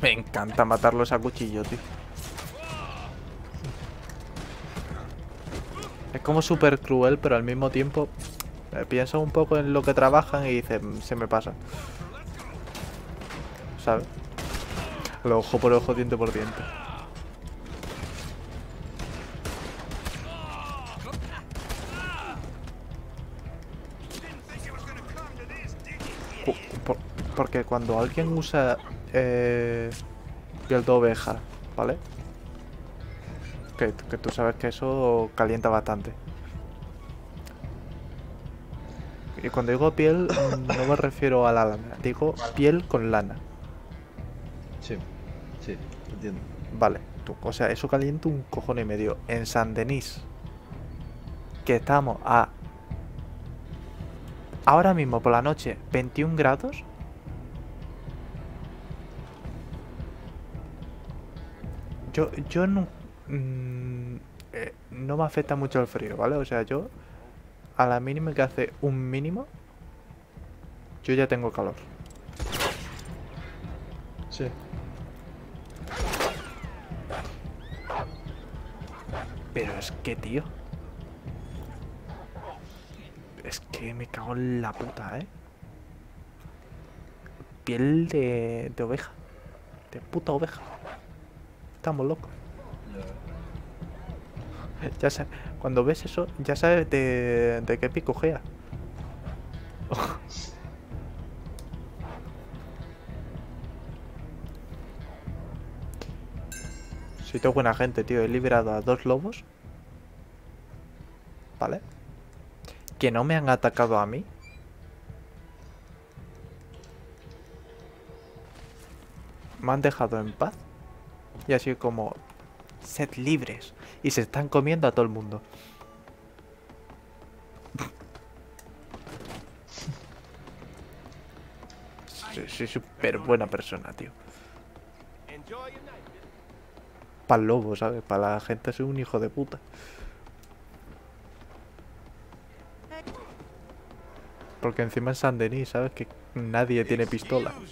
Me encanta matarlos a cuchillo, tío. Es como súper cruel, pero al mismo tiempo eh, piensa un poco en lo que trabajan y dice, "Mm, se me pasa. ¿Sabes? Lo ojo por ojo, diente por diente. Por- porque cuando alguien usa eh, piel de oveja, ¿vale? Que, que tú sabes que eso calienta bastante. Y cuando digo piel, mm, no me refiero a la lana, digo piel con lana.
Sí, entiendo.
Vale, tú- o sea, eso calienta un cojón y medio. En San Denis, que estamos a. Ahora mismo por la noche, 21 grados. Yo, yo no. mm, eh, no me afecta mucho el frío, ¿vale? O sea, yo. A la mínima que hace un mínimo. Yo ya tengo calor.
Sí.
Pero es que, tío. Es que me cago en la puta, ¿eh? Piel de, de oveja. De puta oveja. Estamos locos. Ya sa- Cuando ves eso, ya sabes de, de qué picojea. Soy todo buena gente, tío. He liberado a dos lobos. ¿Vale? Que no me han atacado a mí. Me han dejado en paz. Y así como... Sed libres. Y se están comiendo a todo el mundo. Soy- Soy súper buena persona, tío. Para el lobo, ¿sabes? Para la gente soy un hijo de puta. Porque encima en San Denis, ¿sabes? Que nadie tiene pistola.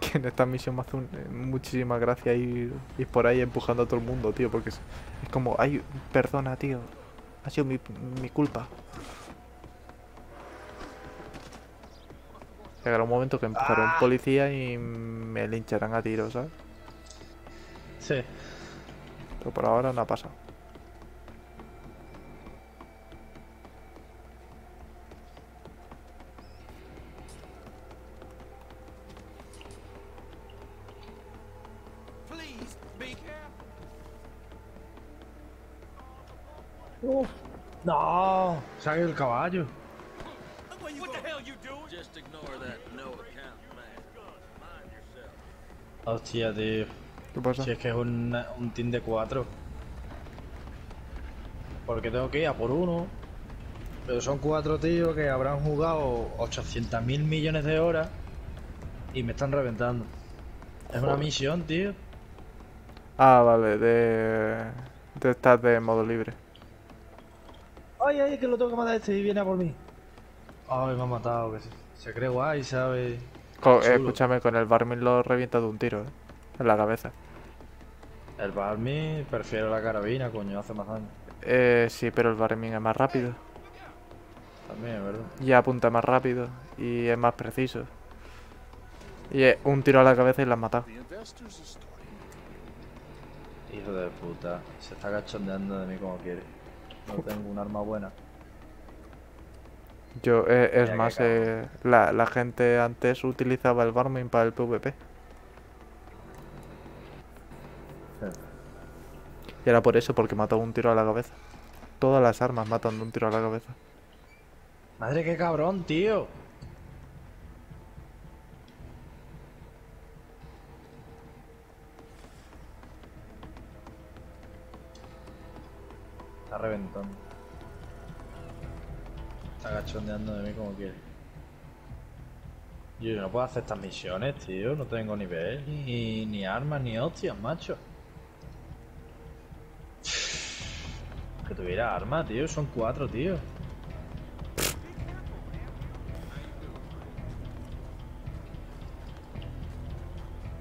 Que en esta misión me hace un- eh, muchísima gracia ir, ir por ahí empujando a todo el mundo, tío. Porque es, es como, ay, perdona, tío. Ha sido mi, mi culpa. Llegará un momento que empujaré a un policía y me lincharán a tiros, ¿sabes?
Sí.
Pero por ahora no ha pasado.
Please be careful.
Uf. No, saque el caballo.
Hostia, tío.
¿Qué pasa?
Si es que es un, un team de cuatro. Porque tengo que ir a por uno. Pero son cuatro tíos que habrán jugado 800 mil millones de horas. Y me están reventando. Es una misión, tío.
Ah, vale, de... De estar de modo libre.
Ay, ay, que lo tengo que matar a este y viene a por mí. Ay, me ha matado, que se, se cree guay, ¿sabes?
Co- eh,
Chulo.
escúchame, con el Barmin lo revienta de un tiro, ¿eh? En la cabeza.
El Barmy prefiero la carabina, coño, hace más daño.
Eh, sí, pero el Barmin es más rápido.
También, es verdad.
Y apunta más rápido. Y es más preciso. Y es un tiro a la cabeza y la has matado.
Hijo de puta, se está cachondeando de mí como quiere. No tengo un arma buena.
Yo, eh, es más, eh, la, la gente antes utilizaba el Barmin para el PvP. Y era por eso, porque mató un tiro a la cabeza. Todas las armas matan de un tiro a la cabeza.
Madre, qué cabrón, tío. Está reventando. Está cachondeando de mí como quiere. Yo no puedo hacer estas misiones, tío. No tengo nivel, ni, ni armas, ni hostias, macho. Que tuviera armas, tío. Son cuatro, tío.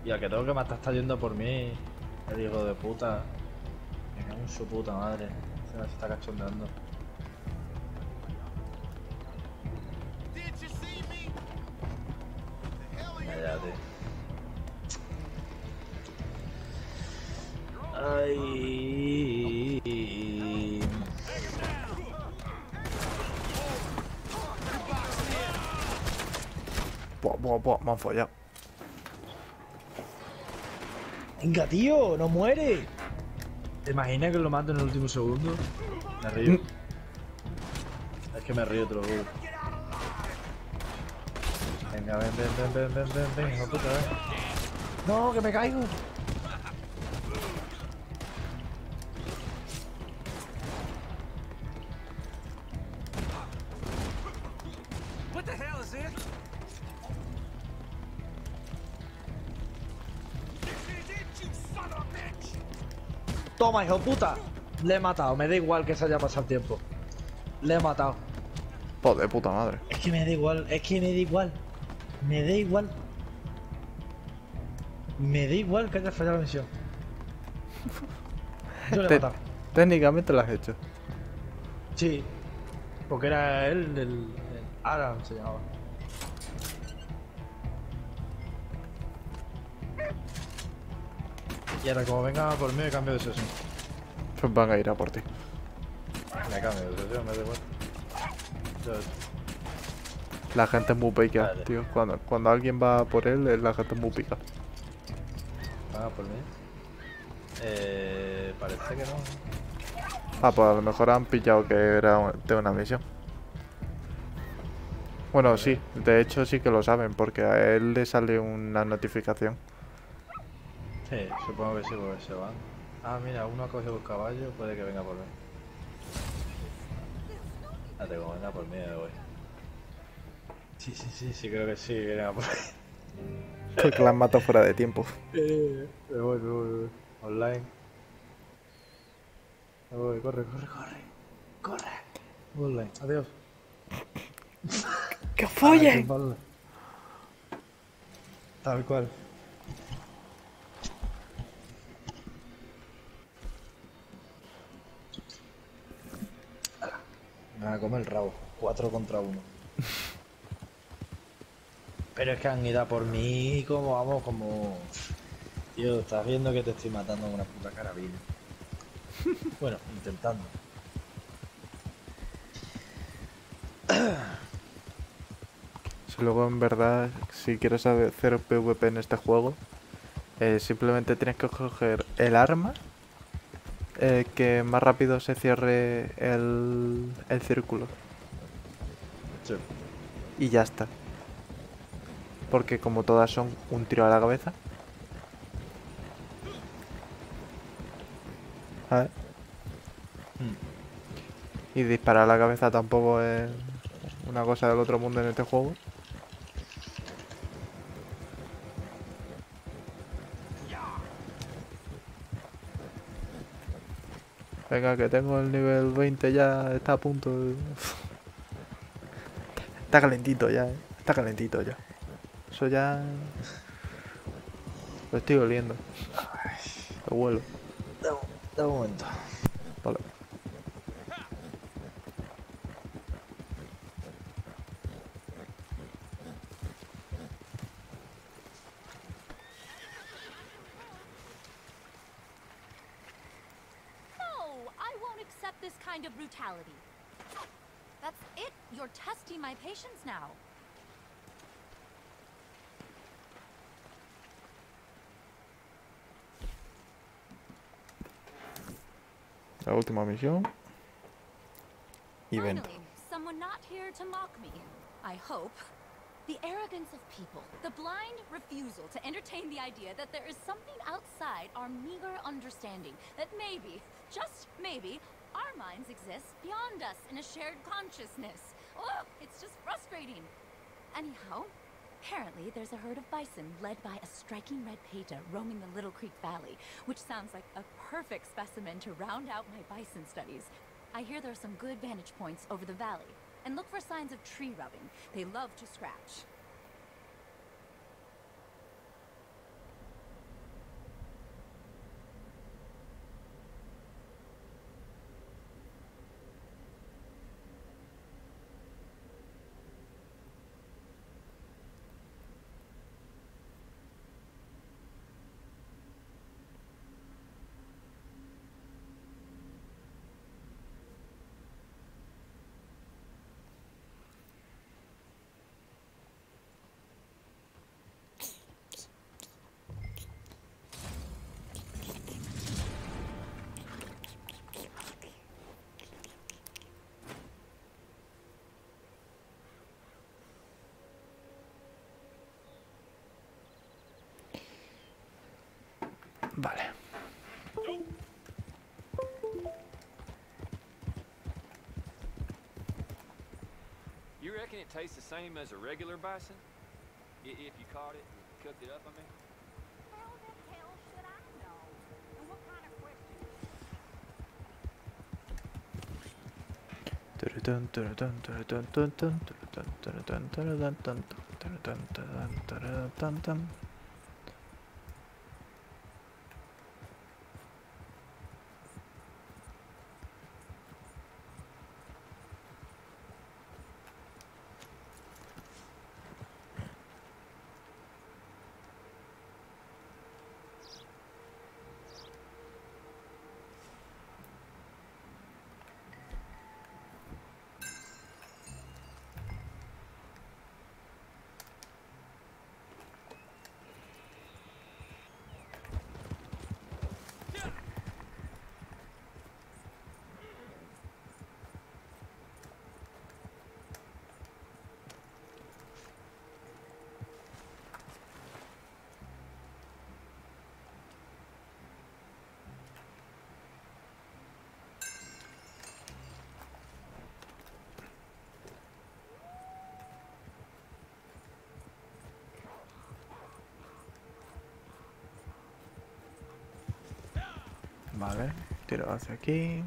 Y al que tengo que matar está yendo por mí. El hijo de puta. Me cago en su puta madre. Se me está cachondeando. Ya, tío. Ay.
Buah, buah, buah, me han follado.
Venga, tío, no muere. ¿Te imaginas que lo mato en el último segundo? Me río. es que me río, te lo juro. Venga, ven, ven, ven, ven, ven, ven, ven, hijo de puta, ven. No, que me caigo. Toma, hijo de puta. Le he matado, me da igual que se haya pasado el tiempo. Le he matado.
Joder, de puta madre.
Es que me da igual, es que me da igual. Me da igual. Me da igual que haya fallado la misión. Yo le he matado.
Técnicamente lo has hecho.
Sí. Porque era él el, el- Aram se llamaba. Y ahora como venga por mí cambio de sesión.
Pues van a ir a por ti.
Me cambio de sesión, me da igual.
La gente es muy pica,
Vale.
tío. Cuando, cuando alguien va por él, la gente es muy pica.
Ah, por mí. Eh, parece que no.
Ah, pues a lo mejor han pillado que era de una misión. Bueno, sí, de hecho sí que lo saben, porque a él le sale una notificación.
Sí, supongo que sí, porque se van. Ah, mira, uno ha cogido un caballo, puede que venga por mí. Espérate, como venga por mí, me voy. Sí, sí, sí, sí, creo que sí, que venga por mí.
Que la han matado fuera de tiempo.
Eh, me voy, me voy, me voy. Online. Me voy, corre, corre, corre. Corre. Online, adiós.
¡Que
follen! Tal cual. Me va a comer el rabo. 4 contra 1. Pero es que han ido a por mí como vamos, como... Tío, estás viendo que te estoy matando con una puta carabina. bueno, intentando.
Si luego en verdad, si quieres hacer PvP en este juego, eh, simplemente tienes que coger el arma eh, que más rápido se cierre el, el círculo.
Sí.
Y ya está. Porque como todas son un tiro a la cabeza. A ver. Y disparar a la cabeza tampoco es una cosa del otro mundo en este juego. Venga, que tengo el nivel 20 ya, está a punto. de- Está calentito ya, eh. Está calentito ya. Eso ya... Lo estoy oliendo. Lo huelo.
Dame, dame un momento.
Última misión. Y venta.
Finally, someone not here to mock me. I hope. The arrogance of people, the blind refusal to entertain the idea that there is something outside our meager understanding, that maybe, just maybe, our minds exist beyond us in a shared consciousness. Oh, it's just frustrating. Anyhow, apparently there's a herd of bison led by a striking red peta roaming the Little Creek Valley, which sounds like a perfect specimen to round out my bison studies. I hear there are some good vantage points over the valley, and look for signs of tree rubbing. They love to scratch.
Vale.
You reckon it tastes the same as a regular bison? If you caught it and cooked it up, I mean?
Hacia aquí.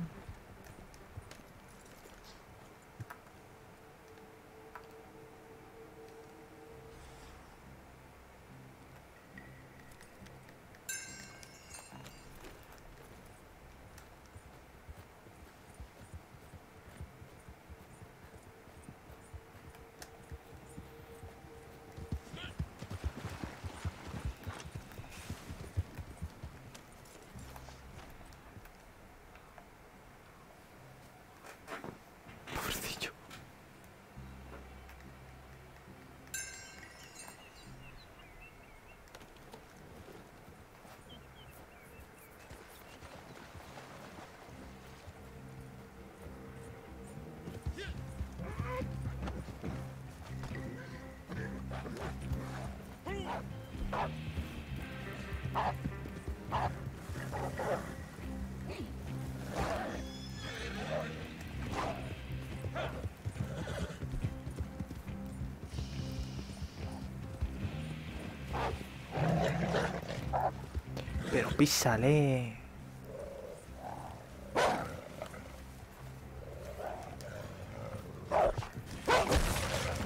Písale.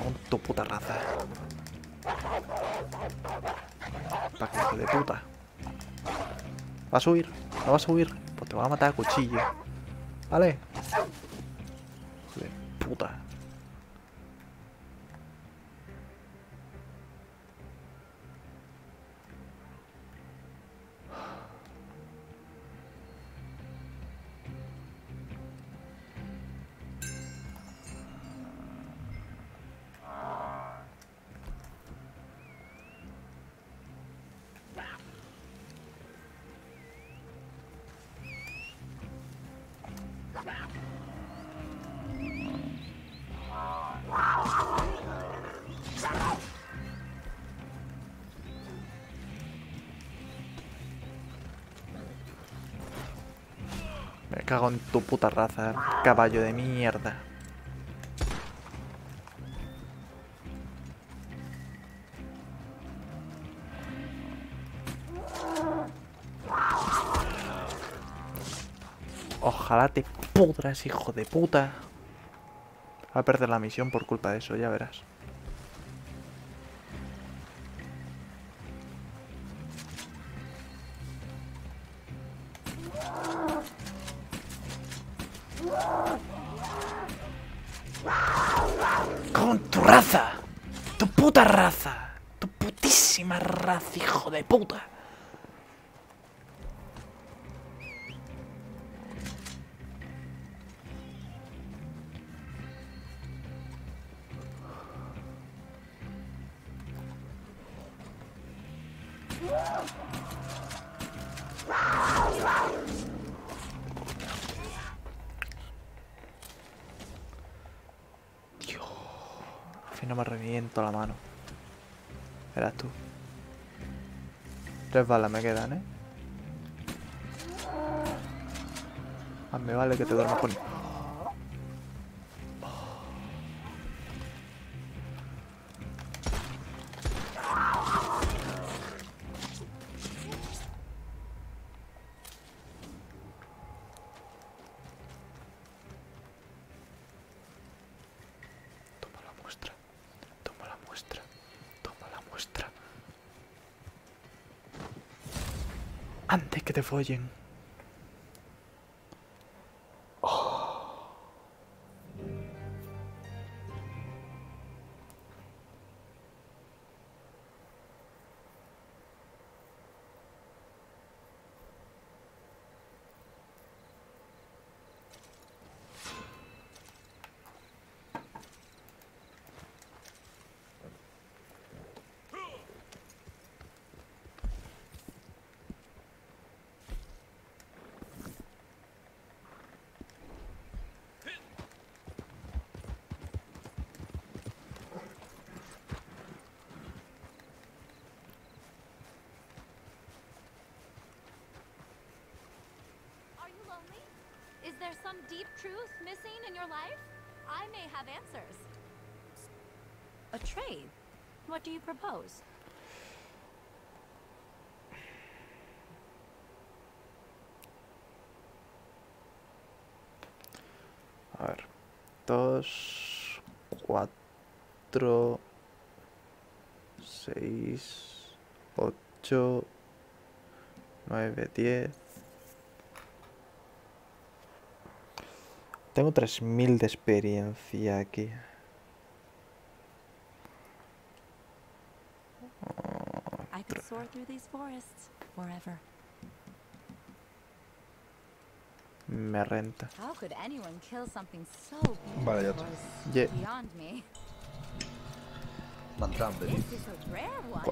Con tu puta raza. Paquete de puta. ¿Vas a huir? ¿No vas a huir? Pues te voy a matar a cuchillo. ¿Vale? Cago en tu puta raza, caballo de mierda. Ojalá te pudras, hijo de puta. Va a perder la misión por culpa de eso, ya verás. Tres balas me quedan, ¿eh? Más me vale que te duermas con... follen.
may have answers.
A trade? What do you propose?
A ver. Dos, cuatro, seis, ocho, nueve, diez. Tengo 3000 de experiencia aquí.
I could soar through these forests forever.
Me renta.
How could anyone kill something so
Vale, ya
beyond me.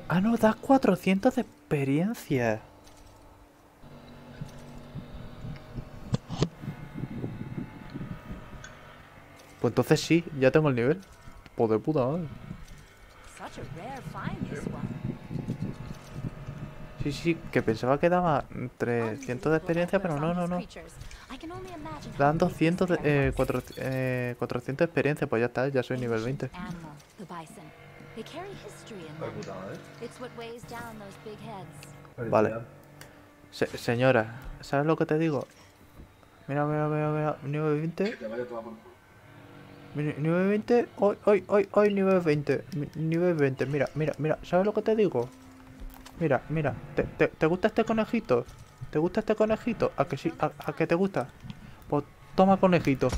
Ah, no, da 400 de experiencia. Pues entonces sí, ya tengo el nivel. Pues de puta madre. Sí, sí, que pensaba que daba 300 de experiencia, pero no, no, no. Dan 200 de, eh, 4, eh, 400 de experiencia, pues ya está, ya soy nivel 20.
Animal, the bison. They carry history in
De
them.
puta madre.
It's what weighs down those big heads.
Vale. Se- señora, ¿sabes lo que te digo? Mira, mira, mira, mira, nivel 20. Nivel 20, hoy, hoy, hoy, hoy, nivel 20. mi- Nivel 20, mira, mira, mira, ¿sabes lo que te digo? Mira, mira, ¿te, te, te gusta este conejito? ¿Te gusta este conejito? ¿A que sí? ¿A, a que te gusta? Pues toma conejito.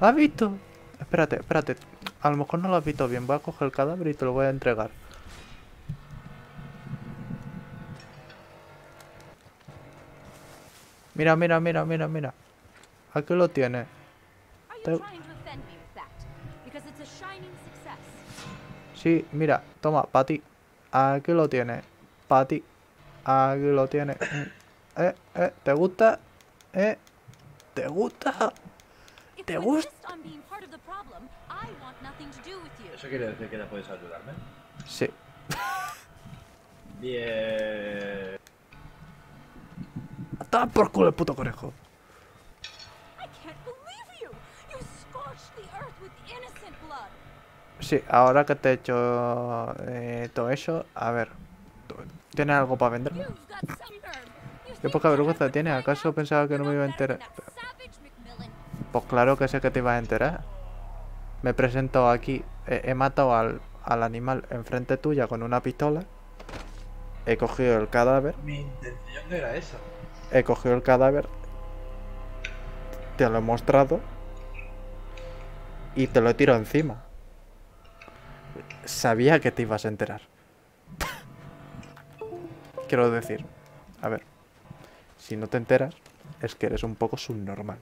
¿Has visto? Espérate, espérate. A lo mejor no lo has visto bien. Voy a coger el cadáver y te lo voy a entregar. Mira, mira, mira, mira, mira. Aquí lo tienes.
Are you
Te-
trying to offend me with that? Because it's a shining success.
Sí, mira, toma, para ti. Aquí lo tienes. Para ti. Aquí lo tienes. Eh, eh, ¿te gusta? ¿Eh? ¿Te gusta? ¿Te gusta?
¿Eso quiere decir que ya puedes ayudarme?
Sí.
Bien.
Toma por culo el puto conejo. Sí, ahora que te he hecho eh, todo eso, a ver. ¿tú- ¿Tienes algo para venderme? Qué poca vergüenza tienes, ¿acaso pensaba que no me iba a enterar? Pues claro que sé que te ibas a enterar. Me he presentado aquí, he, he matado al, al animal enfrente tuya con una pistola. He cogido el cadáver,
Mi intención no era esa.
he cogido el cadáver, te lo he mostrado y te lo he tirado encima. Sabía que te ibas a enterar. Quiero decir, a ver, si no te enteras, es que eres un poco subnormal.